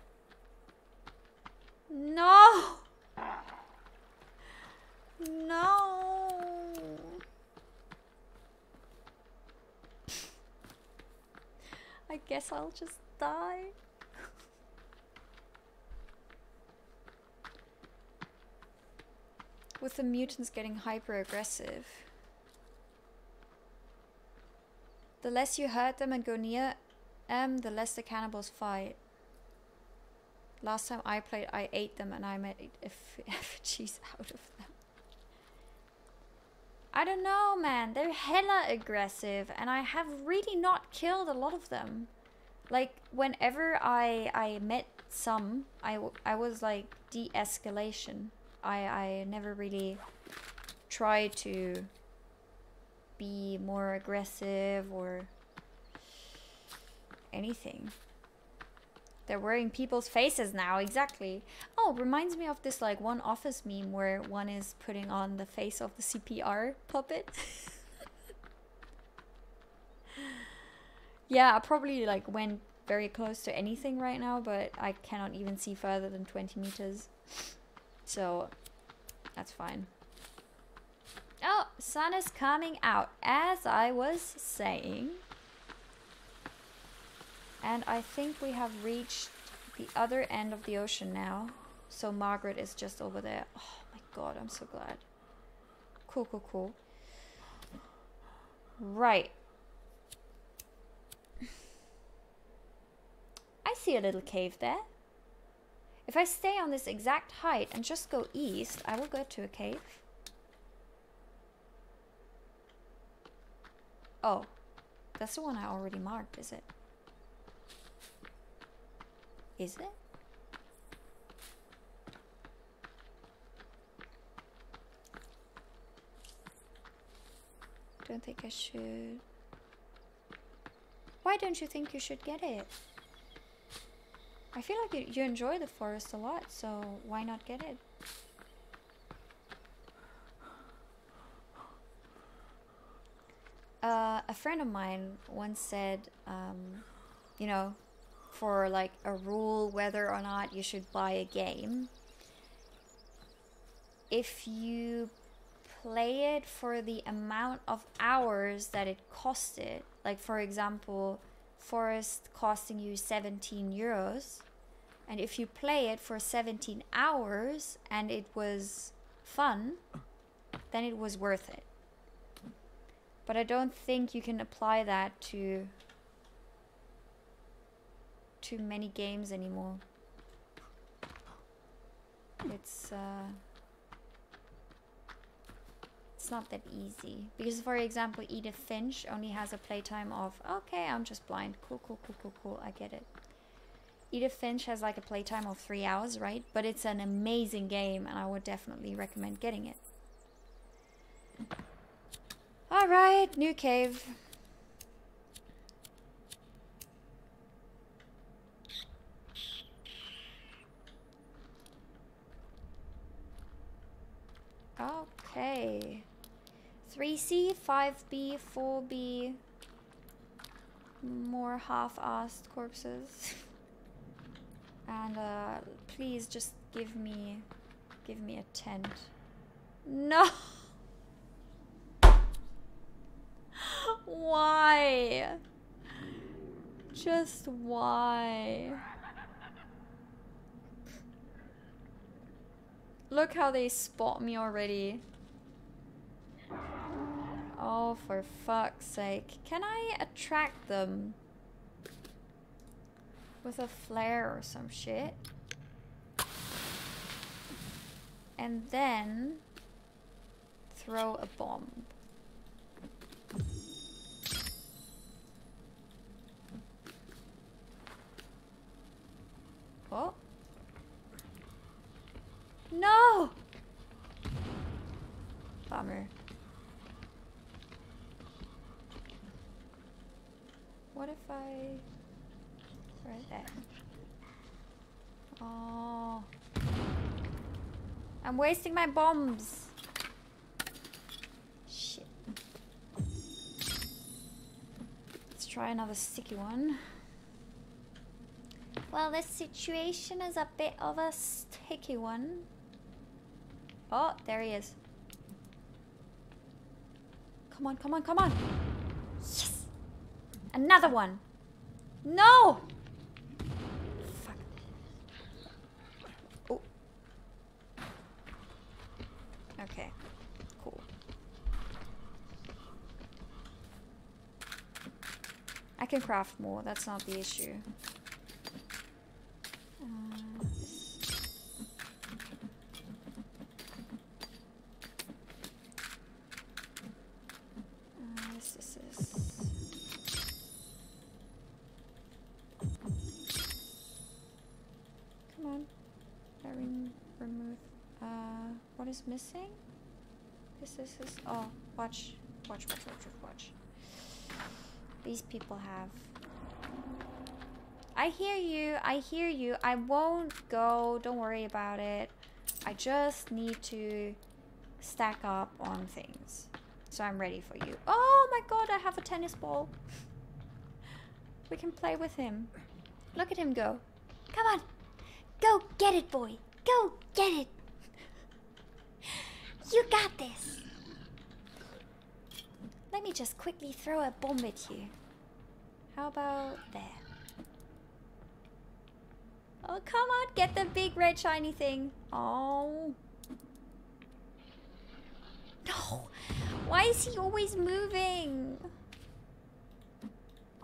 No! No! I guess I'll just die. With the mutants getting hyper aggressive. The less you hurt them and go near them, the less the cannibals fight. Last time I played, I ate them and I made effigies out of them. I don't know, man. They're hella aggressive, and I have really not killed a lot of them. Like, whenever I I met some, I, I was like de-escalation. I, I never really tried to be more aggressive or anything. They're wearing people's faces now, exactly. Oh, reminds me of this like one office meme where one is putting on the face of the CPR puppet. yeah, I probably like went very close to anything right now, but I cannot even see further than 20 meters. So, that's fine. Oh, sun is coming out, as I was saying. And I think we have reached the other end of the ocean now. So Margaret is just over there. Oh my god, I'm so glad. Cool, cool, cool. Right. I see a little cave there. If I stay on this exact height and just go east, I will go to a cave. Oh, that's the one I already marked, is it? Is it? Don't think I should. Why don't you think you should get it? I feel like you, you enjoy the forest a lot, so why not get it? Uh, a friend of mine once said, um, you know, for like a rule whether or not you should buy a game. If you play it for the amount of hours that it costed, like for example, Forest costing you 17 euros, and if you play it for 17 hours and it was fun, then it was worth it. But I don't think you can apply that to too many games anymore. It's uh, it's not that easy because, for example, Edith Finch only has a playtime of okay, I'm just blind. Cool, cool, cool, cool, cool. I get it. Edith Finch has like a playtime of three hours, right? But it's an amazing game, and I would definitely recommend getting it. All right, new cave. Okay. 3C, 5B, 4B. More half-assed corpses. and uh, please just give me, give me a tent. No! why? Just why? Look how they spot me already. Oh, for fuck's sake. Can I attract them? With a flare or some shit? And then... Throw a bomb. Oh. No! Bummer. What if I... Right there. Oh. I'm wasting my bombs. Shit. Let's try another sticky one. Well, this situation is a bit of a sticky one. Oh, there he is. Come on, come on, come on. Yes. Another one. No! Fuck. Oh. Okay. Cool. I can craft more, that's not the issue. People have. I hear you. I hear you. I won't go. Don't worry about it. I just need to stack up on things. So I'm ready for you. Oh my god, I have a tennis ball. We can play with him. Look at him go. Come on. Go get it, boy. Go get it. You got this. Let me just quickly throw a bomb at you. How about there? Oh, come on. Get the big red shiny thing. Oh. No. Why is he always moving?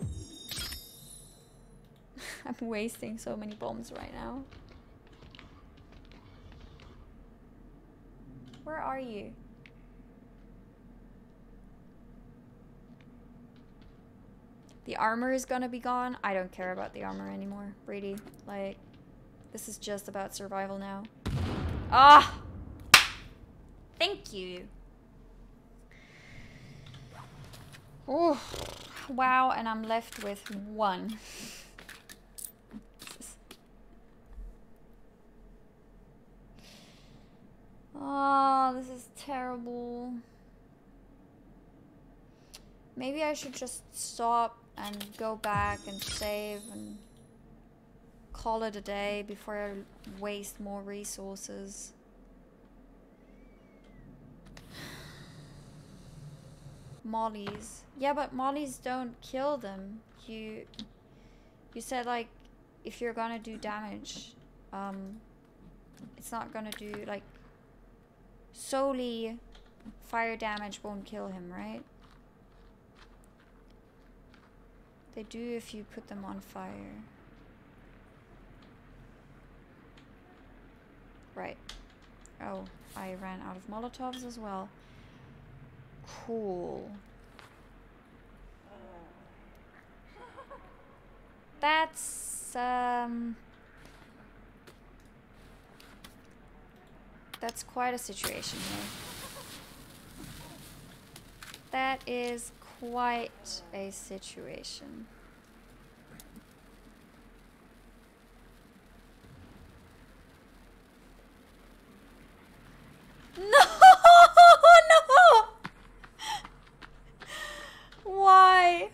I'm wasting so many bombs right now. Where are you? The armor is gonna be gone. I don't care about the armor anymore, Brady. Like, this is just about survival now. Ah! Thank you. Oh, wow, and I'm left with one. Oh, this is terrible. Maybe I should just stop and go back and save and call it a day before I waste more resources. Mollies. Yeah, but mollies don't kill them. You you said like if you're gonna do damage, um it's not gonna do like solely fire damage won't kill him, right? They do if you put them on fire. Right. Oh, I ran out of Molotovs as well. Cool. That's, um... That's quite a situation here. That is quite a situation. No! No! Why?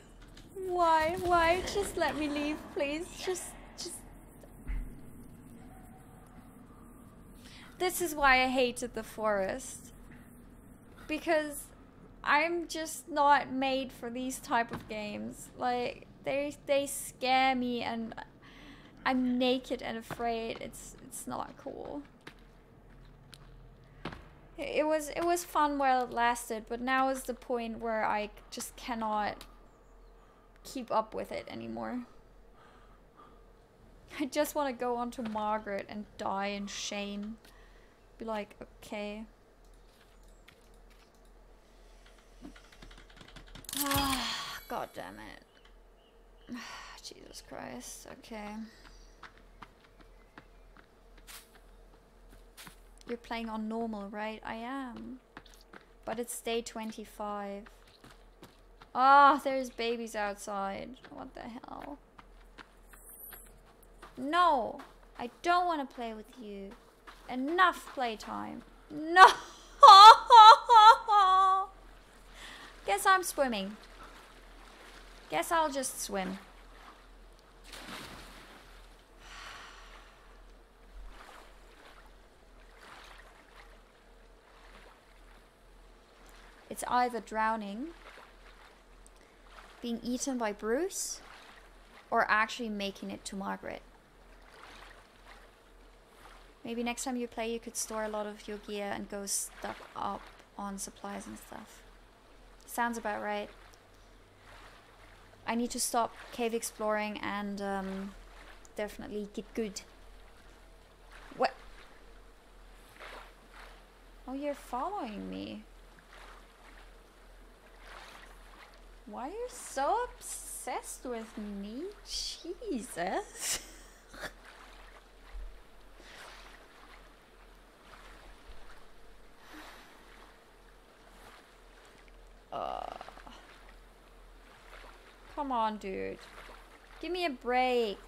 Why? Why? Just let me leave, please. Just, just. This is why I hated the forest. Because I'm just not made for these type of games. Like they they scare me and I'm naked and afraid. It's it's not cool. It was it was fun while it lasted, but now is the point where I just cannot keep up with it anymore. I just want to go on to Margaret and die in shame. Be like, okay. God damn it. Jesus Christ. Okay. You're playing on normal, right? I am. But it's day 25. Ah, there's babies outside. What the hell? No! I don't want to play with you. Enough playtime. No! Guess I'm swimming. Guess I'll just swim. It's either drowning, being eaten by Bruce, or actually making it to Margaret. Maybe next time you play, you could store a lot of your gear and go stock up on supplies and stuff. Sounds about right. I need to stop cave exploring and um, definitely get good. What? Oh, you're following me. Why are you so obsessed with me? Jesus. uh, come on, dude. Give me a break.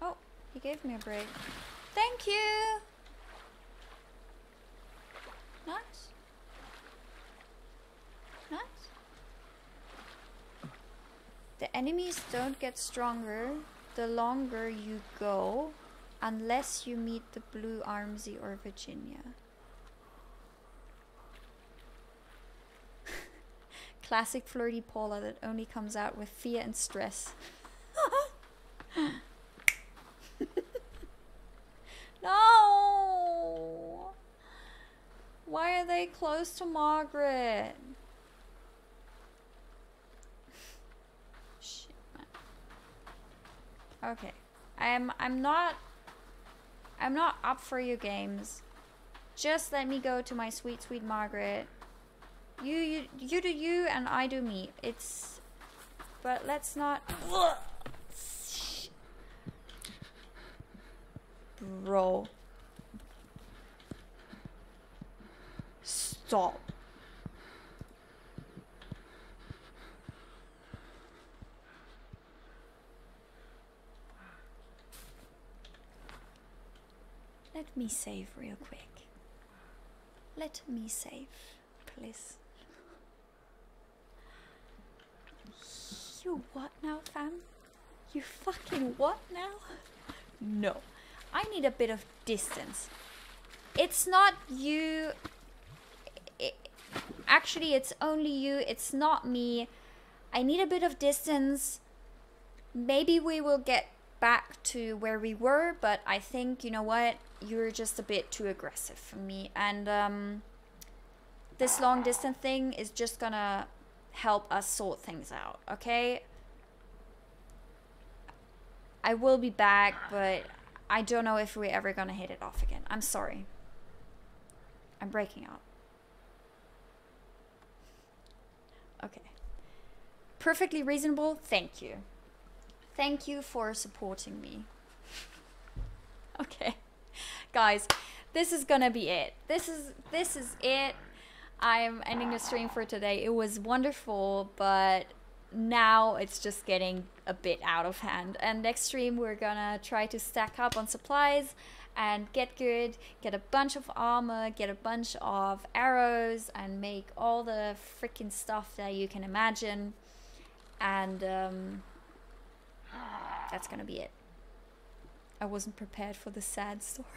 Oh, he gave me a break. Thank you. Nice. Nice. The enemies don't get stronger the longer you go unless you meet the blue Armsy or Virginia. Classic flirty Paula that only comes out with fear and stress. no! Why are they close to Margaret? Shit. Okay. I'm I'm not I'm not up for your games. Just let me go to my sweet sweet Margaret. You you you do you and I do me. It's but let's not Bro. Stop. Let me save real quick. Let me save, please. You what now, fam? You fucking what now? No. I need a bit of distance. It's not you actually it's only you it's not me i need a bit of distance maybe we will get back to where we were but i think you know what you're just a bit too aggressive for me and um, this long distance thing is just gonna help us sort things out okay i will be back but i don't know if we're ever gonna hit it off again i'm sorry i'm breaking up Okay. Perfectly reasonable. Thank you. Thank you for supporting me. okay. Guys, this is gonna be it. This is this is it. I'm ending the stream for today. It was wonderful, but now it's just getting a bit out of hand. And next stream we're gonna try to stack up on supplies and get good, get a bunch of armor, get a bunch of arrows, and make all the freaking stuff that you can imagine. And um, that's gonna be it. I wasn't prepared for the sad story.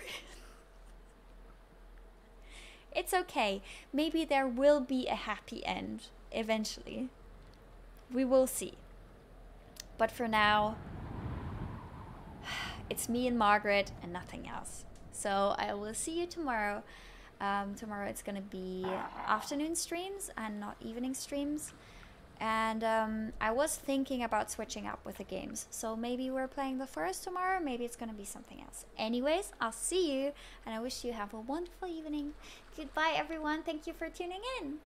it's okay. Maybe there will be a happy end eventually. We will see. But for now, it's me and Margaret and nothing else. So I will see you tomorrow. Um, tomorrow it's gonna be afternoon streams and not evening streams. And um, I was thinking about switching up with the games. So maybe we're playing the forest tomorrow, maybe it's gonna be something else. Anyways, I'll see you and I wish you have a wonderful evening. Goodbye everyone, thank you for tuning in.